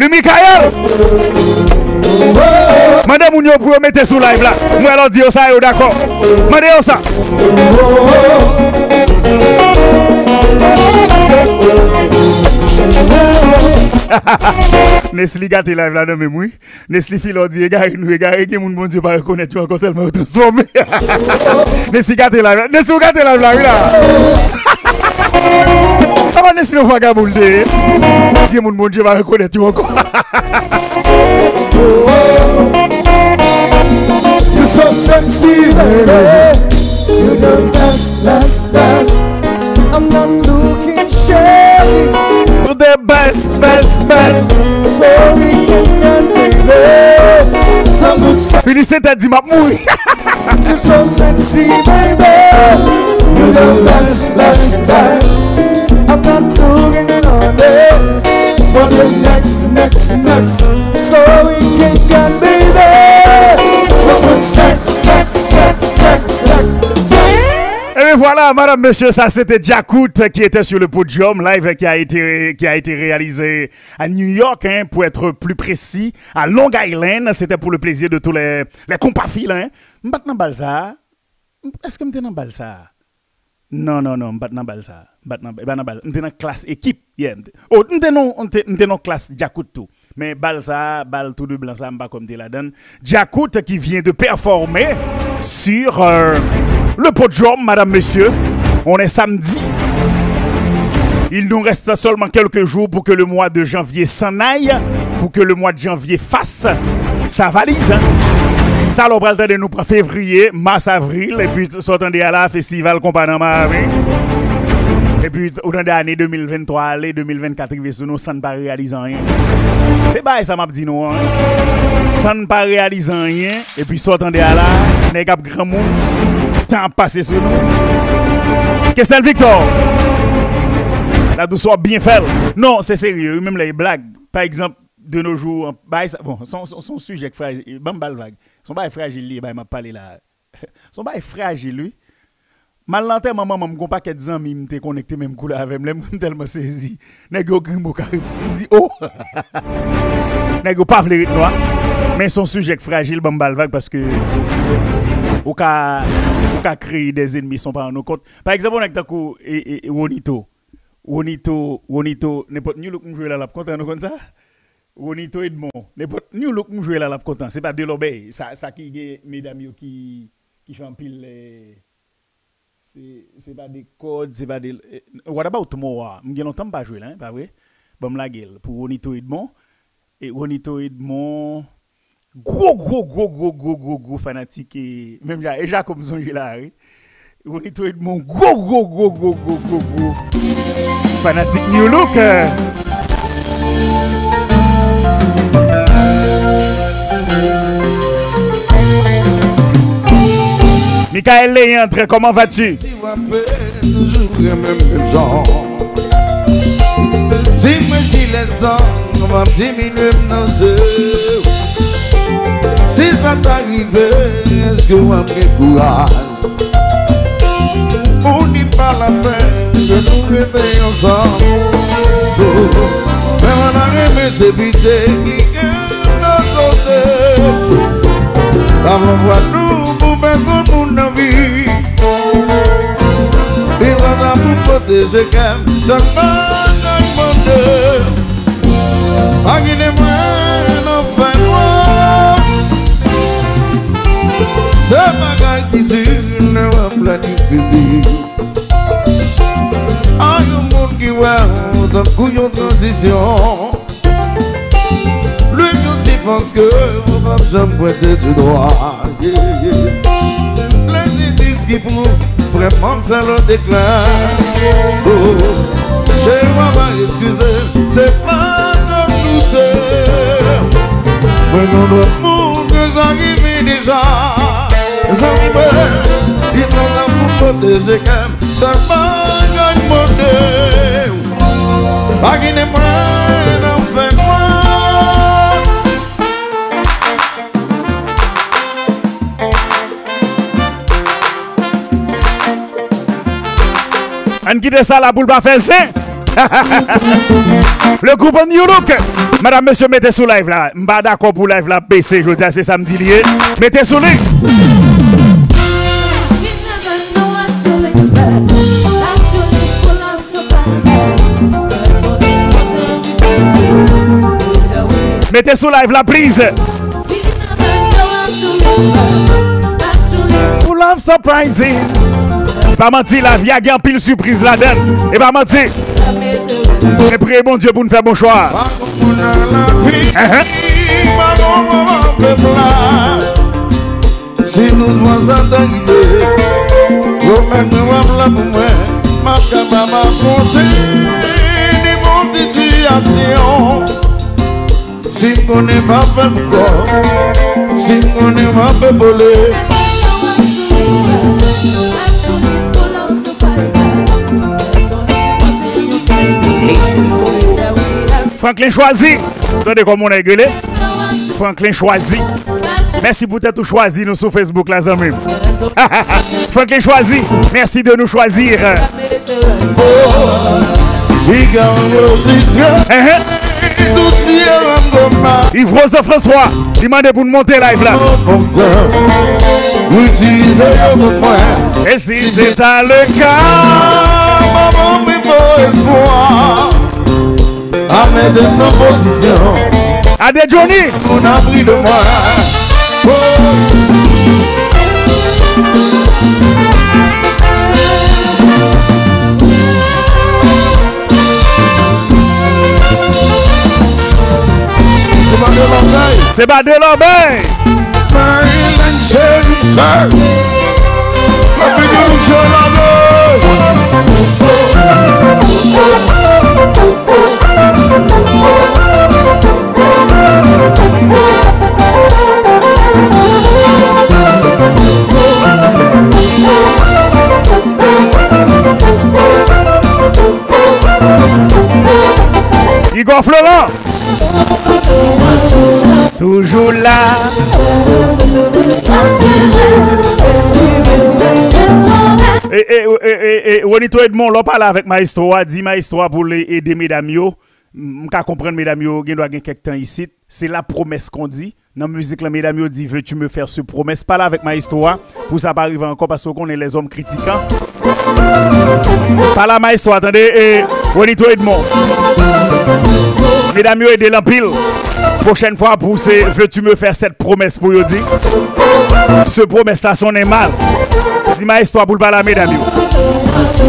Pli Mikael. Mande moun yo pou yo mette sou live la. Mwen alon di yo sa yo dako Mande yo sa. Nesli gati live la nan men mwen Nesli fi lor di e gare nou e gare e Gen moun moun di yo pa rekonet yo an kontel mwen ou transforme Nesli gati live la. Nesli gati live la. Aman nesi nou vagaboulde Gen moun moun je va rekonet yo anko You so sexy baby You don't last, last, last I'm not the best, best, best. So we can get baby. Some good sex. Félicite a dit ma mouille. You're so sexy, baby. You're the best, best, best. I'm not on it. For the next, next, next. So we can get baby. Some good sex, sex, sex, sex, sex, voilà, madame, monsieur, ça c'était Jakut qui était sur le podium, live qui a été, qui a été réalisé à New York, hein, pour être plus précis, à Long Island. C'était pour le plaisir de tous les, les compafils, hein. M'bat nan. Est-ce que m'étais dans balsa? Non, non, non, m'bat nan balsa. M'bat nan, nan balsa. M'étais dans classe équipe, yeah. Oh, m'étais non, m'étais dans classe Jakut tout. Mais balsa, bal tout de blanc, ça m'bat comme t'es la donne. Jakut qui vient de performer sur, euh, le podium, madame, monsieur. On est samedi. Il nous reste seulement quelques jours pour que le mois de janvier s'en aille, pour que le mois de janvier fasse sa valise. Hein. T'as bral de nous pour février, mars, avril, et puis s'attendez à la festival Companama. Et puis, au temps de l'année 2023, l'année 2024, il sur nous sans pas réaliser rien. C'est pas ça m'a dit nous. Hein. Sans pas réaliser rien. Et puis, s'attendez à la, n'est grand monde? Temps passé sur nous. Qu'est-ce que Victor? La douceur bien fait. Non, c'est sérieux, même les blagues. Par exemple, de nos jours, bah, bon, son, son, sujet fragile. Son bail fragile, il m'a parlé là. Son bail fragile, lui. Mal lente maman m'a gon paquet de amis m'était connecté même couleur avec moi tellement saisi. Grimo carré dit oh. Pas vle noir. Mais son sujet fragile parce que ou ka ou ka créer des ennemis sont pas en nos compte. Par exemple on a tako et Wonito. Wonito Wonito n'importe nous look la content nous comme ça? Wonito Edmond look jouer la lap content. C'est pas de l'obé ça ça qui mesdames qui qui pile c'est pas des codes, c'est pas des. Eh, what about Moa? M'gen pas jouer là, hein, pas vrai? Bon, la gueule pour Ronito Edmond. Et Ronito Edmond, gros, gros fanatique. Et même là, et Jacob Zonji là, oui. Ronito Edmond, gros, gros, gros, gros, gros, gros, gros. Fanatique New Look. Michael Léandre, comment vas-tu? Dis-moi si les hommes vont diminuer nos yeux. Si ça t'arrive, est-ce que vous avez courage? On n'est pas la peine de nous réveiller ensemble. Mais on a aimé s'éviter qui est notre côté. Vamos voir nous mè kon moun nan vi Bi lan la pou poteje kem Sakman nan mande Agine mwen nan fè mwen Se bagay ki di ne wap la di bibi A yon moun ki wè ou dan kou yon transisyon Lui yon si pense ke ou pap jom pwete du doa Yeah, yeah, yeah. Les indices qui prouvent vraiment ça le. Oh, chez moi, va excuser, c'est pas nous deux. Mais dans notre monde, déjà. N'ont pas pour protéger comme seulement gagne mon Pas non, fait. On quitte ça la boule pas faire Le groupe New Look. Madame, monsieur, mettez sous live là. M'pas d'accord pour live là baisser. Je dis c'est samedi lié. Mettez sous live. Mettez sous live la prise. Full of surprises. Pas mentir, la vie a gagné pile surprise la donne. Et pas mentir. Et priez bon Dieu pour nous faire bon choix. Uh-huh. Si nous la ma. Si pas corps, si pas voler. Franklin choisi. Attendez comment on a gueulé. Franklin choisi. Merci pour t'être choisi nous sur Facebook, là, amis. Franck choisi. Merci de nous choisir. Yves Rose François, il m'a demandé pour nous monter live là. Et si c'est le cas, maman, espoir, à mettre en position. Adé Johnny, on a pris de moi. C'est pas de l'obéi. Igor Florent Toujours là Et, et, et, et, Juanito Edmond, l'on parle avec Maestro, dit Maestro pour aider mesdames yo. M'ka comprendre mesdames yo, gen doit gen quelques temps ici. C'est la promesse qu'on dit. Dans la musique, la mesdames yo dit, veux-tu me faire ce promesse? Pas là avec Maestro, pour ça pas arriver encore parce qu'on est les hommes critiquants. Pas là Maestro, attendez, et Juanito Edmond. Mesdames aidez l'empile. Prochaine fois, pour c'est, veux-tu me faire cette promesse pour yo dire? Ce promesse là sonne mal. Dis ma histoire pour le parler, mesdames.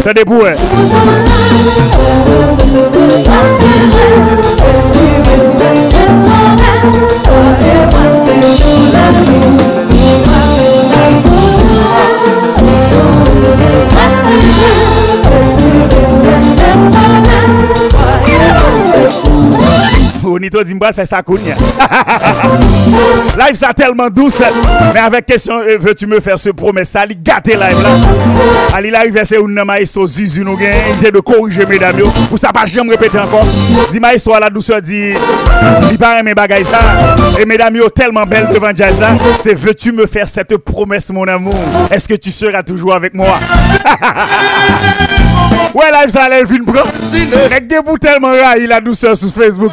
Attendez pour. you. Bonito dit fait ça Live ça tellement douce. Mais avec question, euh, veux-tu me faire ce promesse? Ça, li gâte live là. Ali arrive c'est une maïso zuzu nous gain, de corriger mesdames. Pour ça pas jamais répéter encore. Dis maïso à la douceur dit il mes ça. Et mesdames yo tellement belle devant jazz là, c'est veux-tu me faire cette promesse mon amour? Est-ce que tu seras toujours avec moi? Ouais live ça elle vient prendre. Nek debout tellement raille la douceur sur Facebook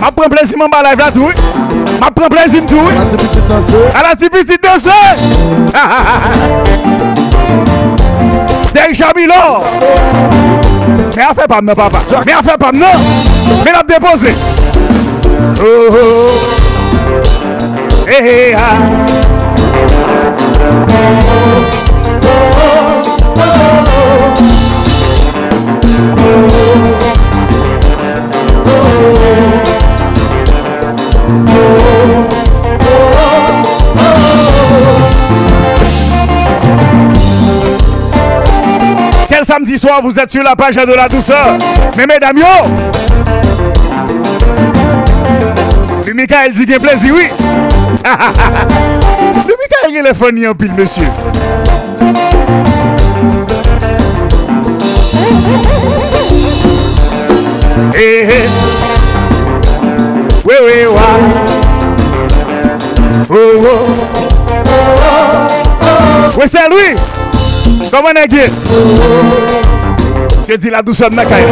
Ma prend plaisir mon live là tout. Ma prend plaisir tout. À la petite petite danse. Déjà Milo. Mais à faire pas non papa. Mais à faire pas non. Mais la déposer. Oh oh. Eh eh ah. Quel samedi soir vous êtes sur la page de la douceur Mais mesdames, yo Le Michael dit qu'il plaisir, oui Le Michael est funny en pile, monsieur Eh, eh. Oui, oui, oui. Oh, oh. Oui, c'est lui. Comment est-ce Je dis la douceur de ma caille.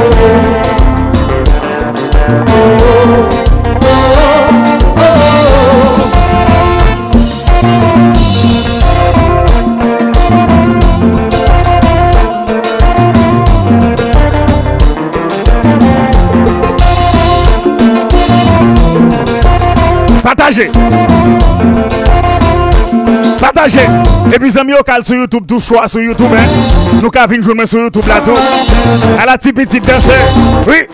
Partagez. Et puis, amis, au sur YouTube, tout choix sur YouTube. Hein. Nous, Kavin, jouer sur YouTube là tout. À la petite petite. Oui.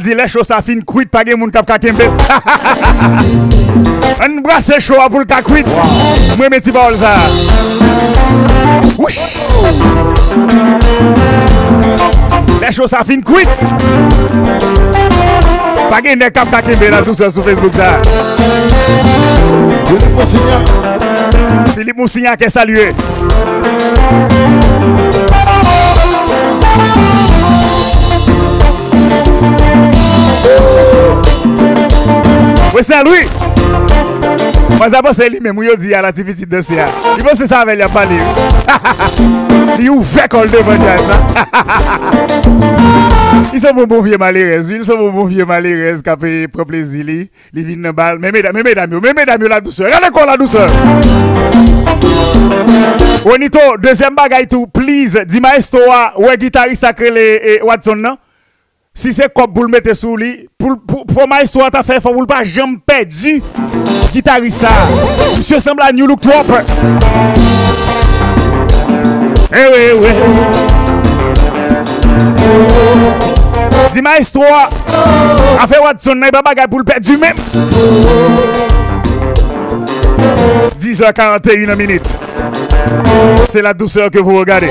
Dit les choses ça fin quit pas de moun kap ka kembe. Un brasse chaud pour le ka quit. Moi paroles ça. Les choses fin quick. Pas de kap cap takembe dans tout ça sur Facebook ça. Philippe Moussignac. Philippe Moussignac est salué. Oui, c'est lui. Moi, ça c'est lui, mais moi, je dis à la petite de ça. Il pense que ça avait a parlé. Il ouvert col de Ils sont bon vieux malheureux. Ils sont bon vieux malheureux qui a fait propre plaisir. Ils viennent dans balle. Mais mesdames, mesdames, mais mesdames, la douceur. Regardez quoi la douceur. Onito, deuxième bagaille tout, please, dis maestro, ouais, guitariste sacré les Watson, non? Si c'est comme pour le mettre sous lui, pour, pour, pour ma histoire, t'as fait, faut vous pas jamais perdu. Guitariste ça. Monsieur semble à New Look Trop. Eh oui, eh oui. Dis ma histoire. A fait Watson, n'est pas bagage pour le perdu même. 10h41 minutes. C'est la douceur que vous regardez.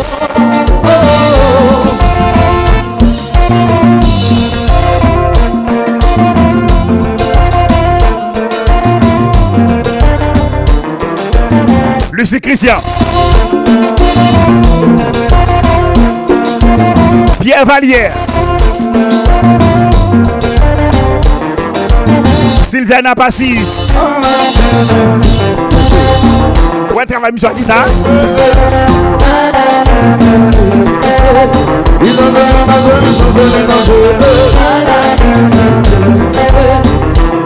Lucie Christian. Pierre Vallière. Sylviana Passis. Ouais, travaille sur la guitare.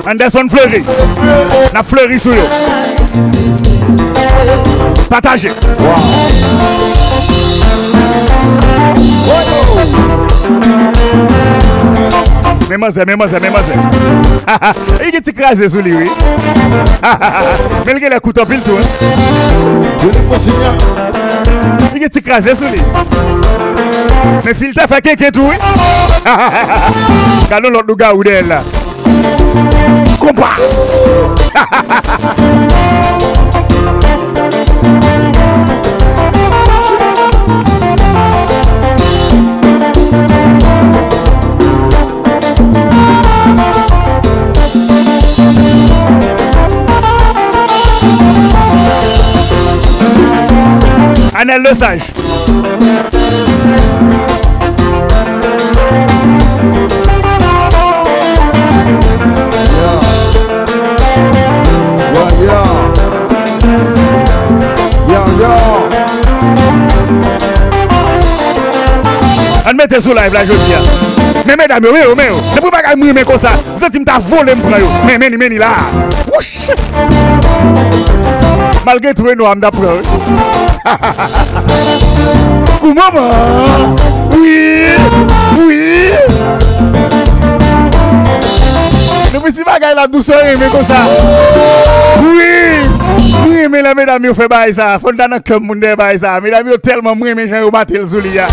Anderson Fleury. La Fleury sur Partagez. Wow. Mesdemoiselles, mesdemoiselles, mesdemoiselles. Il est écrasé sous lui, oui. Mais il a couteau pile tout. Il est écrasé sous lui. Mais filtre fait quelqu'un tout, oui. Regardons l'autre gars est là. Compas. Anel le sage. On mette sous live là, je dis. Mais mesdames, oui, oui, oui. Ne pouvez pas me comme ça. Vous êtes volé m'prend yo. Mais mais mais là. Ouch. Malgré tout nous am d'après. Comment Oui. Oui. Le petit bagage la douceur mais comme ça. Oui. Oui, mais la mesdames, vous faites ça. Faut dans comme monde bail ça. Mesdames, tellement moi mais j'ai rebatté le zulia.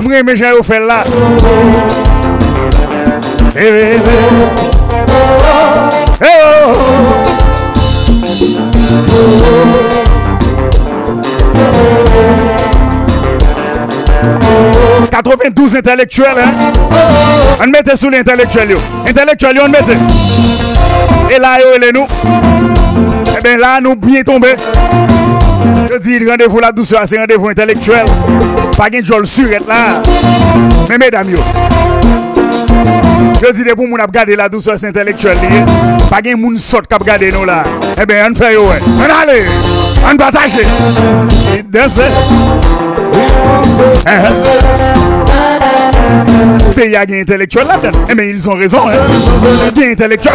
Moi mais j'ai fait là. Eh eh eh. oh. 92 intellectuels, hein? On mette sous l'intellectuel. Intellectuel, on mette. Et là, et nous. Eh bien là, nous bien tombés. Je dis, rendez-vous la douceur, c'est rendez-vous intellectuel. Pas de jol surette là. Mais mesdames, yo. Je dis, pour moun ap gade la douceur, c'est intellectuel. Pas de moun sort kap gade nous là. Eh bien, on fait yo. On allez, on partage. Danse. Pays a gain intellectuel là-dedans. Eh bien, ils ont raison. Hein? Gain intellectuel.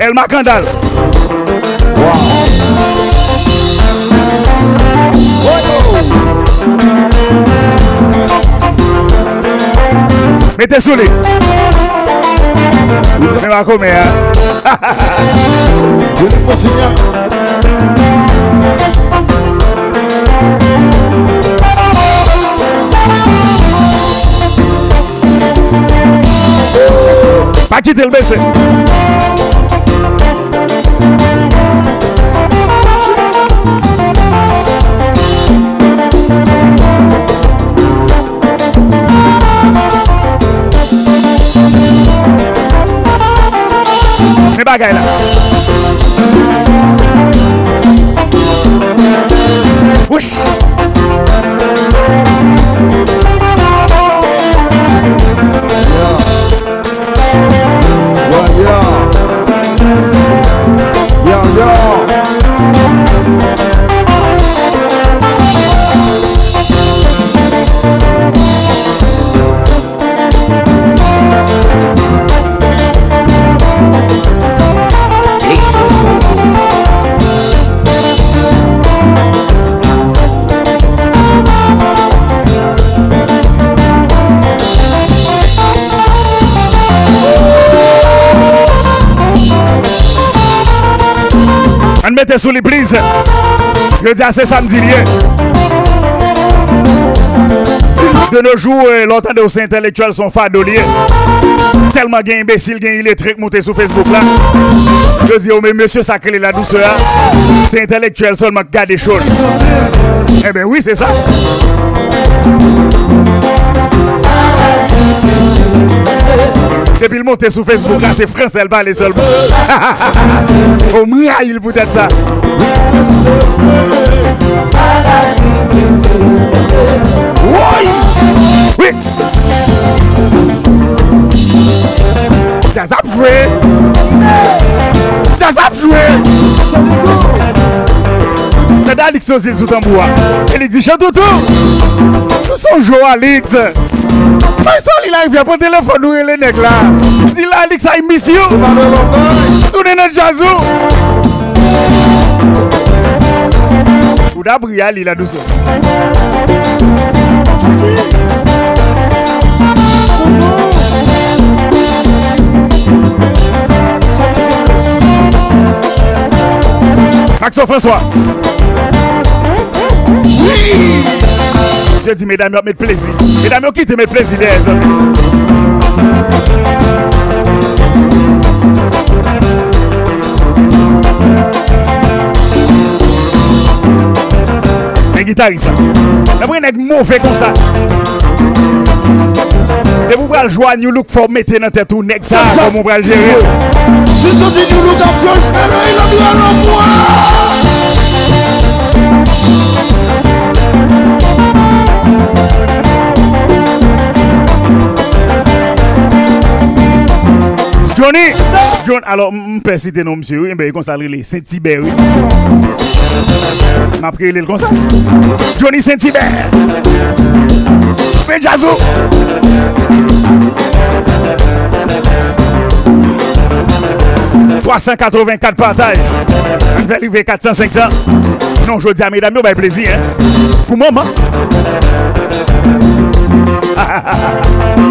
El Macandal. Wow. Mete sou li. Mè mwa kome ya Mwen mwen sinya Pakite l besen la. Ouch! Mettez sous prises. Je dis c'est samedi lié. De nos jours, euh, l'entend de ces intellectuels sont fadoliers. Tellement gain imbécile, gain illettré monté sur Facebook là. Je dis, oh mais monsieur sacré la douceur. C'est intellectuel seulement qui garde des choses. Eh bien oui, c'est ça. Depuis le monter sur Facebook, là, c'est français, elle parle seulement. Au moins, il peut être ça. Oui! Oui! T'as joué! T'as joué! T'as d'Alix aussi sous tambour. Elle dit chante tout. Nous sommes joués Alix. Mais ça, il arrive le téléphone ou les nègres là? Dis là, Alex, I miss you. Tournez notre jazou. Ou d'abri, il a douce. Maxo François. Oui! Je dis, mesdames, mettez plaisir. Mesdames, quittez mes plaisirs Les guitaristes, d'après un mauvais comme ça. Et vous pouvez jouer à New Look for mettre dans tête tout next ça, comme on va le gérer. Si tu dis New Look Action, il a mis à moi. Johnny, John, alors, je peux citer non, monsieur, il est comme ça, il est Saint-Hubert, oui. Je vais comme ça. Johnny Saint-Hubert. Péjazou. « 384 partages. On va arriver 400, 500. Non, je dis à mesdames, on va plaisir. Hein? Pour maman.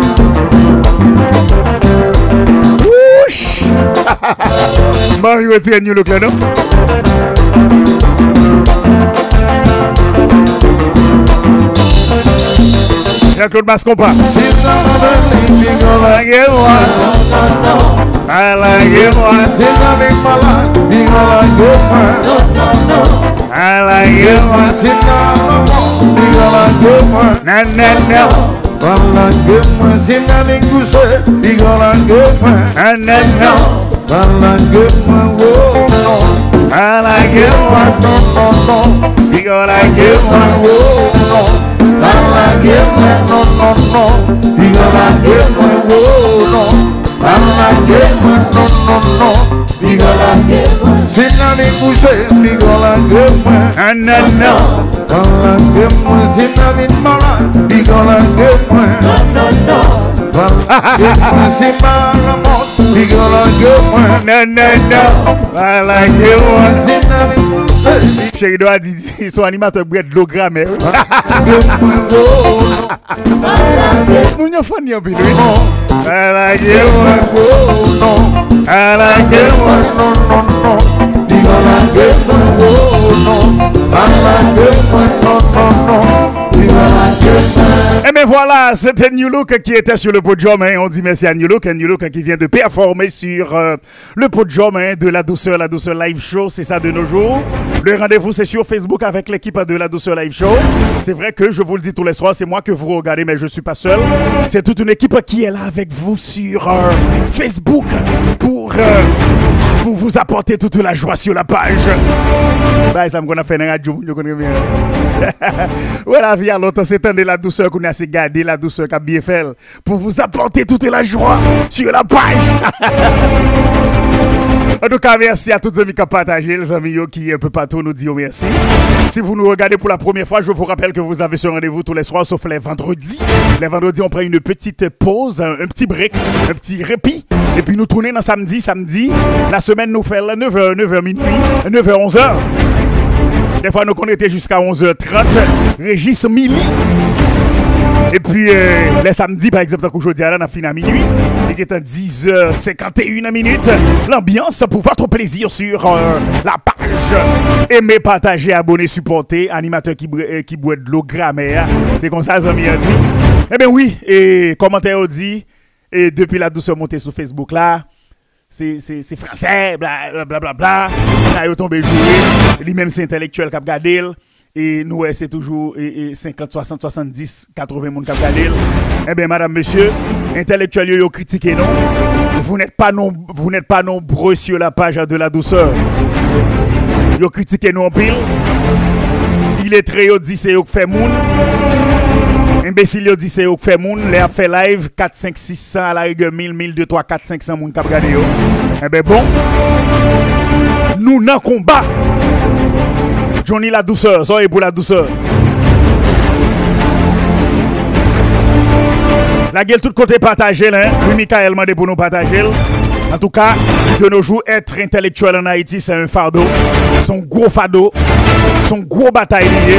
Mari retire Look là, non? Jean-Claude Mascon pas. I like While I get my walk on While I get my walk on You gotta get my walk on While I get my walk on You gotta get my walk on While I get my walk on Sina mikuse bigola gema anana Bala gema sina min mala bigola gema anana Bala gema sima non, non, non. I like you. Chéri Doha dit, son animateur Brett Logra, mais. I like you. I like you. I like et bien voilà, c'était New Look qui était sur le podium. Hein. On dit merci à New Look, New Look qui vient de performer sur euh, le podium hein, de La Douceur, La Douceur Live Show. C'est ça de nos jours. Le rendez-vous, c'est sur Facebook avec l'équipe de La Douceur Live Show. C'est vrai que je vous le dis tous les soirs, c'est moi que vous regardez, mais je suis pas seul. C'est toute une équipe qui est là avec vous sur euh, Facebook pour euh, vous vous apporter toute la joie sur la page. Bah, ça me fait une radio, je connais bien. voilà, via longtemps, c'est de la douceur qu'on a assez gardé, la douceur qu'a bien fait pour vous apporter toute la joie sur la page. En tout cas, merci à tous les amis qui ont partagé, les amis qui un peu partout nous disent merci. Si vous nous regardez pour la première fois, je vous rappelle que vous avez ce rendez-vous tous les soirs, sauf les vendredis. Les vendredis, on prend une petite pause, un, petit break, un petit répit. Et puis nous tournons dans samedi, samedi. La semaine nous fait 9h, 9h minuit, 9h, 11h. Des fois, nous connaissons jusqu'à 11h30. Régis Mili. Et puis, euh, les samedis, par exemple, aujourd'hui, on a fini à minuit. Il est à 10h51 minutes. L'ambiance pour votre plaisir sur euh, la page. Aimez, partagez, abonnez, supportez. Animateur qui, euh, qui boit de l'eau grammaire. C'est comme ça, amis, a dit. Eh bien, oui. Et commentaire dit. Et depuis la douceur montée sur Facebook là c'est français, bla bla bla bla. Là, tombé joué. Lui-même, c'est intellectuel qui a gardé. Et nous, c'est toujours 50, 60, 70, 80 moun qui a gardé. Eh bien, madame, monsieur, intellectuel, yo critiqué, non? Vous n'êtes pas, nombreux sur la page de la douceur. Yo critiqué nous en pile. Il est très haut, dit c'est yo qui fait moun. Imbécile dit c'est yo fait moun, a fait live 4 5 600 à la rigueur 1000 1000 2 3 4 500 moun yo. Eh ben bon. Nous nan combat. Johnny la douceur, ça pour la douceur. La gueule tout côté partagé là, hein? Michael m'a pour nous partager. En tout cas, de nos jours, être intellectuel en Haïti, c'est un fardeau. Son gros fardeau. Son gros bataille lié.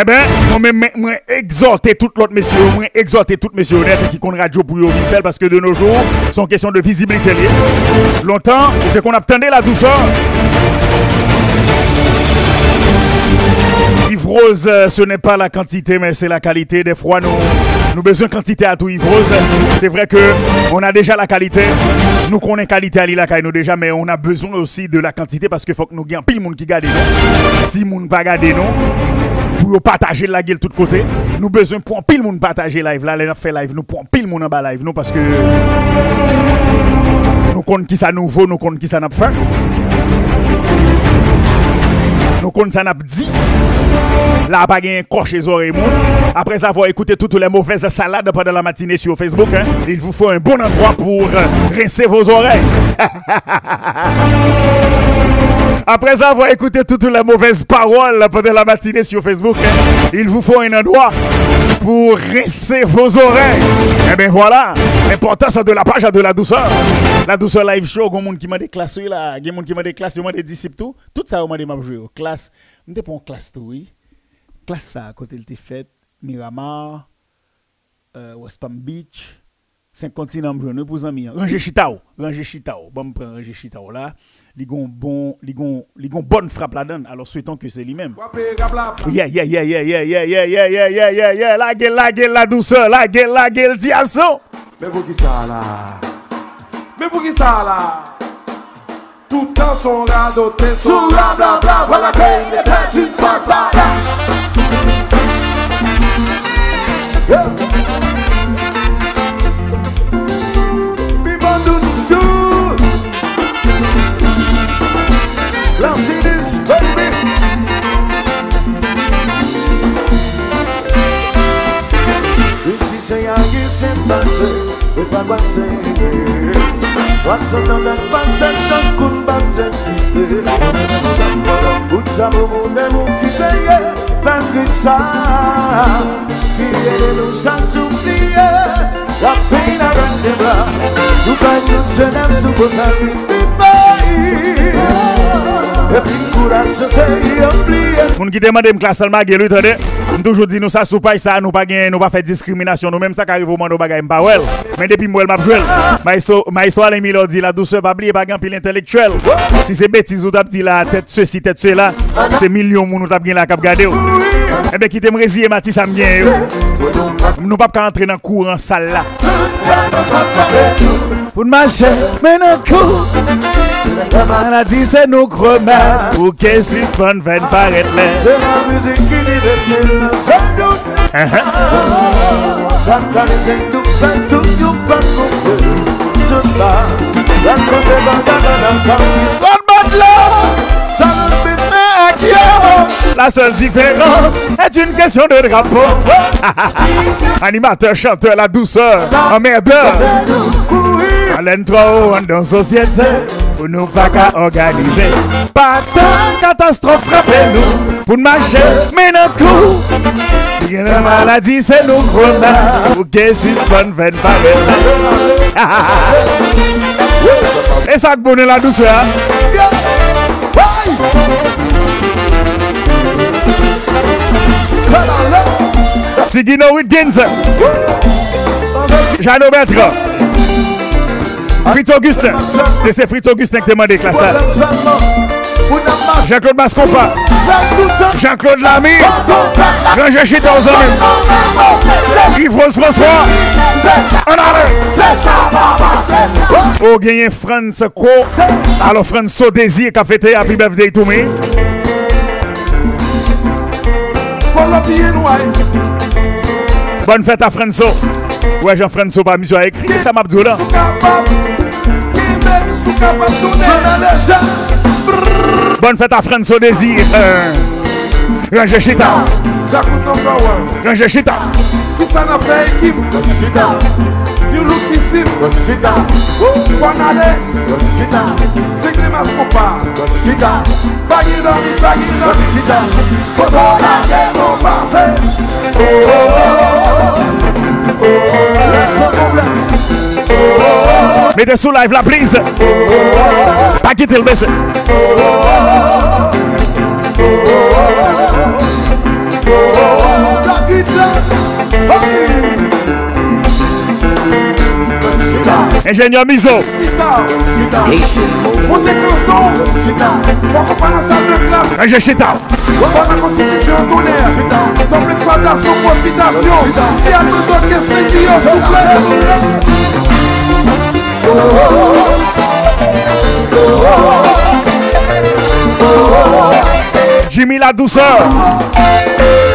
Eh bien, moi-même, moi, exhorter tout l'autre monsieur, moi, exhorter tout monsieur honnête qui compte radio pour parce que de nos jours, c'est une question de visibilité. Longtemps, dès qu'on attendait la douceur. Yves Rose, euh, ce n'est pas la quantité, mais c'est la qualité. Des fois, nous, nous besoin quantité à tout Yves Rose. C'est vrai que on a déjà la qualité. Nous connaissons qualité à l'île déjà, mais on a besoin aussi de la quantité parce qu'il faut que nous gagnons de monde qui garde nous. Si monde pas garder nous, pour partager la gueule de tous côtés, nous besoin pour pile monde partager live. Là, les fait live, nous pour pile monde en bas live, nous parce que nous connaissons qui ça nouveau, nous connaissons qui ça n'a pas fait. Nou kon sa nap di. Là, pas un coche les oreilles. Après avoir écouté toutes les mauvaises salades pendant la matinée sur Facebook, hein, il vous faut un bon endroit pour euh, rincer vos oreilles. Après avoir écouté toutes les mauvaises paroles pendant la matinée sur Facebook, hein, il vous faut un endroit pour rincer vos oreilles. Eh bien voilà, l'importance de la page de la douceur. La douceur live show, il y a des qui m'a déclassé là, il y a des qui m'a déclassé, il y a des disciples tout. Ça, on m'a joué. Classe, je pas en classe oui. Classe ça, côté il était fait, Miramar, euh, West Palm Beach. 5 continents nous pour amis. Ranger Chitao, Ranger Chitao. Bon, prend Ranger Chitao là. Li gon bon, gon bonne frappe là-dedans. Alors souhaitons que c'est lui-même. Yeah, yeah, yeah, yeah, yeah, yeah, yeah, yeah, yeah, yeah, yeah, yeah. La gueule, la gueule, la douceur, la gueule, la gueule, diasso. Mais pour qui ça là? Mais pour qui ça là? Putain son là doté son là bla bla Voilà qu'il n'est pas une façade yeah. Baby. Ici E pa kwa se Kwa se nan nan pa se Nan koun pa ten si se Pout sa mou mou ne mou ki peye Pan ki sa. Ki yere nou san soupliye La pey na ran de bra. Nou pa yon se nan sou Po sa mi di bayi E pi koura se te yon pliye Moun ki demande m klasal ma gelu tade? Toujou di nou sa soupaj sa nou pa gen, nou pa fe diskriminasyon nou menm sa ka rivouman nou bagay mpa wel. Men depi mwel map jwel. Ma iso alen mi lor di la douse pa bli e bagan pil intelektuel. Si se betiz ou tap di la tet se si tet se la, se milyon moun ou tap gen la kap gade ou. Eh Ebe ki te mrezi e mati sa mgen yo. Nou pap ka antre nan kou an sal la. Poun manche men nan kou, an a di se nou kroman, pou ke suspon ven paret le. Se la mizik ki li de pil. La seule différence est une question de drapeau. Animateur, chanteur, la douceur, emmerdeur. Alain trop dans société pour nous pas qu'à organiser. Pas de catastrophe frappez-nous pour marcher, mais non coup. Si y a une maladie, c'est nous qu'on Pour que suspend veine par Et ça, bonne la douceur. Sigino Wiggins. Jeannot Bertrand. Fritz Augustin. Et c'est Fritz Augustin qui demande classe. Jean-Claude Mascompa. Jean-Claude Lamy. Ranger aux amis. Yves François. On a Oh, gagné France Co. Alors, France Désir qui a fêté Happy Birthday to me. Bonne fête à François. Ouais, Jean-François, pas mis à écrit. Ça m'a dit là. Bonne fête à François Désir. Ranger Chita. Ranger Chita. Qui s'en a fait équipe? C'est Clémence Copa. Baggy Dami, Baggy Dami. Cause all I get no passe. Oh, oh, oh, oh, oh, oh, oh, Mettez sous live la prise. Pas quitter le baisse. Oh! Baisser. Ingénieur Miso. Ranger Chita. Dans la constitution tonnerre. Dans l'exploitation, profitation. Si à tout d'autres questions qui ont soufflé. Jimmy la douceur.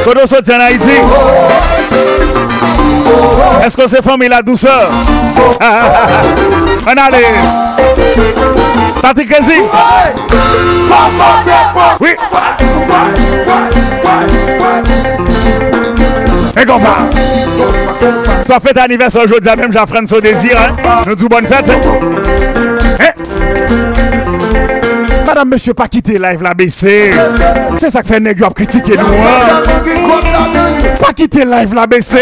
Kodo sorti en Haïti. Est-ce que c'est famille la douceur? On allez. Patrick Kezi. Oui. Et qu'on va. Soit fête anniversaire aujourd'hui, même Jean-François Désir. Hein? Nous disons bonne fête. Monsieur, pas quitter live la BC. C'est ça que fait nègre critiquer nous. Hein? Pas quitter live la BC.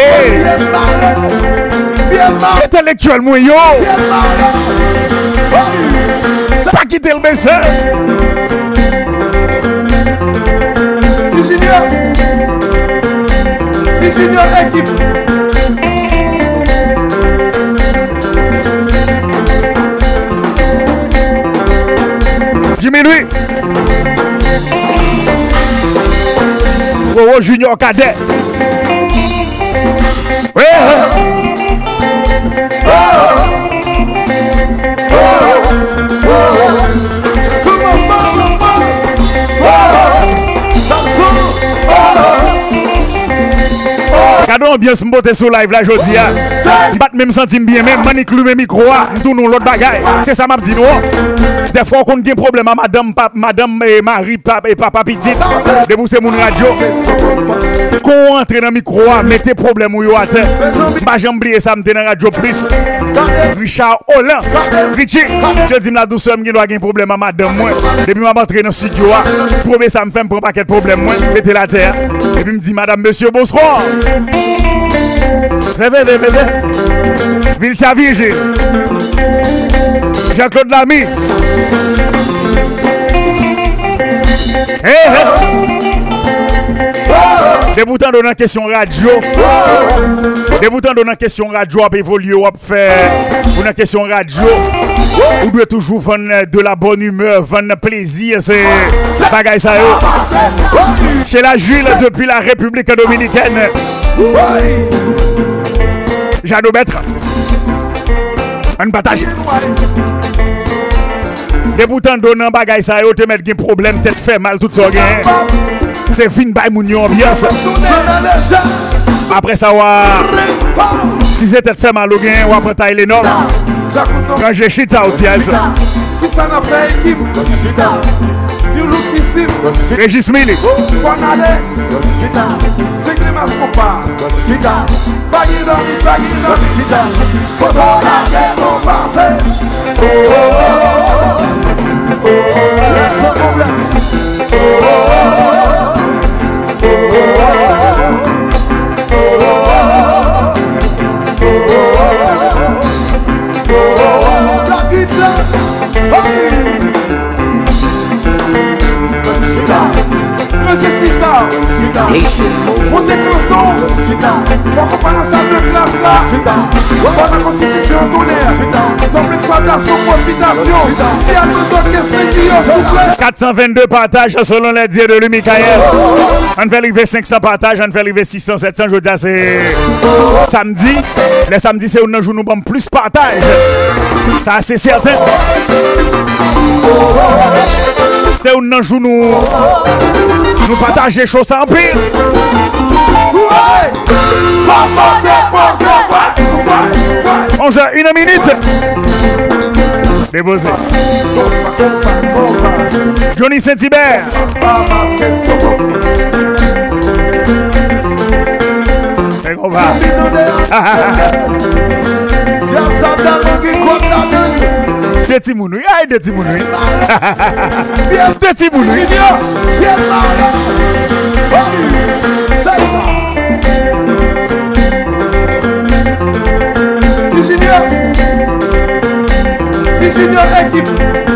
Intellectuel yo. Pas quitter le BC. Si junior. Si junior équipe. Jimmy Louis. Oh, Junior Cadet. Oui. Kado ambiance mbote sou live la jodi ya Mbat même senti bien même manik lume micro Mtoun nou lot bagay C'est ça m'a dit Des fois qu'on gen problème à madame pap, madame et Marie pap et papa petit De vous c'est mon radio Qu'on entre dans micro mettez problème ou à terre Mba j'oublié ça m'te dans radio plus. Richard Holland Richie Je dis la douceur m'gen doit gen problème à madame moi Depuis m'a rentré dans studio Premier ça me fait un paquet de problème moi Mettez la terre. Et puis me dit madame monsieur bonsoir. C'est vrai, c'est vrai. Ville Savige. Jean-Claude Lamy. Déboutant de la question radio. Déboutant de la question radio a évolué, a fait pour la question radio. Ou doit toujours vendre de la bonne humeur, vendre plaisir, c'est bagaille ça. Chez la Jules depuis la République dominicaine. Jado Maître. Un partage. Déboutant donnant bagaille ça yo te mettre des problème tête fait mal tout ça C'est fin by moun yo ambiance. Après ça si c'est tête fait mal au gain ou après taille les normes. Quand j'ai chita Du loutissime Régis Mili necesita Você cansou Foco para na salle de classe là Dans la constitution tournée Ton exploitation, profitation Si à tout d'autres questions qui ont soufflé 422 partages selon les dires de lui, Michael. On fait arriver 500 partages, on fait arriver 600, 700. Je dire, c'est samedi. Le samedi, c'est un jour nous avons plus partage. Ça, c'est certain. C'est un jour nous nous partager les choses en pire. Ouais 11 h 1 minute. Déposé. Johnny Saint-Hubert. De ti moun wè, ay de ti moun wè. De ti moun wè. Se sa. Si junior. Si junior ekip.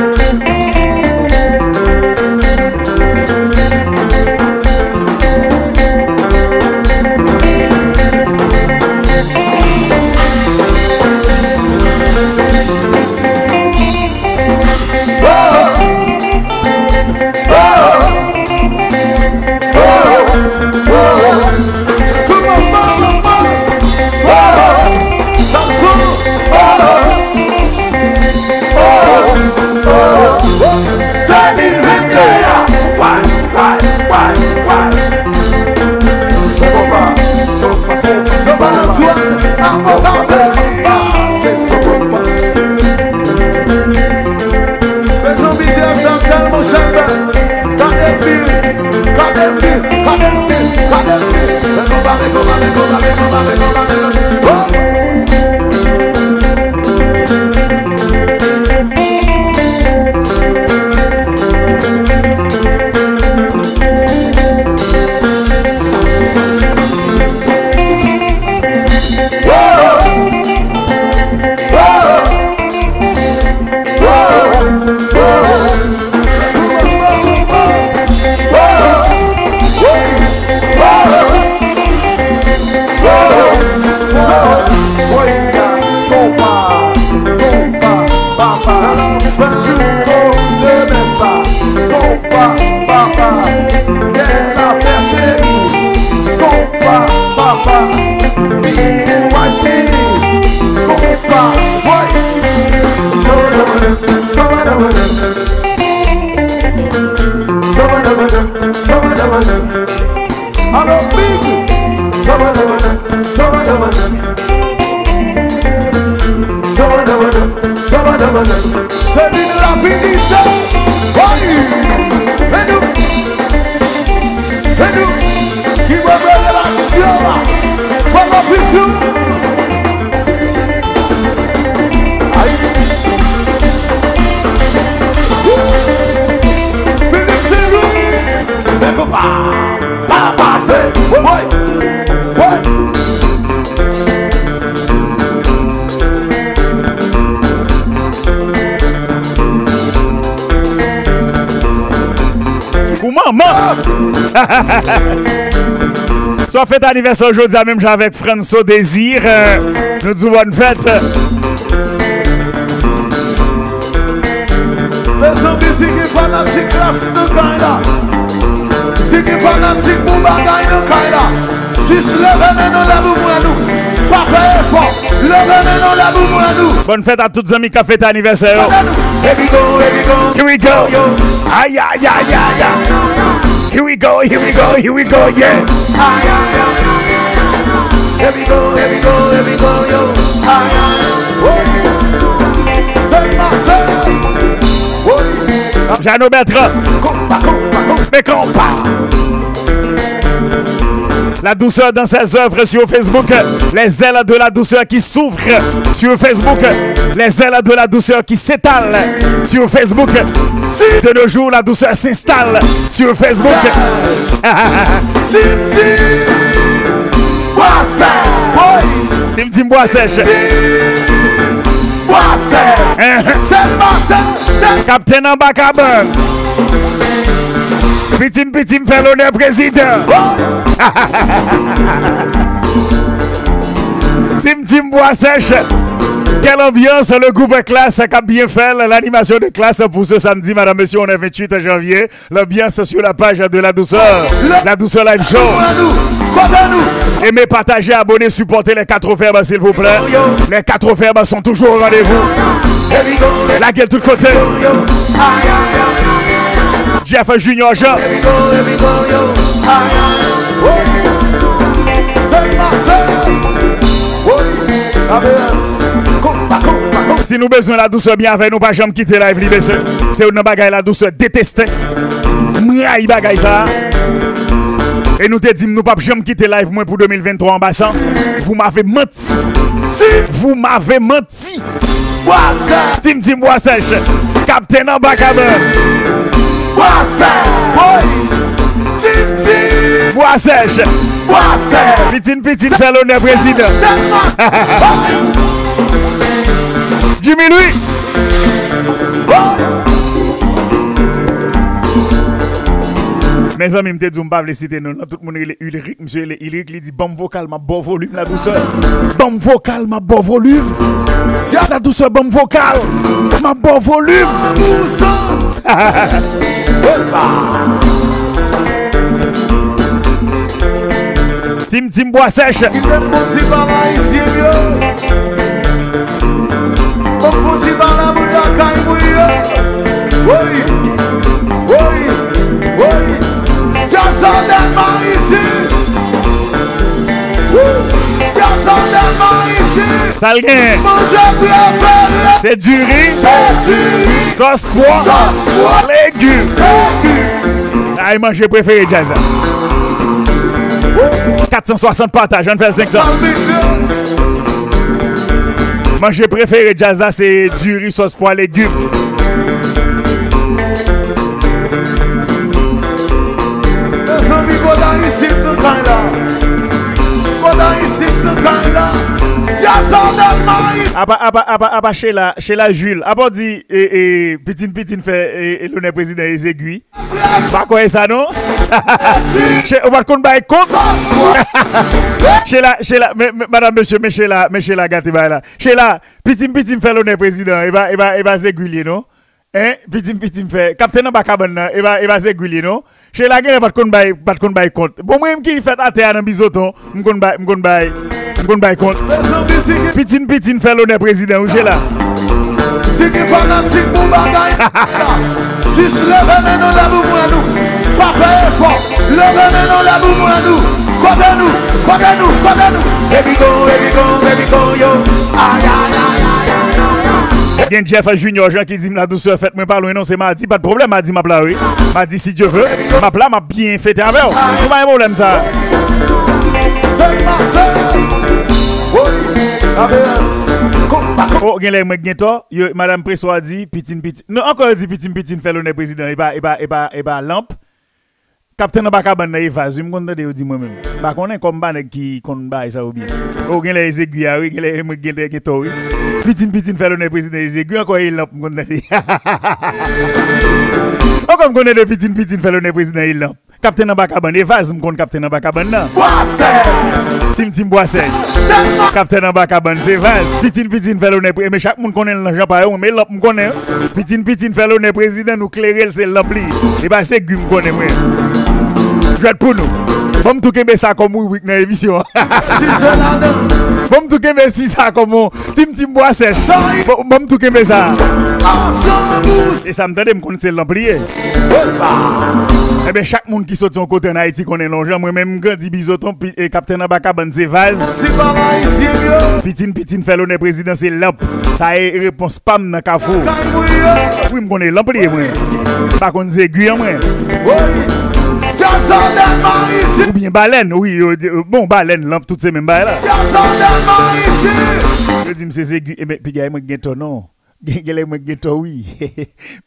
Fête anniversaire aujourd'hui, même avec François Désir. Euh, nous disons bonne fête. La effort. Bonne fête à toutes les amis qui ont fête anniversaire. Here we go, here we go. Here we go. Aïe, aïe, aïe, aïe, aïe. Here we go, here we go, here we go, yeah. Here we go, here we go, here we go, yo. Aye, aye. Oh. Take myself. Oh. Jeannot Bertrand, Compa, compa, compa. mes compas. La douceur dans ses œuvres sur Facebook, les ailes de la douceur qui s'ouvrent sur Facebook, les ailes de la douceur qui s'étalent sur Facebook. De nos jours, la douceur s'installe sur Facebook. Tim, tim. Bois sèche. Capitaine en bas cabane. Petit petit me fait l'honneur président. Tim Tim Bois sèche. Quelle ambiance le groupe classe qui a bien fait l'animation de classe pour ce samedi, madame, monsieur, on est 28 janvier. L'ambiance sur la page de la douceur. La douceur live show. Aimez, partagez, abonnez, supportez les quatre verbes, s'il vous plaît. Les quatre verbes sont toujours au rendez-vous. La gueule de tous Jeff Junior Jean. Si nous besoin de la douceur bien avec nous, pas jamais quitter live libre. C'est une bagaille la douceur détestée. Mouaille bagaille ça. Et nous te dit nous pas jamais quitter live moins pour 2023 en bassin. Vous m'avez menti. Vous m'avez menti. Tim Tim Bois sèche. Captain en bas cabane. Bois sèche. What's up? Pitine Pitine fait l'honneur président. Jimmy Louis. Mes amis, je ne citer non, tout le monde est Ulrich, monsieur il dit bon vocal, ma bon volume, la douceur. Bon vocal, ma bon volume. La douceur, bon vocal, ma bon volume. Tim Tim Bois sèche. Dem pousi tellement ici. Ça Dieu préféré, c'est du riz, c'est du sauce pois. légumes. légumes. Ah, manger préféré jazz. 460 partages, j'en fais 500. Ambiance. Manger préféré jazz c'est du riz, sauce pois, légumes. Aba, aba, aba, aba, chez la, chez la Jules. Aba dit, et, et, Pitine, Pitine fait, et, et l'honneur président les aiguilles. Pas quoi ça, non? Chez, on va qu'on baille compte? Chez la, chez madame, monsieur, mais chez la, mais chez la gâte, bah, là. Chez la, Pitine, Pitine fait l'honneur président, et va, et va, et va zégulier, non? Eh, pitim pitim fe, kapten nan baka ban nan, eba, eba se gwili nou. Che la gen e pat kon bay, pat kon bay kont. Bon mwen mki fet ate anan bizoton, mkon bay, mkon bay, mkon bay kont. Pitim pitim fe lone prezident ou che la. Siki panan sik mou bagay, sis leve menon la bou mwen nou. Pape e fok, leve menon la bou mwen nou. Kote nou, kote nou, kote nou. Ebi kon, ebi kon, ebi kon yo, ayayayayay. Gen Jeff Junior, Jean qui dit la douceur, faites moi pas loin, non, c'est mardi, pas de problème, mardi, m'a plat, oui. Mardi, si Dieu veut, m'a plat, m'a bien fêté avec vous. Pas de problème, ça. Oh, gen lè mwen gen to, yo, Madame Presso a di, pitin pitin, non, ankon di pitin pitin fè lè prezident, e ba, e ba, e ba, e ba, lamp. Kapten nan baka ban nan evaz, yon konta de yo di mwen men. Ba konen kon ban ki kon ba e sa ou bien. Oh, gen lè e zeguyari, gen lè mwen gen lè gen to, oui. Pitin pitin fè lè prezident Ezegui, anko il lamp mwen konè li. Anko m konè de pitin pitin fè lè prezident il lamp. Kapten nan baka ban, evaz m kon kapten nan baka ban nan. Tim tim boasej. Kapten nan baka ban, se evaz. Pitin pitin fè lè prezident, me chak moun konè nan japa yon, me lamp m konè. Pitin pitin fè lè prezident, nou klerel se lamp li. E ba Ezegui m konè mwen. Jwad pou nou. Bon tout kembe ça comme week dans l'émission. Bon tout kembe si ça comme Tim Tim. Bon tout kembe ça. Et ça me donne me connaître l'amplier. Eh bien, chaque monde qui saute son côté en Haïti connaît l'enjeu. Moi-même, capitaine Abaka, ban c'est vase. Pitine, pitine, fait l'honneur président, c'est lampe. Ça est réponse pam dans Kafou. Oui, je connais l'amplier, moi. Aiguille, moi. Ou bien baleine, oui. Bon, baleine, lampe, toutes ces mêmes balles là. Je dis, c'est aiguille. Et puis, il y a un ton non. Gele mwen gen to oui.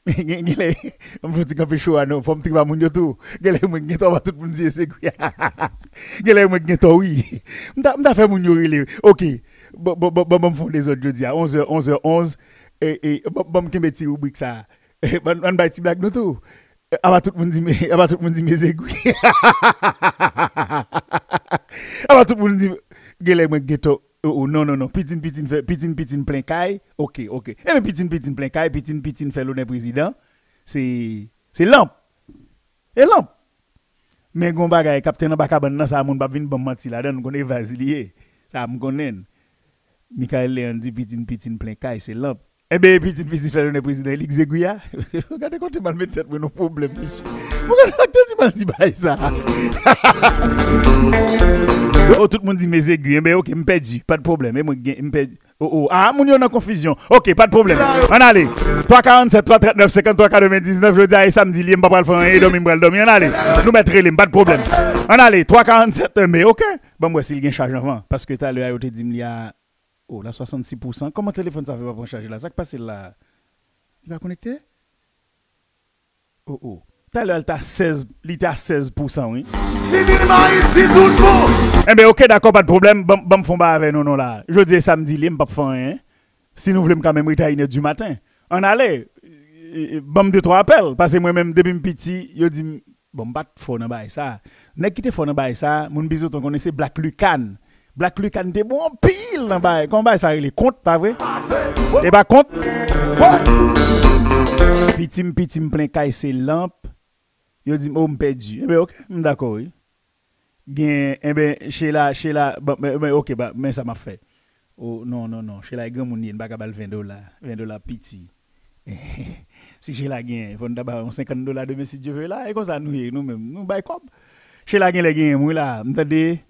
Gele mwen ti kape show ano, fom ti ba moun yo tout. Gele mwen gen to ba tout moun di se kou. Gele mwen gen to oui. Mda mda fait moun yo. OK. Bon bon bon bon font des autres jeudi à 11h 11h11 et et bon kembe ti rubrique ça. Ban ban bay ti blague no tout. Ah aba tout moun di me, aba ah tout moun di me zegwi. aba tout moun di me, gele mwen geto. Oh, oh, non, non, non. Pitin, pitin, fe, pitin, pitin, plen kay. Ok, ok. Eh, e men pitin, pitin, plen kay, pitin, pitin, fe lounen prezident. Se, se lamp. E lamp. Men goun bagay, kapten nan baka ban nan sa moun bab vin ban manti la den, konen vaziliye. Sa moun konen. Mikael Leon di pitin, pitin, plen kay, se lamp. Eh bien, pitin, pitin, fait l'honneur président, Ligue Zégouya. Regardez quand tu m'as mis tête, mais nos problèmes. Regardez quand tu m'as dit, bah, ça. Oh, tout le monde dit mes aiguilles. Mais ok, je perdu. Pas de problème. Oh, oh. Ah, mon yon en confusion. Ok, pas de problème. On allez. 347, 339, 53, 99. Je dis à samedi, vais pas le faire. Et je vais dormir. On allez. Nous mettre les pas de problème. On allez. 347, mais ok. Bon, moi, s'il y a un. Parce que le IoT dit, il a. Oh, là, 66%. Comment le téléphone ça fait pas pour charger là? Ça qui passe là? Il va connecter? Oh, oh. Tout à l'heure, il était à 16%, il était à 16%, oui. Eh bien, ok, d'accord, pas de problème. Bon, bon, font pas avec nous, non, là. Je dis samedi, ne pas faire rien. Si nous voulons quand même une du matin. On allait. Bon, deux, trois appels. Parce que moi-même, depuis petit, je dis, bon, pas de dans ça. N'est quitté faux dans ça. Mon bisou, on connaissait Black Lucan. Black Lucan, t'es bon pile dans bail. Comment ça, il est compte, pas vrai? T'es pas compte? Pitim, pitim, plein caille, c'est lampe. Yo dit, oh, perdu. Eh bien, ok, d'accord, oui. Gen, eh bien, chez la, chez la, mais, ok, bah, mais ça m'a fait. Oh, non, non, non, chez la, grand moun yen, baka bal 20 dollars, 20 dollars petit. si chez la gen, faut d'abord 50 dollars de si Dieu veut là, et comme ça, nous, nous même, nous, bah, comme. Chez la gen, les gen, moi là, m'tendez?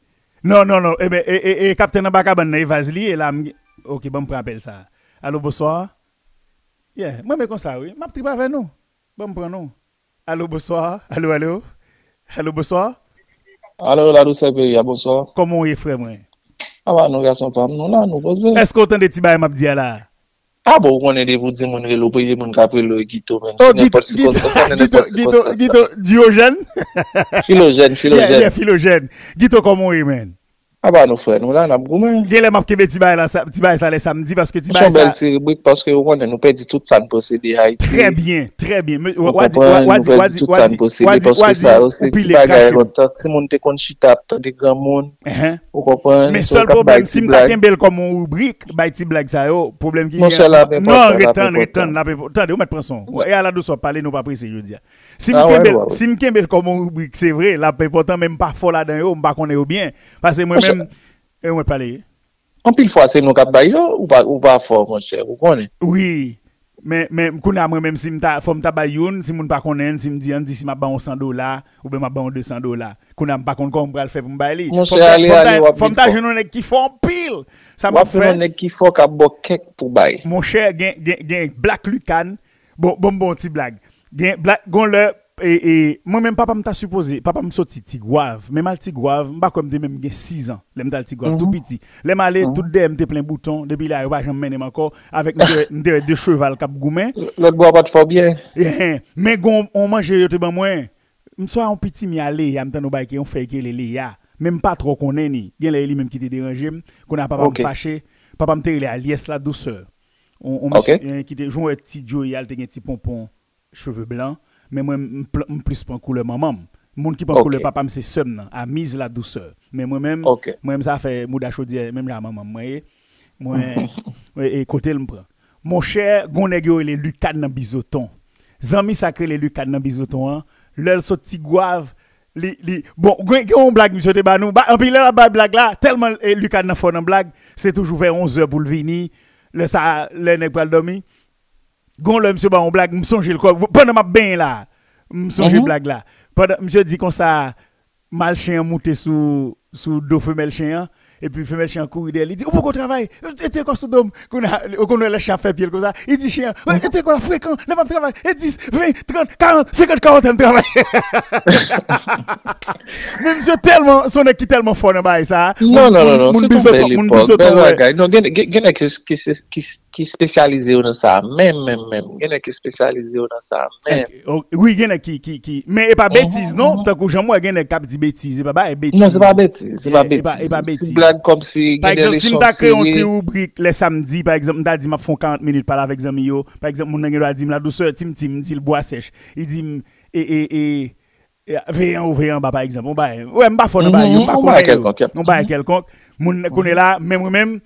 Non, non, non. Ebe, eh e, e, eh, e, eh, kapten eh, nan baka ban nan evaz li, e la mge... Ok, bon prapel sa. Alo, bonsoir. Yeah, mwen me kon sa, oui. Map tripa ve nou. Bon pran nou. Alo, bonsoir. Alo, alo. Alo, bonsoir. Alo, la douce peri, a bonsoir. Koman ou ye fre mwen? Awa, ah, nou gason pam nou la, nou boze. Esko otan de tibay map diya la? A bo, konen de pou di moun relo pou ye moun kapre lo gito men. Oh, gito, gito, gito, gito, Diogen? Filogen, filogen. Yeah, yeah, filogen. Gito komon e men. A ba nou fred nou la nan ap goumen. Gen lè map kebe ti bay sa lè samdi paske ti bay sa... Son bel ti rubrik paske ou konnen nou pedi tout san posede Haiti. Trè bien, trè bien. Ou konnen nou pedi tout san posede paske sa ou se ti bagay lontak. Si moun te kon chita ap ta de gran moun. Ou konnen. Men sol problem si mta ken bel kon moun rubrik bay ti blag sa yo. Problem ki... Non, retan, retan. Tande, ou met pranson. E ala do so pale nou pa prese yo diya. Si Ah ouais, ouais, ouais. si m'kembel comme on rubrique, c'est vrai, la pourtant même pas fort là dedans yo, m'pa connaît yo bien parce que moi même et on va parler. En pile fois, c'est nous kap bay yo, ou pas, ou pas fort, mon cher, vous connaissez? Oui. Mais mais moi même si m'ta faut m'ta bay youn, si moun pa konnen, si m'di an di si m'a ban 100 dollars ou ben m'a ban 200 dollars. Comment le faire pour li. Mon cher, allez, allez, Faut m'ta jeune nèg qui font pile. Ça m'a fait bo kek mon cher gen gen gen Black Lucan. Bon bon bon petit blague. Gen Black gon le et, et moi même papa m'ta supposé papa me sorti tigouave même al tigouave m'pa comme de même gen 6 ans l'aime dal tigouave tout petit. L'aime aller tout de m'te plein bouton depuis là pas jamais mener encore avec deux deux cheval cap goumen. Bois pas de fò bien. Eh, mais gon on mange yo te ban moins m'soit un petit mi aller y a m'tan no bay ki on fait que les ya. Même pas trop connaît ni. Gen là lui même qui te déranger qu'on a papa Ok. me fâché papa me te relé Aliès la douceur. On on Ok. monsieur, eh, qui te joue un petit Joe yal te gen petit pompon cheveux blancs mais moi m plus prend couleur maman. Moun qui prend Ok. couleur papa m c'est seum nan, à mise la douceur. Mais moi-même Ok. moi-même ça fait mouda chaudière même la maman moi moi ouais, et côté le prend. Mon cher gon nèg yo les lucad nan bizoton. Zami sacré les lucad nan bizoton hein. L'el sorti goave li, li, bon, gwen gen yon blague, monsieur te ba nou, ba, en pile la ba blague là, tellement eh, Lucas nan fò nan blague, c'est toujours vers 11h pour le vini, le sa, le nèg pral dormi. Gon le monsieur ba on blague, m'songe le quoi, pendant ma ben là, m'songe Mhm. blague là. Pendant, monsieur dit comme ça, mal chien monté sous, sous dos femelle chien, et puis femelle chien courir il dit, où pourquoi travail? Tu quoi ce dôme? Qu'on a, a le chien fait pied comme ça, il dit chien, ouais, quoi la fréquent, le pas travail, et 10, 20, 30, 40, 50, 40 ans travail. Mais monsieur tellement, son équipe tellement fort dans bail ça. Non, non, non, non, Moun c'est bisoton, ton bel moun époque. Non, ki spesyalize yo nan sa, men, men, men. Gen ki spesyalize yo nan sa, men. Oh, Oui, gen qui qui qui mais et pas bêtise non, tant que moi gen cap dit bêtise, et pas pas bêtise. Non, se pa beti, se pa Eh, eh, pa- beti. Pa beti. Si blag kom si Par exemple, de si m'ta créé un petit tiré. rubrique les samedis, par exemple, m'ta dit m'a font 40 minutes parler avec zami yo. Par exemple, mon nèg a dit la douceur tim tim dit le bois sèche. Il dit m- et et et veillant ou veillant bas par exemple. On ba ouais fort dans ba yo, Mhm, ba connaît quelconque. On ba quelconque. Moun connaît là même même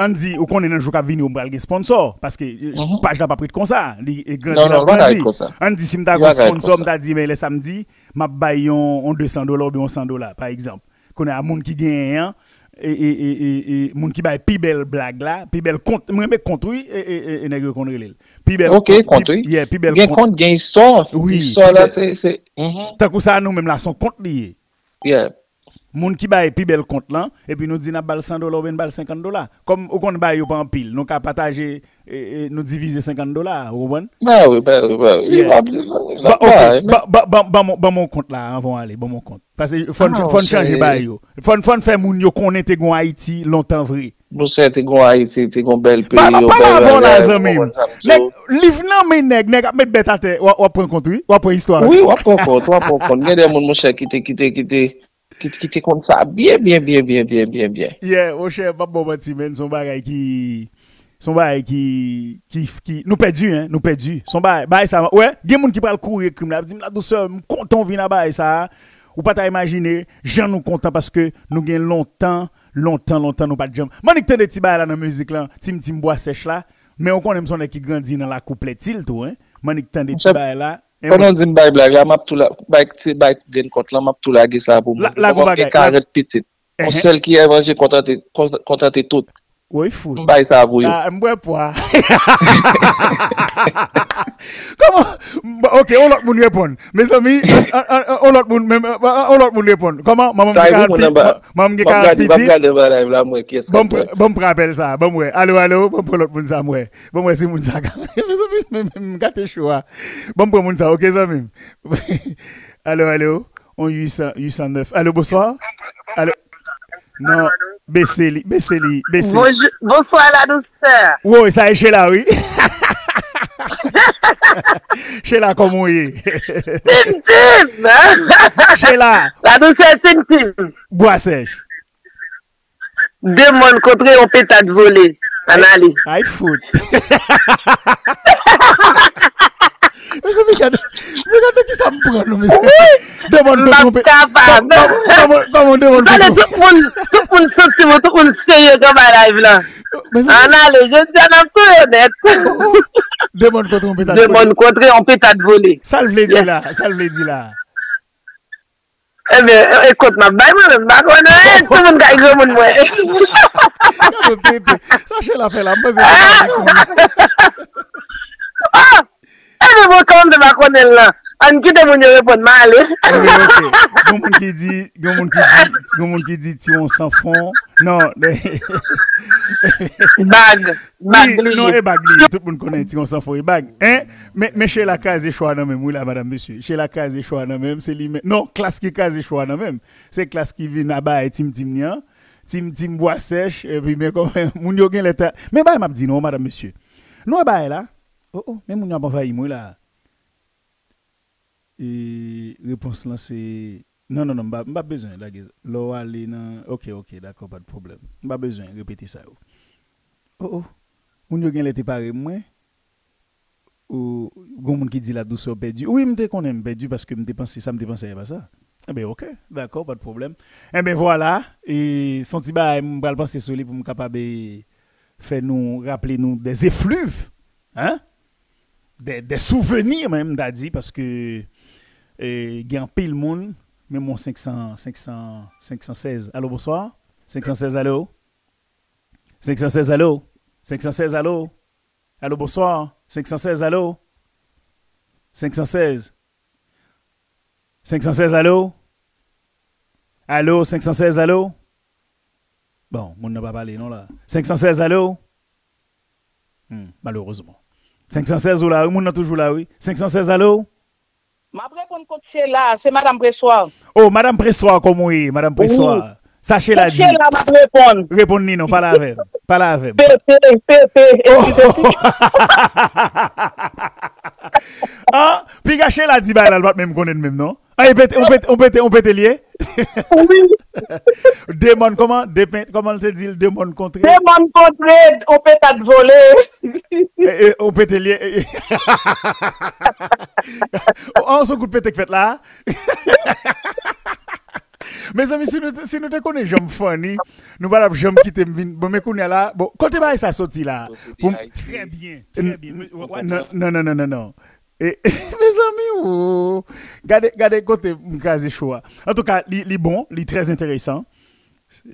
on dit ou qu'on est dans jour venir on pral gen sponsor parce que euh, page là pas pris comme ça. Li et grandi Non, là non, pas grandi. comme. On dit si m'ta avec sponsor m'ta dit mais les samedis m'a bail yon on 200 dollars ou bien 100 dollars par exemple. Connaît à moun qui gagne hein, et et et et et moun qui bail pi belle blague là, pi belle compte, compte oui et et et nèg yo konn relèl. Pi belle Ok, oui. Yeah, pi Gen kont, gen histoire. Oui, Histoire puis se, se, mhm, Tant que ça nous même là son compte lié. yeah. Moun qui bail pi belle compte là et puis nous dit n'a bal 100 dollars ou bien bal 50 dollars. Comme ou kon bail yo pas en pile, nous ka partager nous diviser 50 dollars, vous comprenez? Ba oui, ba oui, ba oui. Il il Bah, bah, bah, bah, bah, mon, bah, mon compte là, avant aller, bah, mon compte. Parce que faut, Ah, faut c'est- changer bail yo. Faut, faut faire moun yo connaît te gon Haïti longtemps vrai. Monsè te gon Haiti, te gon bel peyi. Pas pas bel avant la zami. bon, bon, livre nan men nèg nèg ap met bête à terre. Ou ou prend compte oui, ou prend histoire. Oui, wap pon kont, wap pon kont. Gen de moun monsè ki te, ki te, ki te, ki te kont sa bien, bien, bien, bien, bien, bien, bien. Yeah, bon petit men son bagay qui son bagay qui qui qui nous perdu hein, nous perdu. Son bagay bagay ça ouais, gen moun qui pral courir crime là, dit la douceur, m content vinn là bagay ça. Ou pas t'a imaginer, j'en nous content parce que nous gain longtemps, longtemps, longtemps nous pas de jam. Manik tande ti bagay là dans musique là, tim tim bois sèche là, mais on connaît son qui grandit dans la couplet il tout hein. Manik tande ti Ça- bagay là. Eh Konon di mbay blag la, map tou la, bay ti bay gen kont la, map tou la gis la pou mwen. La go bagay. Mwen karet pitit. Mwen sel ki evanje kontate kontrate tout. Oui, fou. M bay sa avou yo. Ah, pas. Comment Bah, Ok, on l'autre moun répond. Mes amis, on- l'autre moun on l'autre moun répond. Comment maman Sa me me mwen ki eska. Bon me rappelle ça. Bon ouais. Allô allô, bon pour l'autre moun ça moi. Bon moi c'est moun amis, même même gâté choix. Bon pour moun ça, OK même. Allô allô. On 800 809. Allô bonsoir. Allô. Non, baissez-li, baissez-li, baissez. Bonjour, bonsoir la douceur. Oui, ça est chez là, oui. chez là, comme on est. Tim Tim. chez là, La douceur Tim Tim. bois sèche. Deux contre on pétard volé. En Mese mi gade, mi gade ki sa m pran nou mese. Demon pe trompe. Kamon demon pe trompe. Tout moun senti moun, tout moun seye gaba live la. An ale, je di an ap tou yonet. Demon kontre, on pe tat vole. Demon kontre, on pe tat vole. Salve di la, salve di la. Ebe, ekot ma bay moun, mba konen, tout moun gay gwe moun mwen. Sa che la fe la, mwen se se la. Ah! Qui te moun yo répondre mal? Ok. Gon moun gon moun gon moun ti fond. Non, Bag. Bag, non, bag li, tout le monde connaît, ti on s'en fout, et bag. Hein? Mais, mais chez la case et choix non même, oui, là, madame, monsieur. Chez la case et choix non même, c'est lui même. Non, classe qui case et choix non même. C'est classe qui vient là-bas et tim tim nian. Tim tim bois sèche, et puis, mais comme, moun yo gen l'état. Mais bah, m'a dit non, madame, monsieur. Non, bah, là. Oh, oh, mais moun yo pas failli, moi, là. Et réponse là, c'est. Non, non, non, pas besoin. L'eau aller nan. Ok, ok, d'accord, pas de problème. M'a besoin, répéter ça. Oh, oh. Moun yo gen l'été paré, moi. ou gon qui dit la douceur perdue. Oui, qu'on aime perdu parce que me pensé ça me pensé pas ça. Eh bien, ok, d'accord, pas de problème. Eh bien, voilà, et son petit bail, je vais penser sur lui pour me capable faire nous rappeler nous des effluves, hein? Des, souvenirs même, t'as dit, parce que il y a un pile monde, même mon 500, 500, 516. Allô, bonsoir? 516, allô? 516, allô? 516, allô? Allô, bonsoir? 516, allô? 516. 516, allô? Allô, 516, allô? Bon, mon n'a pas parlé, non, là. 516, allô? Hmm, malheureusement. 516 ou là, mon n'a toujours là, oui. 516, allô? Ma répondre coach là, c'est Madame Pressoir. Oh, Madame Pressoir, comme oui, Madame Pressoir. Sachez la dit. là, ma répondre. Répondre, non, pas la même. Même. Ah, puis gâcher la dit, bah, elle va même connaître même, non? Ah, on peut, on peut, on peut, on peut te lier? Oui. Démon, comment, comment on te dit le démon contre? Démon contre, on peut être volé. Eh, eh, On peut te lier. eh. On se coup de pété fait là. Mes amis, si nous, te- si nous te connaissons, j'aime funny, nous voilà, j'aime quitter, bon, mais qu'on là, bon, côté bail, ça sorti là. Très bien, très bien. Non, non, non, non, non. Et, mes amis, oh, gardez, gardez côté m'kaze choix. En tout cas, li, li bon, li très intéressant.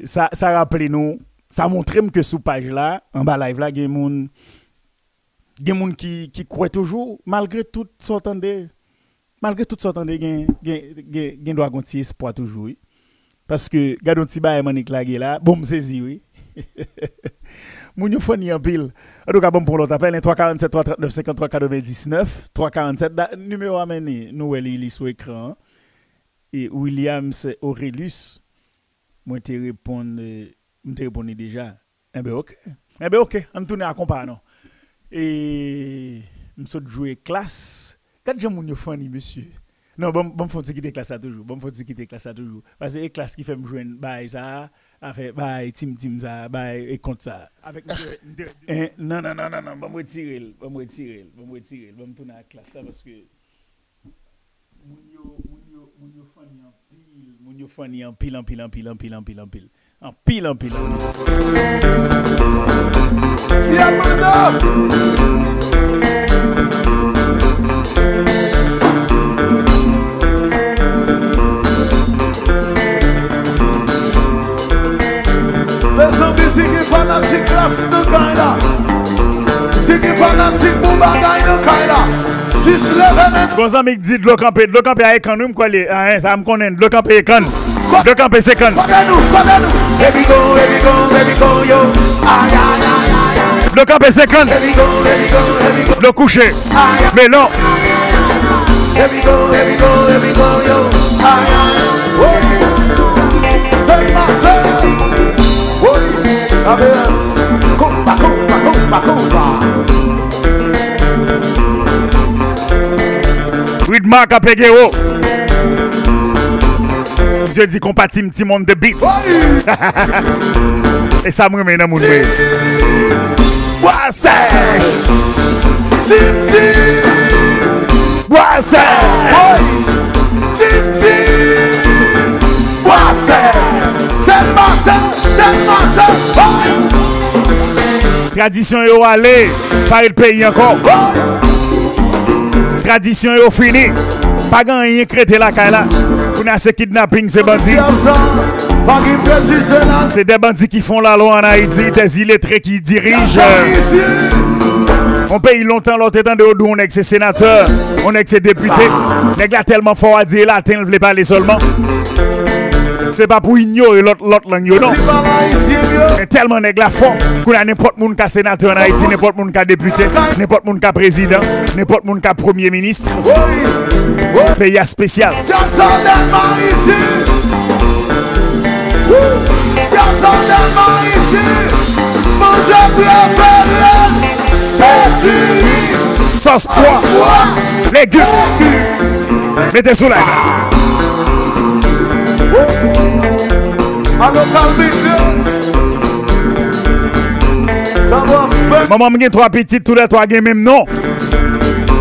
Ça, ça rappelle nous, ça montre que sous page là, en bas live là, il y a des gens gen moun qui qui croit toujours malgré tout s'entendait malgré tout s'entendait gen gen gen gen doit espoir toujours. Parce que un petit bail manik la gen là bon me saisi oui. Moun yo fani en pile en tout cas bon pour l'autre appel 347 339 53 99 347 da- numéro amené nous elle li sur écran. Et Williams Aurelius moi te me déjà. Eh ben OK. Eh ben OK. On tourne à non? Et je saute jouer classe. Moun yo fani monsieur? Non, bon bon faut quitter classe ça toujours. Bon faut quitter classe ça toujours parce que c'est classe qui fait me joindre bail ça, avec bail team team ça, bail et compte ça. Avec Eh, non non non non non, bon retirer, bon retirer, bon retirer, bon tourner à classe là parce que moun yo moun yo moun yo fani en pile, moun yo en pile en pile en pile en pile en pile en pile. En pile en pile en pile. Si Amanda. Fais fanatik las nan kayda Siki fanatik mou bagay nan kayda Sis leve men. Gonsan mik di dlo kampe, dlo kampe a ekan nou mkwale A en sa mkonen, dlo kampe ekan Dlo kampe sekan Baby go, baby go, baby go yo. Ayayayayay Dlo kampe sekan Dlo kouche. Melon Baby go, baby go, baby go yo. Ayayayay Take my soul A vez Kumba, kumba, kumba, kumba Ritma kapege yo Je di kompati mti moun de bit E sa mwen men nan moun men Boase Zip zip Boase Boase Zip zip Boase Tradition yo allé, par le pays encore. Tradition yo fini. Grand rien créé la caille là. On a ce kidnapping, précise là. C'est des bandits qui font la loi en Haïti, des illettrés qui dirigent. Ici. On paye longtemps l'autre temps de où on est que ses sénateurs, on est que ses députés. Nèg tellement fort à dire là, ne voulait parler seulement. C'est pas pour ignorer l'autre l'autre langue non. Mais tellement nèg là fort qu'on a n'importe monde qui sénateur en Haïti, n'importe monde qui député, n'importe monde qui président, n'importe monde qui premier ministre. Pays à spécial. Tiens ça tellement ici. Oui. Tiens A lokal bidyon Sa va fè Maman mwen gen 3 pitit, tout lè 3 gen mèm non?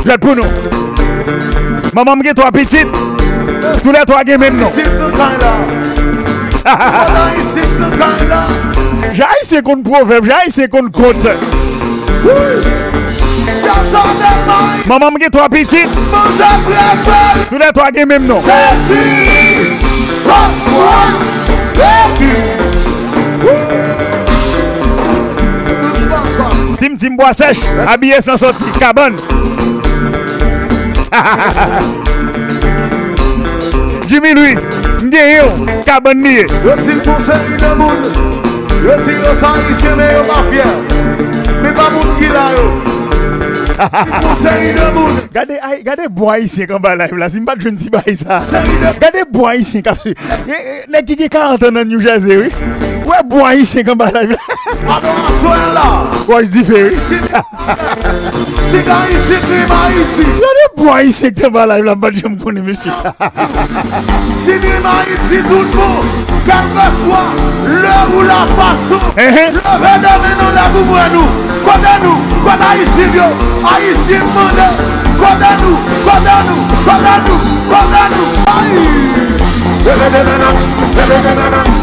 Jèl pou nou. Maman mwen gen 3 pitit Tout lè 3 gen mèm non? Isip nou kan la Wala isip nou kan la Jay se kon proveb, jay se kon kote Maman mwen gen 3 pitit Tout lè 3 gen mèm non? Sè ti Sò swan Tim tim bois sèche, habillé sans sortie, cabane. Jimmy lui, m'dé yo, cabane nié. Yo tim pour celui de moun, yo tim yo sans ici mais yo pas fier. Mais pas moun qui la yo. Gade, gade bois ici quand ba live là, si m'pas jeune si ba ça. Gade bois ici quand Nek ki 40 ans dans New Jersey, oui. Wè bon yi sen kan ba la. Yi Wè yi di fe Wè de bon yi sen kan ba la yi la Mba di yon konen mè si Sinima iti tout mou Kèl ke swa Le ou la fason. Le veneve nou la boumouè nou. Kote nou, kote a yi sin yo A yi sin mande. Kote nou, kote nou, kote nou Kote nou, a yi Le veneve nou, le veneve nou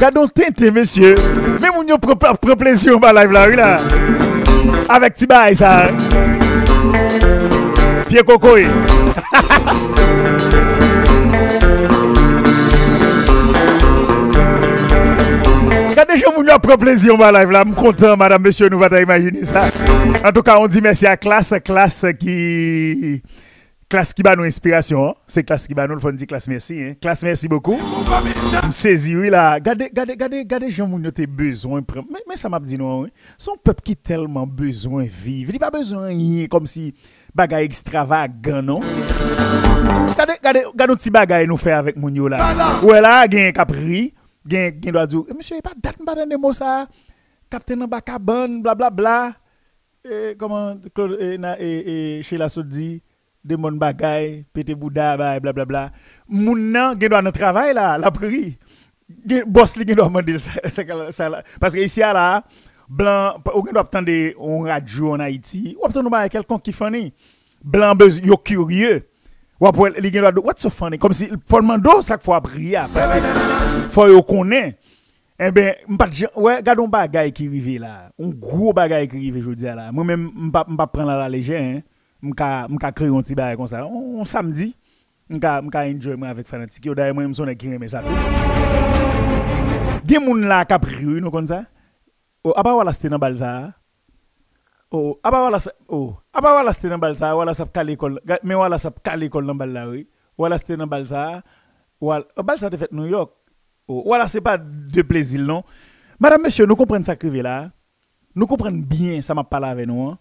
Gade on tente, monsieur. Pran pran plezi yo ba live la, oui la. Avec ti bay sa. Pied koko e. Gade jan moun yo pran plezi yo ba live la. M kontan, madame, monsieur, nou va imaginer ça. En tout cas, on dit merci à classe, classe qui... Classe qui bat nos inspirations. hein. C'est classe qui bat nous, le fond classe merci. Hein. Classe merci beaucoup. Saisi, oui, là. Gardez, gardez, gardez, gardez, Mounio, t'es besoin. Mais, ça m'a dit non, oui. Son peuple qui tellement besoin vivre. Il pas besoin comme si bagay extravagant, non? Gardez, gardez, gardez, petit bagay nous fait avec Mounio, là. Ouais, là, gen capri. Gen, gen doit dire, Eh, monsieur, pas date, pas des mots, ça. Capitaine en bas cabane, blablabla. Eh, comment, Claude, eh, na, eh, eh, chez la dit, de mon bagay, pété bouddha, bah, blablabla. Moun nan, gen doit notre travail là, la prairie. Boss li gen doit demander ça, ça, ça. Parce que ici, là, blanc, ou gen doit attendre on radio en Haïti, ou attendre bah, quelqu'un qui funny. Blanc, buzz, yo curieux. Ou après, li gen doit, what's so funny? Comme si, faut demander chaque fois prier, parce que, faut yo connaît. Eh ben, m'pas de- ouais, gardons bagay qui rive là. Un gros bagay qui rive, dis là. Moi même m'pas prendre la légère hein. M'ka m'ka créer un petit bagay comme ça. On, samedi, m'ka m'ka enjoy moi avec fanatique. Yo d'ailleurs moi me sonne qui aime ça tout. Gen moun là qui pris nous comme ça. Oh, aba wala c'était dans balza. Oh, aba wala oh, aba wala c'était dans balza, wala sa kale école, mais wala sa kale école dans bal là oui. Wala c'était dans balza. Wala balza de fait New York. Oh, voilà, c'est pas de plaisir, non? Madame, monsieur, nous comprenons ça crivé là. Nous comprenons bien, ça m'a parlé avec nous. Hein?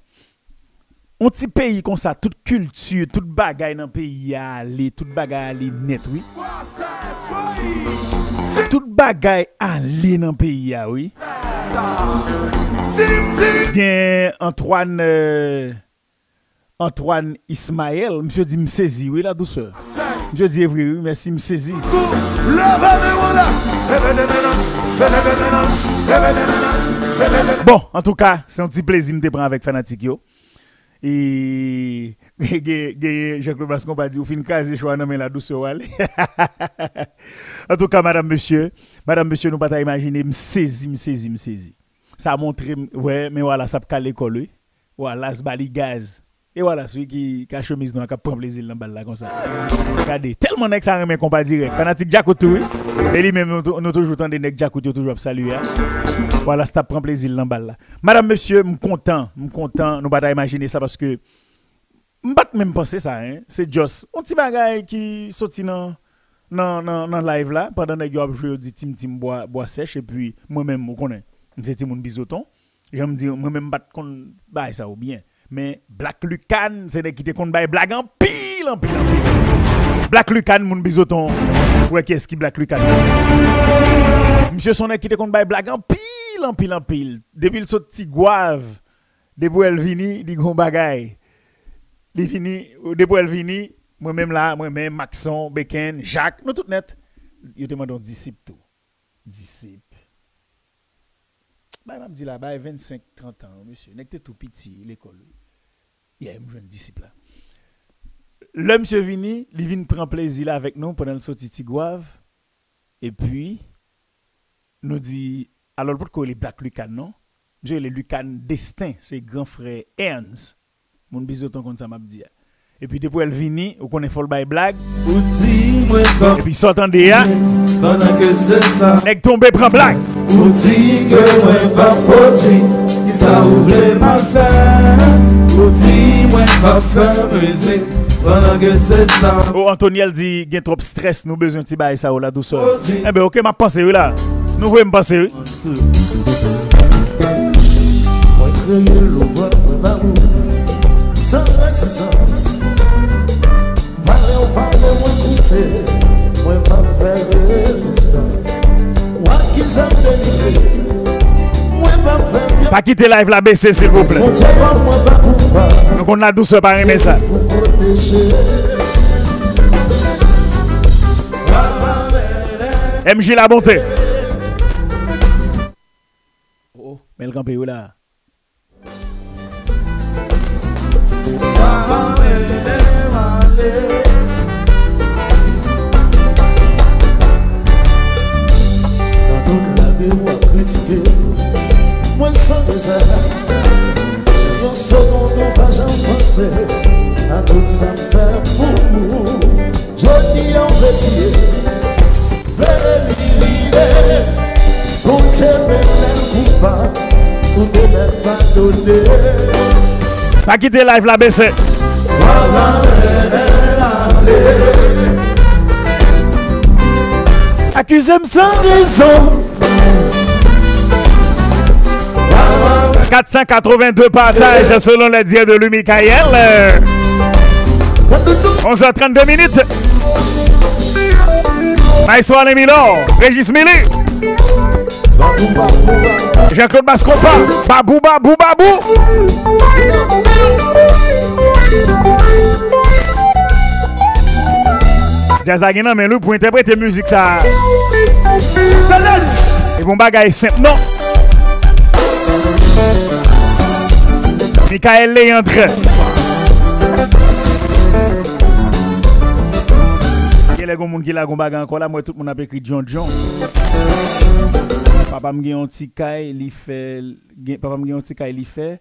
On ti peyi kon sa, tout kultur, tout bagay nan peyi a li, tout bagay a li net, oui. Tout bagay a li nan peyi a, oui. Gen Antoine, euh, Antoine Ismael, msye di msezi, oui la douce. Msye di evri, oui, mersi msezi. Bon, en tout ka, se yon ti plezi mte pran avèk fanatik yo. Et Jean-Claude Bascon pas dit ou fin case choix non mais la douceur aller. En tout cas, madame monsieur, madame monsieur nous pas ta imaginer me saisi, me saisi, me. Ça a montré ouais, mais voilà, ça pas l'école oui. Voilà, ce bali gaz. Et voilà, celui qui a chemise noire qui prend plaisir dans balle là comme ça. Regardez, tellement nek ça remet compas direct. Fanatique Jacoutou oui. Et lui même nous toujours tendez nek Jacoutou toujours saluer. hein. Voilà, ça prend plaisir dans balle là. Madame monsieur, me content, me content, nous pas imaginer ça parce que m'pas même penser ça hein. C'est juste un petit bagay qui sorti dans dans dans live là pendant que yo joué dit tim tim bois bois sèche et puis moi même on connaît c'est ti moun bisoton j'aime dire moi même pas kon bail ça ou bien Mais Black Lucan, c'est des qui te compte blague en pile, en pile, en pile. Black Lucan, mon bisoton. Ouais, qu'est-ce qui Black Lucan? Monsieur son qui te compte blague en pile, en pile, en pile. Depuis le saut petit guave, depuis elle vini, dit gon bagay. Depuis elle vini, moi-même là, moi-même, Maxon, Beken, Jacques, nous tout net. Yo te mandon disciple tout. Disciple. Bah, m'a dit là, bah, 25, 30 ans, monsieur. N'est tout petit, l'école? Il y a un jeune disciple. Le monsieur vini, il vient prendre plaisir là avec nous pendant le sorti Tigouave. Et puis, nous dit, alors pourquoi il est Black Lucan, non? Monsieur, il est Lucan Destin, c'est grand frère Ernst. Mon bisou, ton comme ça m'a dit. Et puis depuis elle vini, on connaît full by blague. Et puis sortant de là, pendant que c'est ça, nèg tombé prend blague. ou dit que moi pas produit, Ki sa ou ble ma fè Ou di mwen pa fè müzik Panan ke se sa. Oh, ou Antoniel di gen trop stres nou bezon ti bay sa ou oh, la dousor oh, Ebe eh ok ma pase ou la Nou vwe m pase ou Mwen kreye louvan mwen barou San retisans. Mare ou pa mwen koute Mwen pa fè rezistans Wak ki sa mwen dikè Mwen pa fè Pas quitter live la baisser, s'il vous plaît. Donc on a douceur par aimer ça. MJ la bonté. Oh, mais le campé où là? Dans toute la vie, moi critiquer, moi sans désert. Yon seconde, on pas j'en penser à tout ça me fait pour nous. Je dis en petit, l'idée, pour t'aimer, même coupable, pour te mettre pas donné. Pas quitter live la baisser. Accusez-moi sans raison. 482 partages selon les dires de Michael. 11h32 minutes. Maïsoire les Milor, Régis Milly, Jean-Claude Bascompa, Babou Babou Babou. Jazagin nan men lou pour interpréter musique ça. Et bon bagay simple non? Mikael Leandre. Kele goun moun ki la goun bagan kon la, mwen tout moun ap ekri John John. Papa m gen yon ti kay li fe, papa m gen yon ti kay li fe,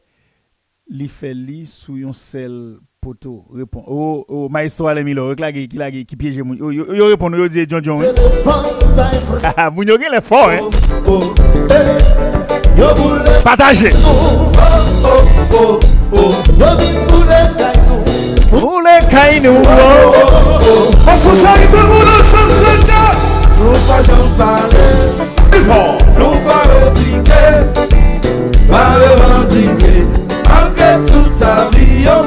li fe li sou yon sel poteau. Répond. Oh oh maestro ale milo, qui la qui piège moun. Yo yo répond yo dit John John. Ah, Moun yo gen le fort hein. Partagez. oh, oh, oh, kainou. Tout le monde ensemble soldat. Nous pas j'en parler, nous pas obliger, pas revendiquer, malgré toute ta vie on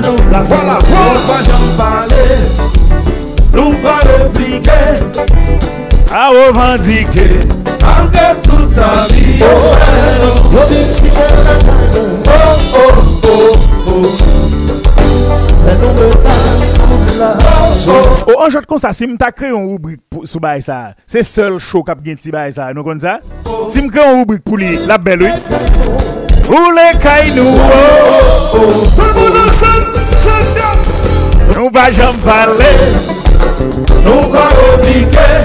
nous. La foi, la foi. Nous pas j'en parler, nous pas obliger, À revendiquer. malgré toute ta vie on fait nous. Oh, oh, oh, oh. Et nous me passe pour la Oh, en jot kon sa, si m ta kre yon rubrik sou bay sa, se show kap gen ti bay sa, nou kon sa? Si m kre yon rubrik pou li, la bel oui. Ou le kay nou, oh, oh, tout ensemble, soldat. Nou va jam pale, pas obliger,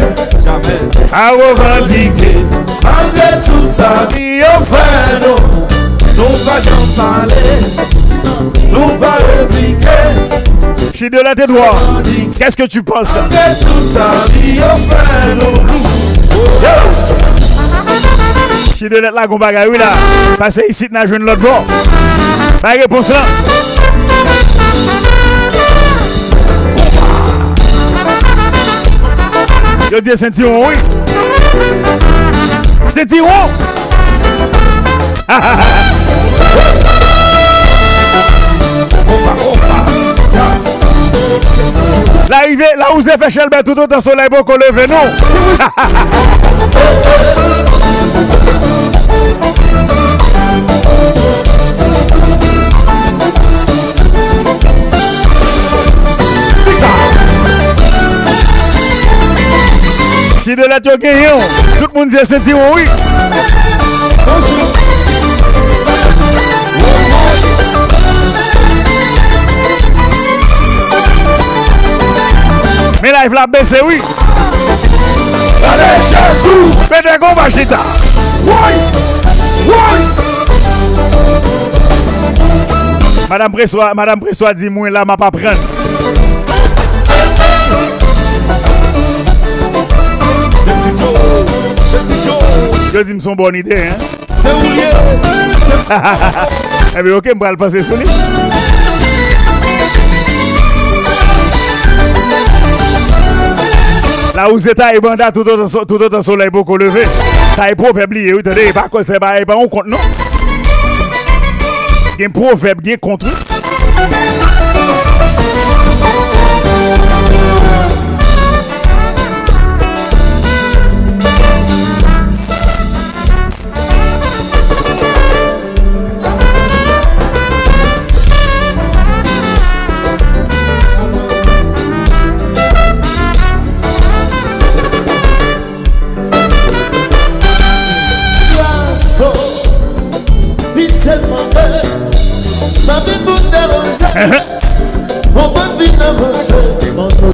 jamais. a revendiquer. Malgré toute ta vie, Yo. Nous pas j'en parler, nous pas obliger. Chi de. Qu'est-ce que tu penses? Malgré toute ta vie, on fait nous. Chi de la gon bagay, oui la. Pase ici, nan jwen l'autre bord. Réponse là. Je dis Saint-Tiron, oui. Saint-Tiron. L'arrivée, là où c'est fait tout autant soleil bon qu'on lève, non. Chide la yo gen yon, tout moun se senti yon oui. Me life la bese oui. Ale Jésus, pete kon bachita. Woy, woy. Madame Pressois, Madame Pressois di mwen la ma pa pren. Je dis, c'est une bonne idée, hein? C'est où Eh bien, ok, je vais le passer sur lui. Là où c'est à Ebanda, tout autant tout autant soleil beaucoup levé. Ça est proverbe lié, vous entendez, pas quoi c'est pas pas on compte non? Il y a un proverbe bien contre.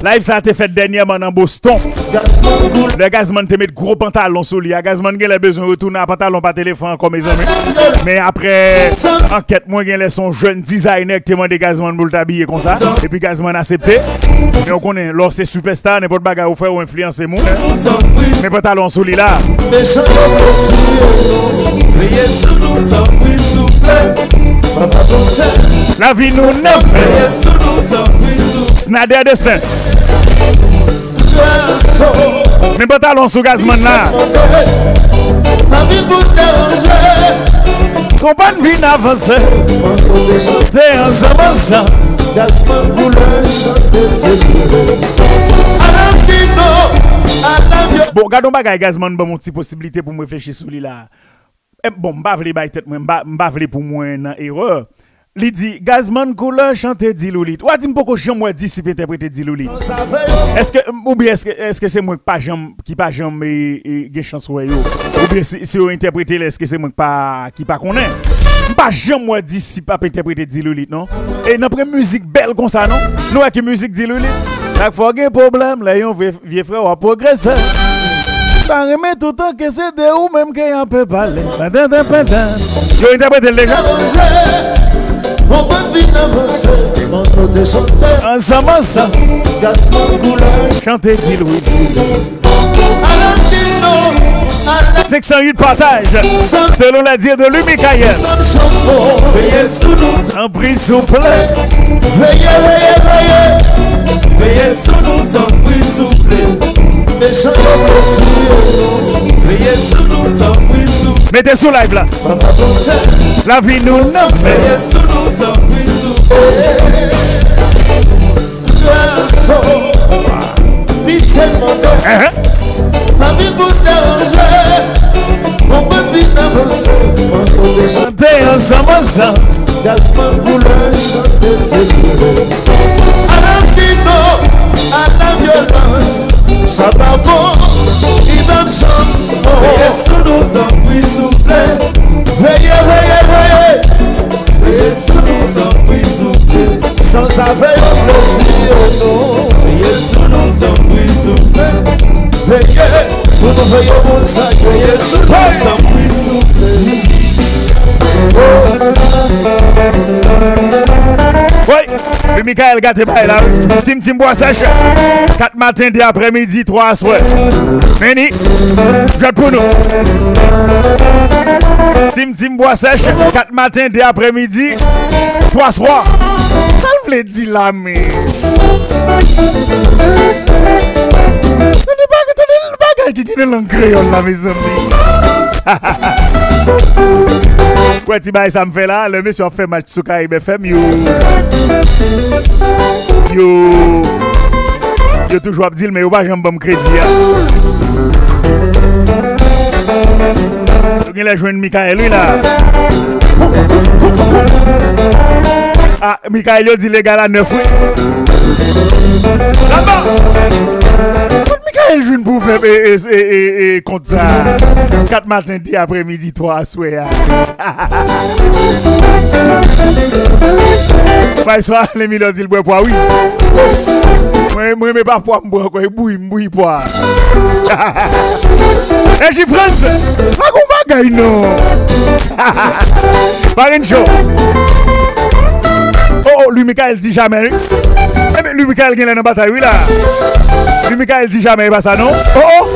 Live ça a été fait dernièrement dans Boston. Le gazman te met gros pantalon sous lui. Le gazman a besoin de retourner à pantalon par téléphone comme mes amis. Mais après enquête, moi j'ai son jeune designer qui demande gazman pour t'habiller comme ça. Et puis gazman a accepté. Mais on connaît, lorsque c'est superstar, n'importe bagarre ou faire ou influencer moi. Mais pantalon sous lui là. La vie nous nomme. Snader destin. Mais pas talon sous gazman là. Compagnie vie n'avance. T'es ensemble ensemble. Gazman Bon, gardons gazman bon mon petit possibilité pour me réfléchir sur lui là. Eh, Bon, m'ba vle bay m'ba vle pour moi nan erreur. Li dit Gazman couleur chanter Diloulit. Ou dit m'poko jam moi dit si peut interpréter Diloulit? Est-ce que ou bien est-ce que est-ce que c'est moi pas qui pas et et gen ouais yo? Ou bien si si interpréter est-ce que c'est moi pas qui pas connaît. Pas jam moi dit si pas interpréter non? Et notre musique belle comme ça non? Nous musique a un problème, là, yon vieux frère va progresser. Pas remet tout le temps que c'est de ou même qu'il y a un peu parler. Padan, padan, padan. Yo mon. Gaston Louis. la 608 partage. Selon la dire de sous nous, En prise souple. veillez, veillez, veillez, veillez sous nous, tant pis soufflé, nous, Mettez sous live là. La vie nous nomme. nous? Ma vie déranger, on peut vite avancer. Chantez ensemble, ensemble. Chanter la vino, à la violence, ça va bon, il va me chanter. Veillez sous nous, tant pis souffler. Veillez, veillez, veillez. Veillez sous nous, tant pis souffler. Sans aveille, on plaisir, non. Veillez sous nous, tant pis souffler. Veillez, pour nous veiller au bon sac. Veillez sous nous, tant pis souffler. Oui, le Michael Gatebaye là. Tim Tim Bois Sèche. 4 matins 2 après-midi, 3 soirs. Meni, je pour nous. Tim Tim Bois Sèche. 4 matins 2 après-midi, 3 soirs. Ça le dit là, mais. Tenez pas que tenez le bagage qui gagne l'encre, on l'a mis en Wè ti bay sa m fè la, le mè sou a fè match sou Karib FM, yo. Yo. Yo toujwa ap dil, mè yo ba jambam kredi ya. Yo gen la jwen Mikael, lui la. Ah, Mikael yo di le gala 9 wè. Lamba! Faire et, et, et, et, contre ça. 4 matin, 10 après-midi, 3 soir. Pas ça, les millions disent bois poids, oui. Moi, moi, mais pas poids, moi, quoi, bouille, bouille poids. Et j'y France, pas qu'on bagaille, non. Pas une chose. Oh, oh, lui, Michael dit jamais. Lui, Michael, il est dans bataille, là. Lui, Michael dit jamais pas ça, non? Oh, oh!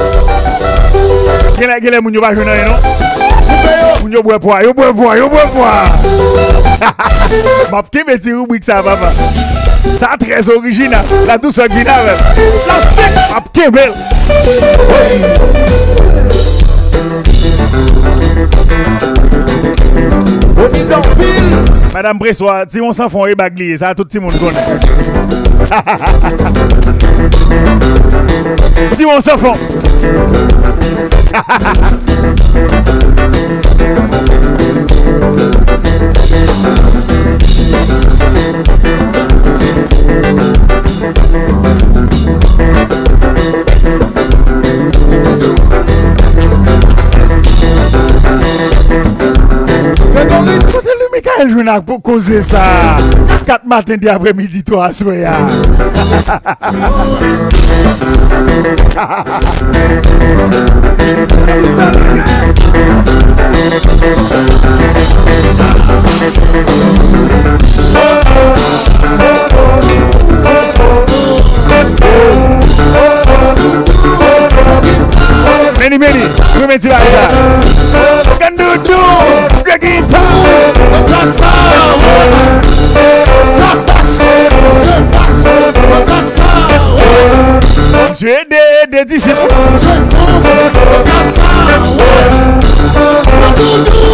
Il est, moun yo pas jeune, non? Moun yo boit poids, yo boit poids, yo boit poids. Ma petite petit rubrique, ça, papa. Ça, très original. La douceur qui n'a La spec, ma petite belle. Madame Bressois, si on s'en fond et baglier, ça tout le monde connaît. si on s'en fond. Michael Jounak pour causer ça. 4 matins d'après-midi, 3 soya. Many, many. Women to that side. Can do do. Reggae time. Kotasa. Tapas. Tapas. Kotasa. Tu es des, des disciples. Je tombe. Kotasa. Doudou.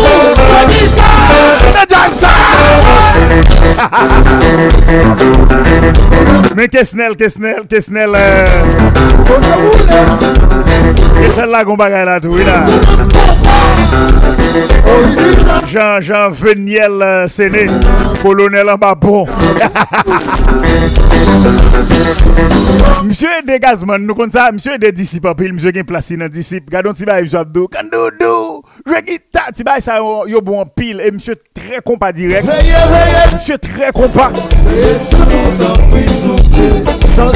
Reggae time. Mais Kesnel, Kesnel, Kesnel. Euh... Kesnel là, qu'on bagaille là, tout, là. Jean, Jean Veniel euh, Séné, colonel en bas bon. monsieur est des gazman, nous connaissons ça, monsieur est des disciples, puis monsieur qui est placé dans disciples. Gardons si bah, monsieur Abdou, bah, ça yo bon nous t'en prie, Veye, pou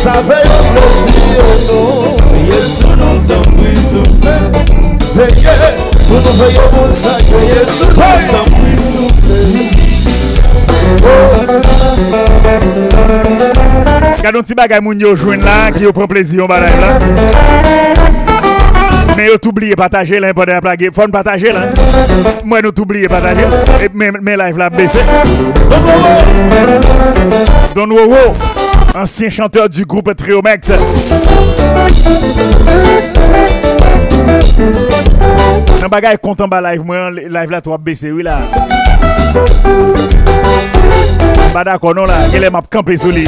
nou veye moun sa ke Yesu ti bagay moun yo jwenn la, ki yo prend plaisir yon bagay la. Mais yo là, pendant la partager là. Moi nous t'oubliez partager. Et mes, mes live la baissé. Don Wowo, ancien chanteur du groupe Triomex. Nan bagay kontan ba live mwen, live la to ap bese wè la. Bada konon la, gele map kampe sou li.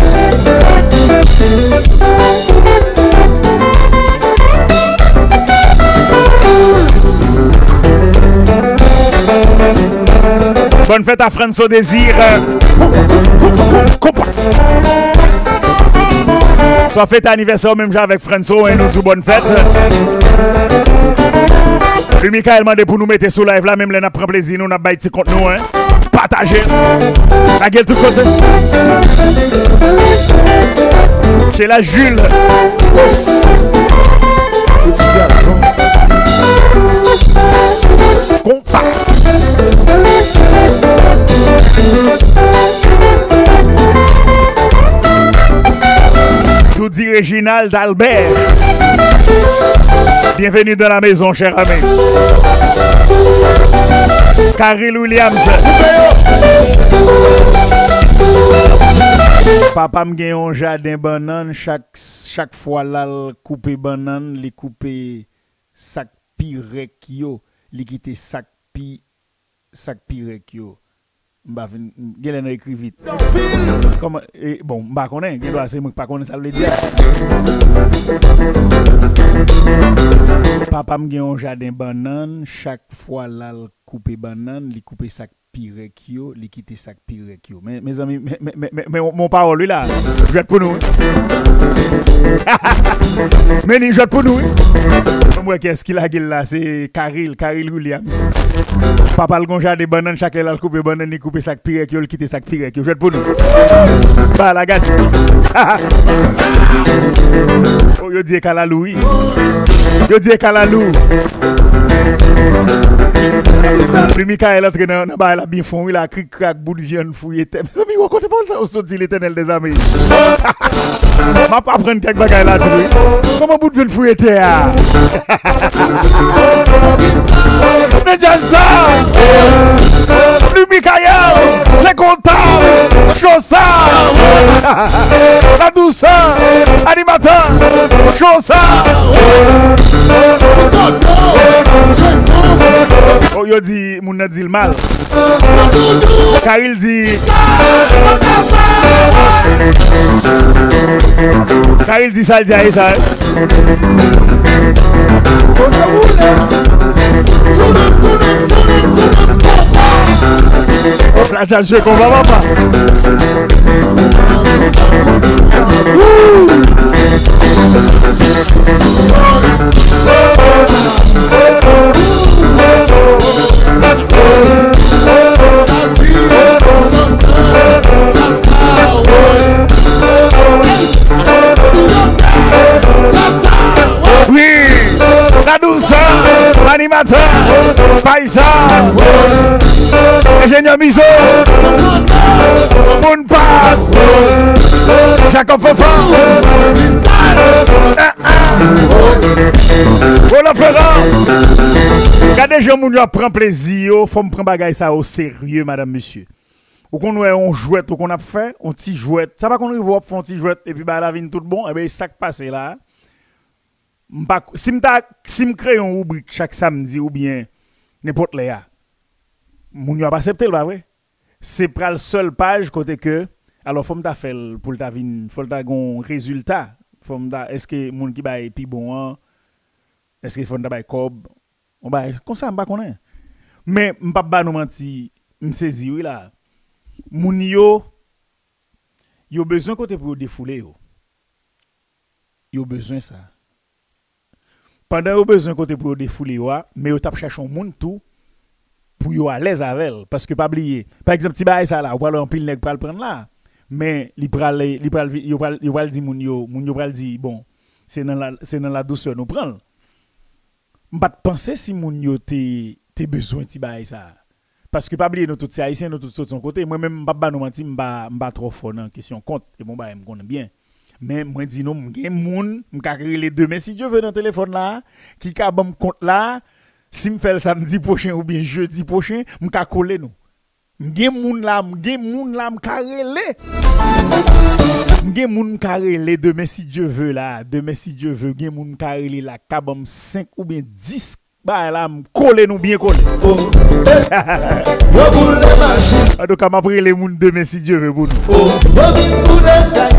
Bonne fête à François Désir. Compa. Soit fête anniversaire même avec François et nous tout bonne fête. Puis Michael m'a pour nous mettre sur live là, même là, n'a prend plaisir, nous n'a pas petit compte nous, hein. Partagez. La gueule tout côté. Chez la Jules. Compa. dit Réginal d'Albert. Bienvenue dans la maison, cher ami. Karil Williams. Papa me gagne un jardin banane. Chaque, chaque fois là, couper banane, les couper sac pire yo. li kite sac pi sac pire yo. Mba fin, gelen ekri vit. E, bon, mba konen, gen do ase mwen pa konen sa vle diya. Papa m gen yon jardin banan, chak fwa lal koupe banan, li koupe sak pirek yo, li kite sak pirek yo. Men, mes ami, men, men, men, men, mon parol lui la, jwet pou nou. Meni, jwet pou nou. Mwen kes ki la gel la, se Karil, Karil Williams. Papa l gon jardin banan, chak lal koupe banan, li koupe sak pirek yo, li kite sak pirek yo. Jwet pou nou. Ba la gati. oh, yo diye kalalou, oui. Yo diye kalalou. Pri Mikael entre nan ba la bin fon, il a krik krak bout de viande fouillé. Mes amis, vous comptez pas ça? Au sorti l'éternel des amis. M'a pas prendre quelques bagages là tout. Comment bout de viande fouillé terre? Déjà ça. C'est content. Chosa. La douceur. Animateur. Chosa. Oh, yo dit, moun nan dit le mal. Car il dit. Car il dit ça, il dit à ça. La t'as joué qu'on va voir pas. Oui, l'animateur, Paisa, ingénieur Miso, Mounpad, Jacob Fofan, Roland Florent. Regardez, je moun yo prend plaisir, faut me prendre ça au sérieux, madame, monsieur. Ou qu'on on jouette, ou qu'on a fait, on petit jouette. Ça va qu'on arrive à faire un jouette, et puis bah la vie tout bon, et bien ça passe là. Si si m'crée une rubrique chaque samedi ou bien n'importe ya moun yo pas accepter le vrai c'est pas le seul page côté que alors faut m'ta faire pour ta vin faut ta gon résultat faut est-ce que moun qui bail pi bon est-ce que faut bail cob on comme ça m'pa mais m'pa ba nous menti m'saisi oui là moun yo yo besoin côté pour défouler yo. Yo besoin ça pendant yo besoin côté pour défouler mais yo tap chercher un monde tout pour yo à l'aise avec parce que pas oublier par exemple ti bail ça là ou pas en pile nèg pral prendre là. Mais li pral li pral yo pral yo pral di moun yo moun yo pral di bon c'est dans la c'est dans la douceur nous prendre. M'pas penser si moun yo te te besoin ti bail ça. Parce que pas oublier nous tous haïtiens nous tous de son côté. Moi même m'pas ba nous menti m'pas m'pas trop fort dans question. Compte et bon bail me connais bien mais moi dis non m'gen moun m'ka les deux. Mais si Dieu veut dans téléphone là qui ka bon compte là si me fait samedi prochain ou bien jeudi prochain m'ka coller nous. M'gen moun là m'gen moun là m'ka relé m'gen moun relé demain si Dieu veut demain si Dieu veut moun ka bon 5 ou bien 10 bah là m'coller nous bien coller machine, en tout cas m'a pris les moun demain si Dieu veut pour nous oh, gagne, gagne.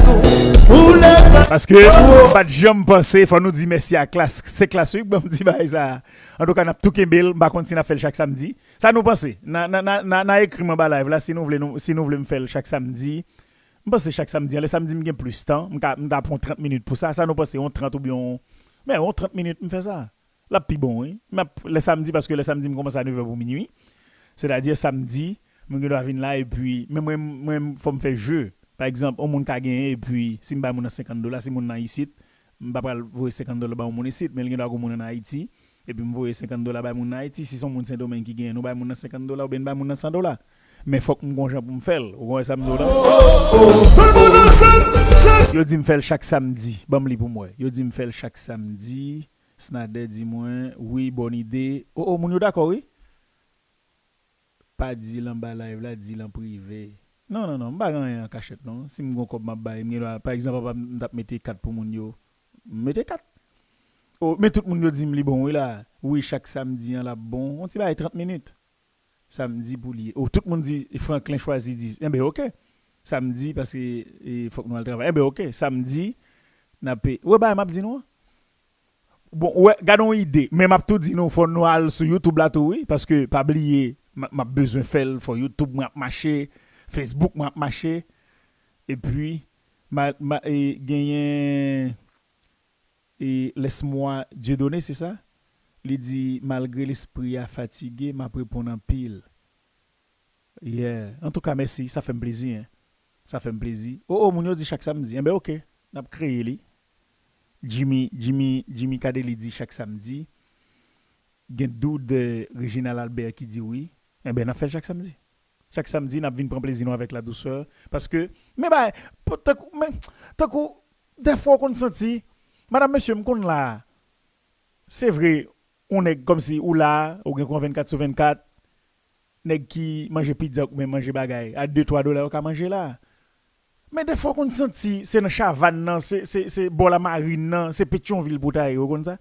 Parce que, pas de jamais penser, faut nous dire merci à classe. C'est classe, bon, me dit, bah, ça. En tout cas, n'a tout kembel, bah, continuer à faire chaque samedi. Ça nous penser. Na, na, na, na, écrit mon live là, si nous voulons, si nous voulons me faire chaque samedi. Je pense chaque samedi. Le samedi, j'ai plus de temps. Je prendre 30 minutes pour ça. Ça nous penser, on 30 ou bien, on- mais on 30 minutes, me fait ça. Puis bon. Mais le samedi, parce que le samedi, je commence à 9h pour minuit. C'est-à-dire samedi, je dois venir là et puis, même moi, faut me faire jeu. Par exemple, on monde ka gagné et puis, si je mon 50 dollars, si mon nan ici, je vais voir 50 dollars mon ici, mais il y a mon en Haïti. Et puis, je vais 50 dollars mon en Haïti. Si son mon Saint-Domingue qui gagne, ba mon 50 dollars ou bien mon 100 dollars. Mais faut que mon pour me faire. Me dit là? Yo dit me faire chaque samedi. Bon pour moi. Yo dit me faire chaque samedi. Snader dit moi, oui, bonne idée. Oh, oh, d'accord, oui? Pas dit l'en bas live là, dit l'en privé. Non, non, non, je ne en cachette, non. Si je ma par exemple, je mettre 4 pour moun yo. Mettez 4. Oh, mais tout le monde dit me bon, oui là. Oui, chaque samedi, on la bon. On t'y va 30 minutes. samedi pour lier. Oh, tout le monde dit, Franklin choisit, dit, eh ben ok. Samedi, parce qu'il faut que nous travail. Eh ben ok, samedi, n'a. Ouais, bah, m'a dit non. Bon, ouais, gardons idée. Mais m'a tout dit non, faut nous aller sur YouTube là tout, oui. Parce que, pas oublier, m'a besoin de faire pour YouTube, m'a marché, Facebook, m'a marché. Et puis, m'a gagné. Et laisse-moi Dieu donner, c'est ça? Il dit, malgré l'esprit fatigué, m'a répondre en pile. Yeah. En tout cas, merci, ça fait plaisir. Hein. Ça fait plaisir. Oh, oh, mon dit chaque samedi. Eh ben, ok, on a créé. Jimmy, Jimmy, Jimmy Kadeli dit chaque samedi. Il y a de Reginald Albert qui dit oui. Eh bien, on a fait chaque samedi. Chaque samedi, on a venu prendre plaisir avec la douceur. Parce que, mais bah, tant que, des fois, on senti, madame, monsieur, me là, c'est vrai, on est comme si, ou là, ou 24 sur 24, nèg qui mange pizza ou même mange bagaille à 2 3 dollars on manger là mais des fois, on sent que c'est dans Chavannan, c'est bon marine, c'est Pétionville, Boutaï, ou comme ça?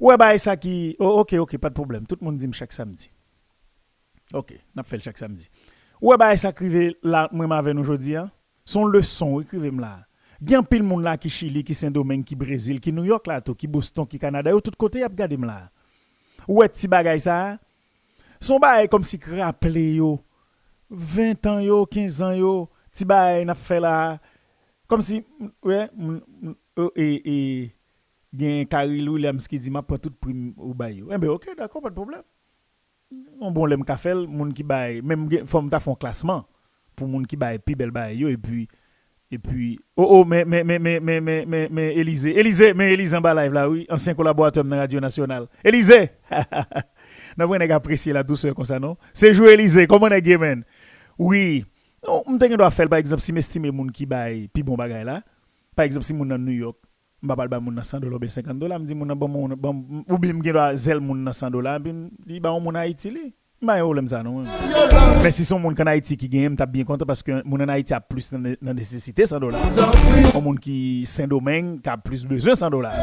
Ouais, bah, ça qui. Oh, ok, ok, pas de problème. Tout le monde dit chaque samedi. Ok, on a fait chaque samedi. Ouais, bah, ça qui là, moi, m'avais aujourd'hui. Hein? Son leçon, écrivez-moi là. Bien pile monde là qui Chili, qui Saint-Domingue, qui Brésil, qui New York, là, tout, qui Boston, qui Canada, ou tout côté, y'a regardé là. Ouais, si bagay ça. Hein? Son bah, comme si rappelé yo. 20 ans yo, 15 ans petit bail n'a fait là comme si ouais et et gen Karil Williams qui dit m'a prend toute prime au bail. Eh ben OK, d'accord, pas de problème. On bon l'aime ka fait, moun qui bail même forme ta font classement pour moun qui bail plus belle bail yo et puis et puis, oh oh, mais, mais, mais, mais, mais, mais, mais, mais, Élisée, Élisée, mais Élisée en bas live là, oui, ancien collaborateur de la Radio Nationale. Élisée! Nous avons apprécié la douceur comme ça, non? C'est jouer Élisée, comment on Oh, mwen te gen par exemple, si mwen estime moun par exemple, si New York, mba bal bay moun nan 100 dola 50$, mwen di moun nan bon moun, ou bi mwen gen do a 100. Mwen yo lèm si son moun kan Haiti ki gen, mwen bien konta paske moun an Haiti ap plus nan, nan nesesite 100 dolar. Mwen moun ki Saint-Domingue ka plus bezwen 100 dolar.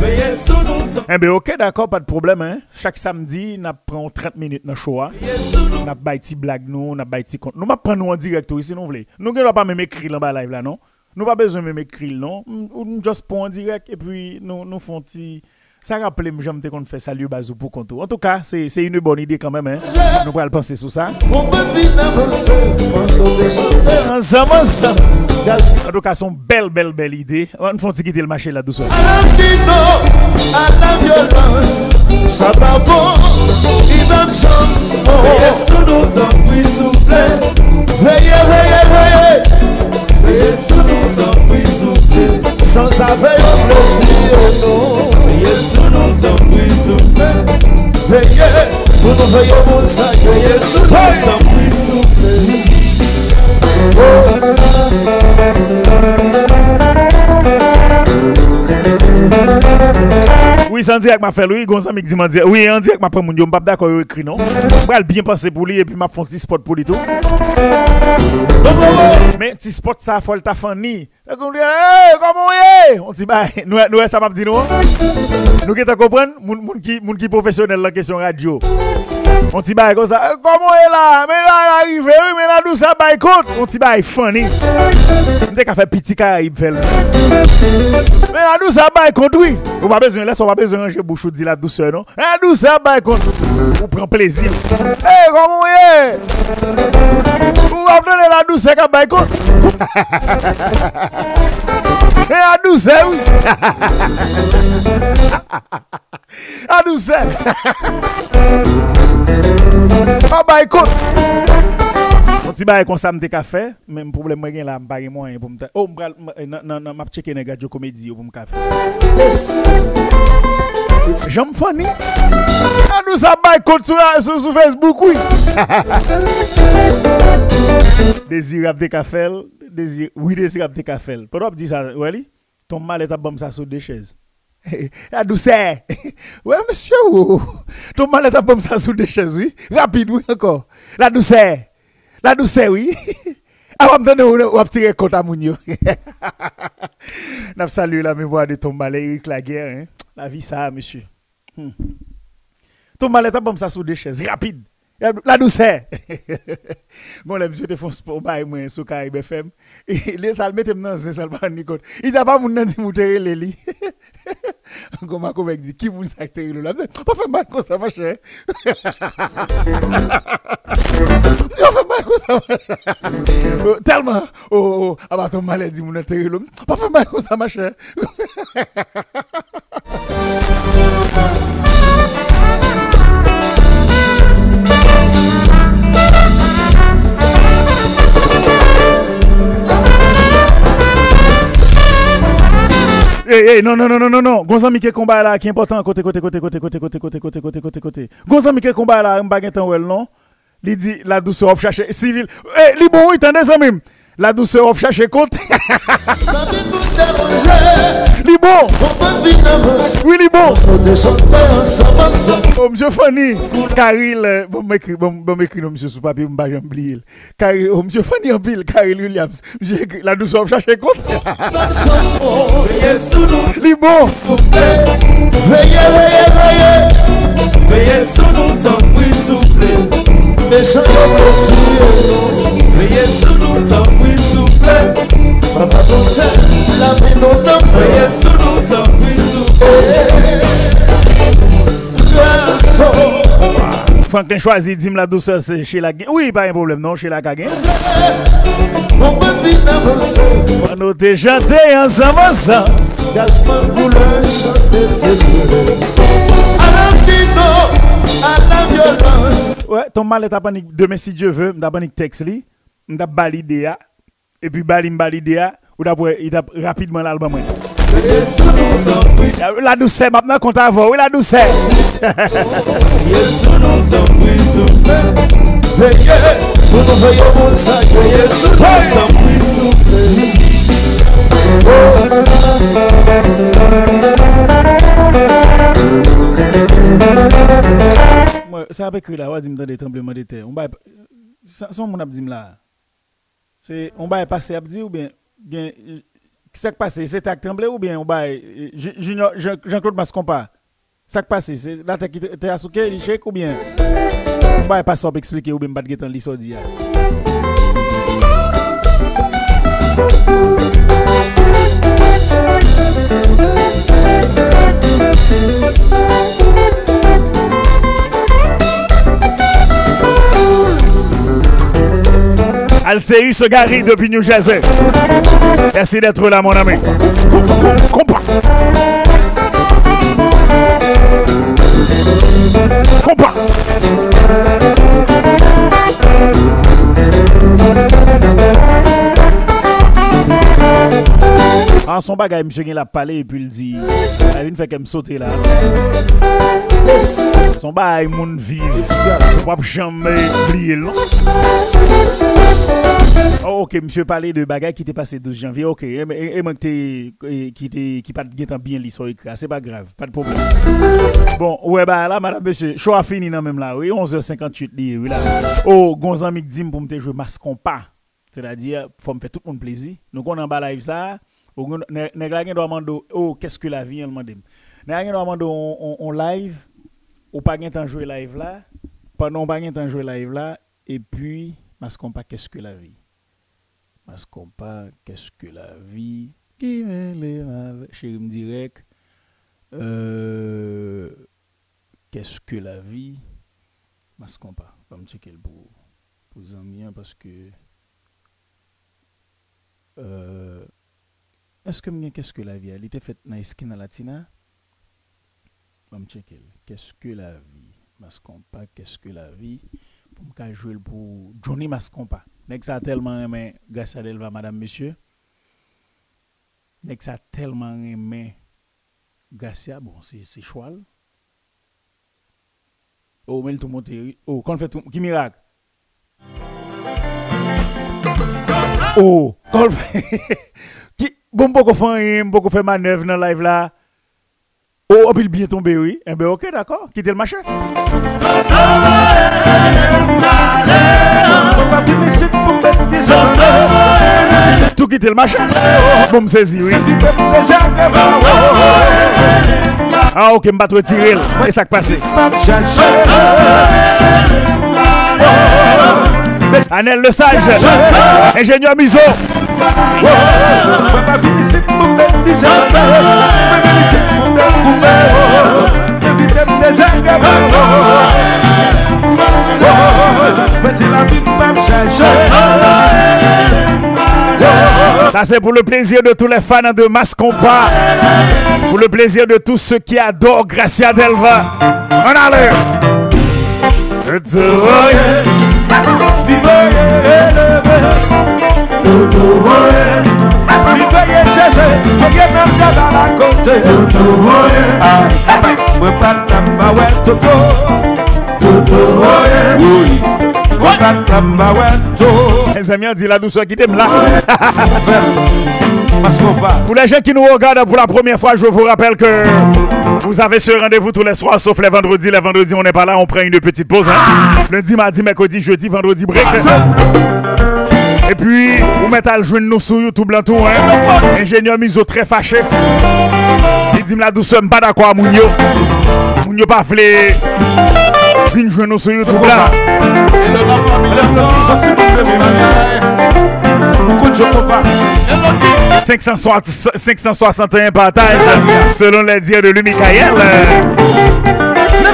Mwen eh ok, d'akor, pa d'problem. Hein. Chak samdi, nap pran 30 minute nan showa. Hein. Nap bay ti blag nou, nap bay ti kont. Nou map pran nou an direkto isi nou vle. Nou gen lwa pa mèm ekri lan ba live la nou. Nou pa bezwen mèm ekri lan. Nou just pon direk, e pi nou fon ti ça rappelle, j'aime qu'on fait salut Bazou pour contour. En tout cas, c'est une bonne idée quand même. Hein. Nous pourrons penser sur ça. Ensemble, ensemble. En tout cas, c'est une belle, belle, belle idée. On faut quitter le marché là doucement. À la violence, ça va bon. Il va me Veillez sous nos temps, oui, s'il vous plaît. Veillez, veillez, veillez. Veillez sous nos temps, oui, s'il vous plaît. Sans Yesu nou tambwizupe Heye, bunu heye bunsaye Yesu nou tambwizupe Oui, c'est en direct m'a fait, oui, Gonzan Mik dit m'a dit. Oui, en direct m'a pris mon dieu, m'pap d'accord, yo écrit non. M'bral bien passé pour lui, et puis m'a font petit spot pour lui tout. Mais petit spot ça, fol ta fanny. Comme dit hey, comment est On dit bah nous nous ça m'a dit nous. Nous qui t'a comprendre moun qui qui professionnel la question radio. On ti bay kon sa, e komon e la, men la la rive, men la dousa bay kont. On ti bay fany. Mwen dek a fe piti ka yib fel. Men la dousa bay kont, oui. Ou pa bezon, les ou pa bezon anje bouchou di la dousa, non? E la dousa bay kont. Ou pren plezil. E komon e. Ou ap dene la dousa ka bay kont. Et la douceur oui. La douceur. Ah bah écoute. On dit bah comme ça ka fait, même problème moi là m'pa gen moyen pour m'ta. Oh m'bral non non m'a checker nèg radio comédie pour m'ka faire ça. J'aime funny. Ah nous ça bah écoute sur, sur, Facebook oui. Désir de café, désir oui désir de café. Pourquoi dit ça, Wally? Ton mal est à bombe ça sur des chaises. La douceur. Ouais, monsieur, ton mal est à pomme ça sous des chaises, oui. Rapide, oui, encore. La douceur. La douceur, oui. Avant de donner un petit compte à Mounio. N'a salué la mémoire de ton mal, Eric Laguerre. Hein? La vie, ça, monsieur. Hmm. Ton malette, bon, ça sous des chaises, rapide. La douceur. bon, là, monsieur te font sport, bah, moi, sous Caraïbe FM. Les salles, mettez dans ce salle, Nicole. Il a pas mon nom dit mouter les lits. Comment, comment, dit, qui vous acte là? Pas fait mal comme ça, ma chère. Pas fait mal comme ça, ma chère. Tellement, oh, oh, ah, bah, ton maladie, mon intérêt, pas fait mal comme ça, ma chère. Hey, non, non, non, non, non, non. Gonzan Mickey combat là, qui est important. Côté, côté, côté, côté, côté, côté, côté, côté, côté, côté, côté. Gonzan Mickey combat là, un baguette en well, non? Il dit la douceur chercher civil. Eh, li bon, il t'en même. La douceur, on cherche compte. Libo. Oui, Libo. Oh, monsieur Fanny. Karil, bon, m'écrit, bon, bon, m'écrit, non, monsieur, sous papier, m'bas, j'oublie. Karil, oh, monsieur Fanny, en pile, Karil Williams. La douceur, on cherche compte. Libo. Veillez, sous nous, Franklin choisit, la douceur, c'est chez la gagne. Oui, pas un problème, non, chez la gagne. Ouais, ton mal est à panique. Demain, si Dieu veut, d'abanique texte li on t'a ya et puis bali validé ya ou d'après e, il rapidement l'album la douceur maintenant qu'on t'a oui la douceur Moi, ça avec là, on va dire des tremblements de terre. On va, sans mon abdim là. C'est on va passer abdi ou bien bien qui passe c'est tac tremblé ou bien on va Jean-Claude Mascompa. Ça qui passe c'est là t'es t'es assouké il chèque ou bien on va passer pour expliquer ou bien pas de temps l'histoire d'hier. Alceus Gary depuis New Jersey. Merci d'être là, mon ami. Compas. Compas. En son bagage, monsieur il a parlé et puis il dit, il une fait qu'elle me sauter là. Son bagage, moun vive. On va jamais oublier, non? Oh, ok, monsieur parlait de bagaille qui t'est passé 12 janvier. Ok, et, et, et qui t'es qui pas bien l'histoire écrit, c'est pas grave, pas de problème. Bon, ouais bah là madame monsieur, choix fini non même là. Oui, 11h58 li, oui là. Oh, gonzan dim pour me jouer mascon pas. C'est-à-dire faut me faire tout le monde plaisir. Donc on en bas live ça. Oh qu'est-ce que la vie elle demande. Nèg on, on, on live ou pas gen jouer live là. Pendant pas gen temps jouer live là et puis mascon pas qu'est-ce que la vie? Mascon pas qu'est-ce que la vie? Qui me me direct euh, qu'est-ce que la vie? Mascon pas va me checker le pour pour amis parce que euh, est-ce que m'gen qu'est-ce que la vie? Elle était faite dans esquina latina? Va me checker qu'est-ce que la vie? Mascon pas qu'est-ce que la vie? pou mka jwel pou Johnny Mascompa. Nek sa telman remen Delva, madame, monsieur? Nek sa telman remen bon, se choual. Oh, ou men tou monte, ou kon fè tou, ki mirak? Ou, kon fè, ki, bon fè fè manev nan live la. Ou, oh, opil biye tombe, oui. Ebe, ok, d'akor, ki tel mache. Tout le machin. Bon, me saisi, oui. Ah, ok, m'a retiré. Et ça qui passe. Anel le sage. Ingénieur Miso. Ça c'est pour le plaisir de tous les fans de Mascompa. Pour le plaisir de tous ceux qui adorent Gracia Delva. On a l'air. Les amis, on dit la douceur qui t'aime là. Pour les gens qui nous regardent pour la première fois, je vous rappelle que vous avez ce rendez-vous tous les soirs, sauf les vendredis. Les vendredis, on n'est pas là, on prend une petite pause. Hein. Lundi, mardi, mercredi, jeudi, vendredi, break. Et puis, vous mettez à le joindre nous sur YouTube là tout, hein. Ingénieur Miso très fâché. Il dit la douceur, pas d'accord, Mounio. Mounio pas voulu. Vin joindre nous sur YouTube là. 561 partages selon les dires de lui, Michael.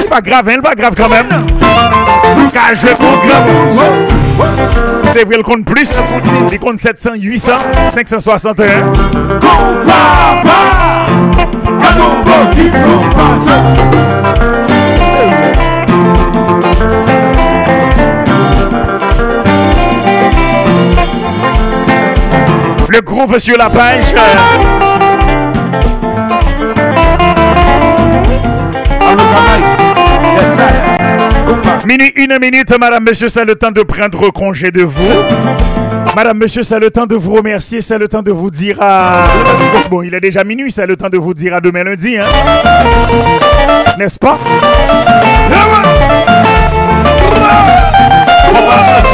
C'est pas grave, hein, pas grave quand même. Car je. C'est vrai, le compte plus. Il compte 700, 800, 561. Le groove sur la page. Minuit, une minute, madame, monsieur, c'est le temps de prendre congé de vous. Madame, monsieur, c'est le temps de vous remercier, c'est le temps de vous dire à... Bon, il est déjà minuit, c'est le temps de vous dire à demain lundi, hein. N'est-ce pas?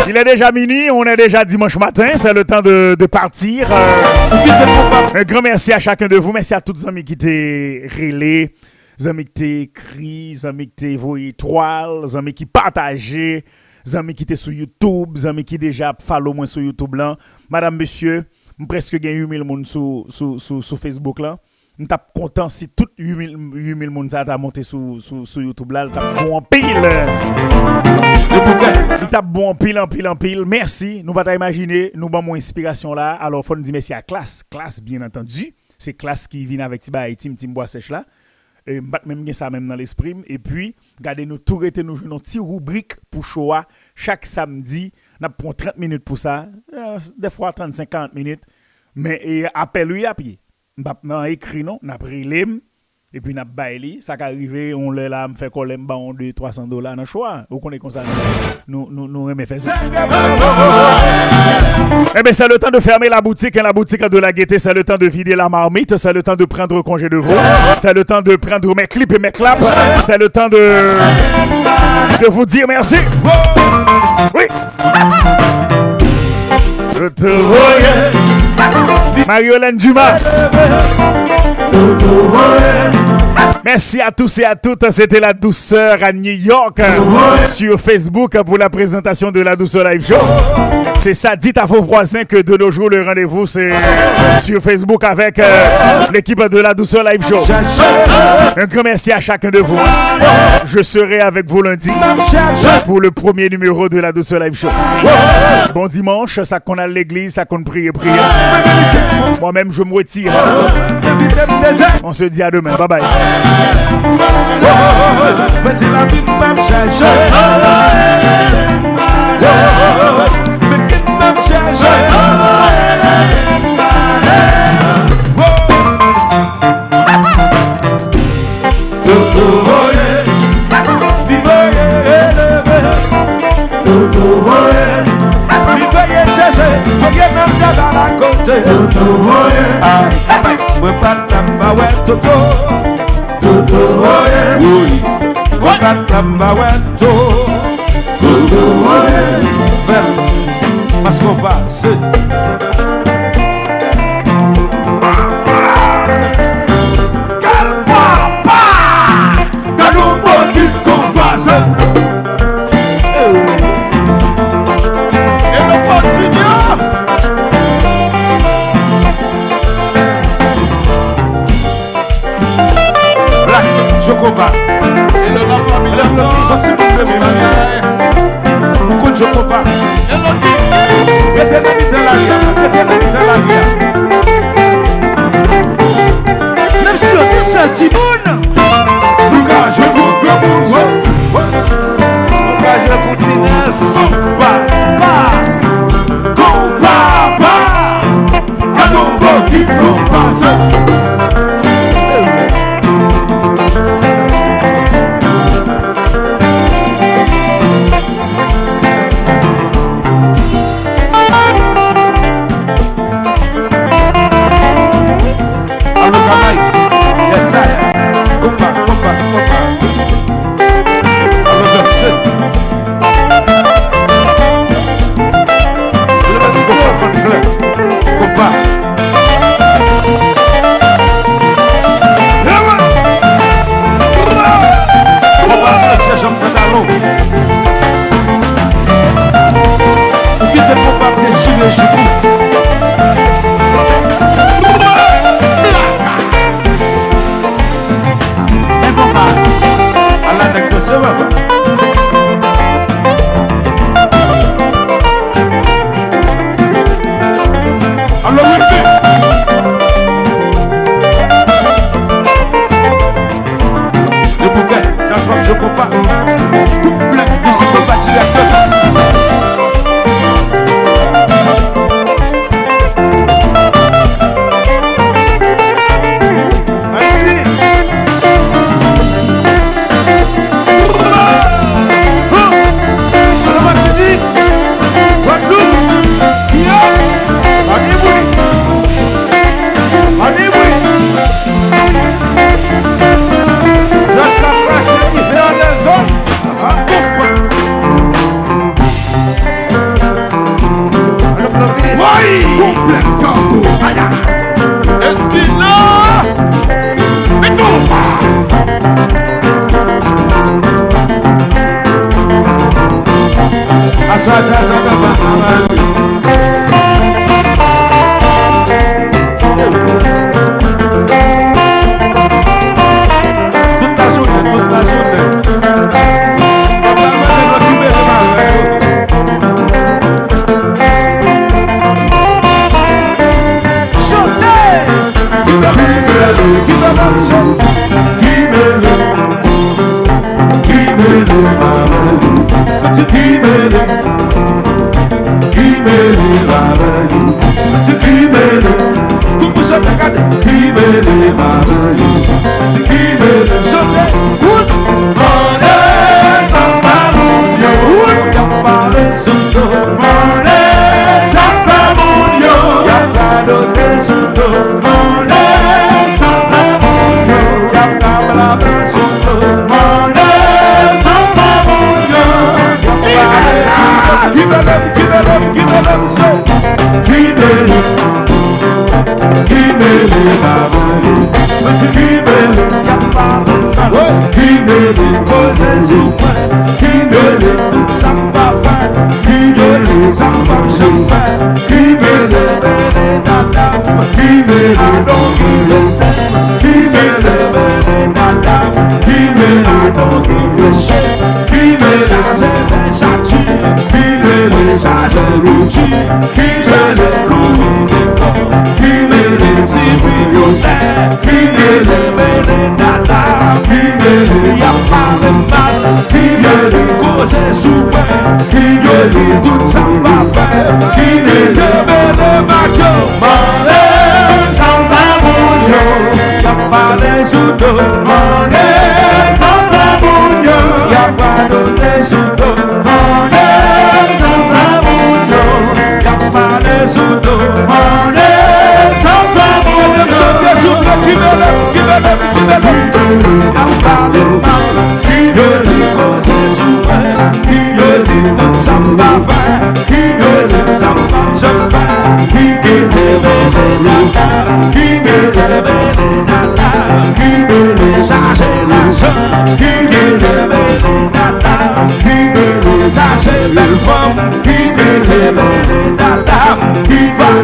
Il est déjà minuit, on est déjà dimanche matin, c'est le temps de, de partir. Euh, un grand merci à chacun de vous, merci à toutes les amis qui étaient relais, les amis qui écrit, les amis qui vos étoiles, les amis qui partagent, les amis qui étaient sur YouTube, les amis qui déjà follow moi sur YouTube là. Madame, monsieur, presque gagné 8000 personnes sur, sur, sur Facebook là. Suis content si tout 8000 personnes a monté sur, sur, sur YouTube là, t'a bon en pile. Il tape bon en pile, en pile, en pile. Merci. Nous pas imaginer, nous avons mon inspiration là. Alors, faut nous dire merci à classe. Classe, bien entendu. C'est classe qui vient avec Tiba et Tim Tim Bois sèche là. Et même bien ça même dans l'esprit. Et puis, regardez nous tout été nous jouons une rubrique pour choix chaque samedi. Nous prenons 30 minutes pour ça. Euh, des fois 30-50 minutes. Mais et, appel lui à pied. Nous écrit non, nous pris l'hymne. Et puis, nous bailé, ça arrivé, on l'a là, me fait coller, on 2 300 dollars dans choix. Vous connaissez comme ça, nous, nous, nous, ça. Eh bien, c'est le temps de fermer la boutique, et la boutique de la gaieté, c'est le temps de vider la marmite, c'est le temps de prendre congé de vous, c'est le temps de prendre mes clips et mes claps, c'est le temps de, de vous dire merci. Oui. Marie-Hélène Dumas. Merci à tous et à toutes. C'était la douceur à New York sur Facebook pour la présentation de la douceur live show. C'est ça, dites à vos voisins que de nos jours, le rendez-vous, c'est sur Facebook avec euh, l'équipe de la douceur live show. Un grand merci à chacun de vous. Je serai avec vous lundi pour le premier numéro de la douceur live show. Bon dimanche, ça qu'on a l'église, ça qu'on prie et prie. Moi-même, je me retire. On se dit à demain. Bye bye. Wakatambawe toto. Toto oye Oye Wakatambawe to. Toto oye Fem. Masko ba se. Kalpapa Kanou bodi kompase Jokoba Lèm lèm ki sot si pou mè mè mè Kou Jokoba Mète nan mi zè la ria Mète nan mi zè la ria Mèm si yo ti sè ti moun Luka Jokou Gomoun Luka Jokou Tines Ba Ba Kou Ba Ba Kanou Bo Ki Kou Ba Zè sódò.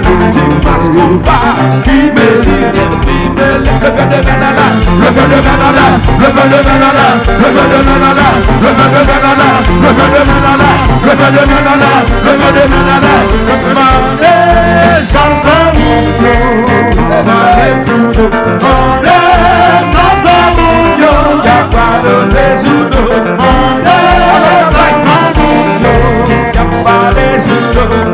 politique parce qu'on parle qui décide qui le feu de Benalla, le feu de Benalla, le feu de Benalla, le feu de Benalla, le feu de Benalla, le feu de Benalla, le feu de Benalla, le feu de Benalla, le feu de Benalla, les enfants mourront, les enfants les enfants mourront, y'a pas de résoudre, les enfants mourront, y'a pas de résoudre.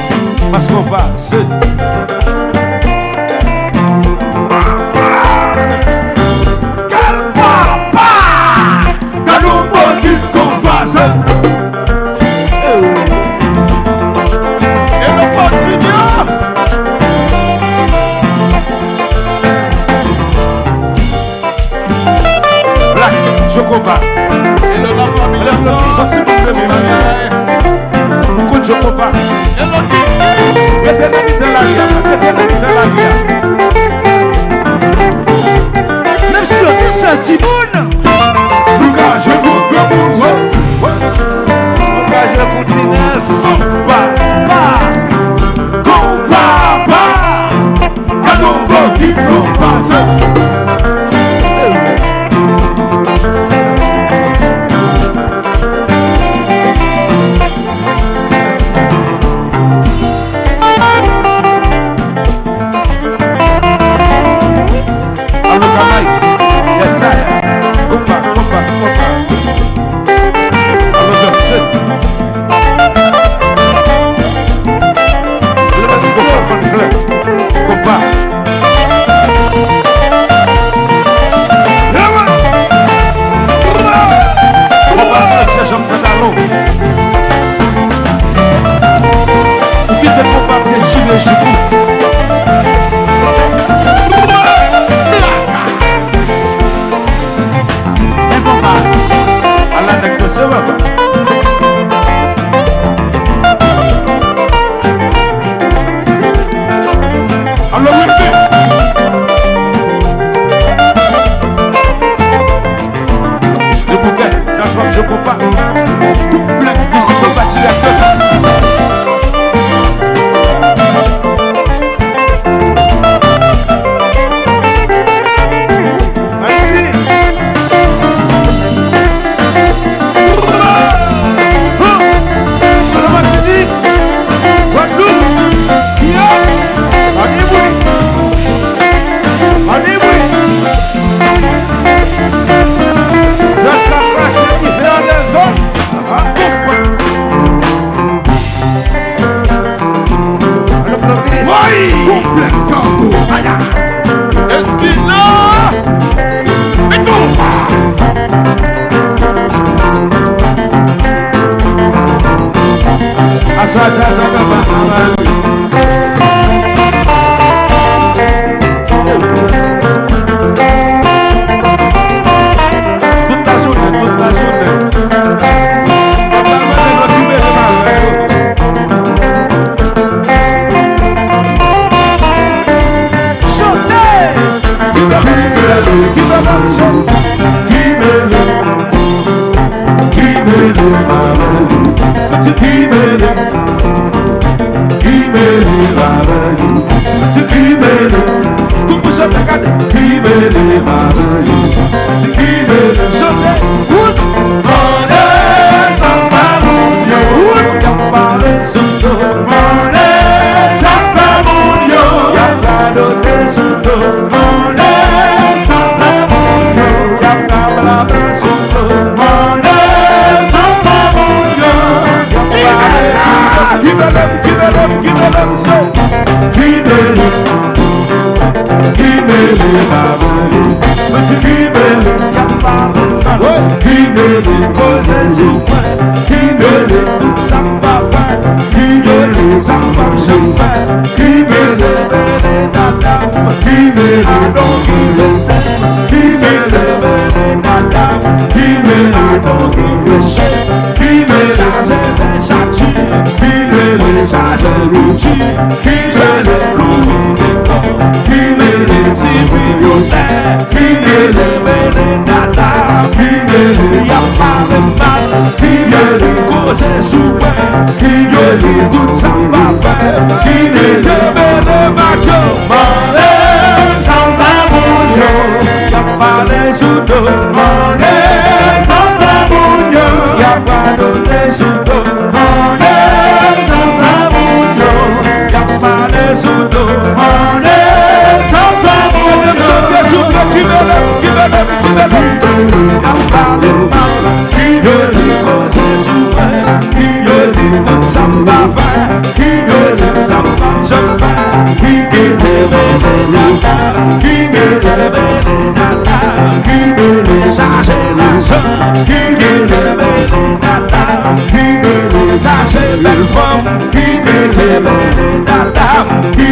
patam ba wè to Toto oye Vel Mas kon pa se Kal papa Kanou mwen ki kon pa se E nou pa sinyo Black, Chocoba. Et le rapport de la sorti pour le Sokopa. Mete nan mi de la ria, mete nan mi de la ria. Mèm si yo tout sa ti moun. Luka je moun gwa moun se. Luka je moun tines. Kompa, pa. Kompa, pa. Kadon bo ki kompa se. di tout sa mba fè Ki ne te be de bak yo Mare, jan va moun yo Kapa de sou do mare changer belle femme Ki te vele nata Ki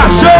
Kumba Mache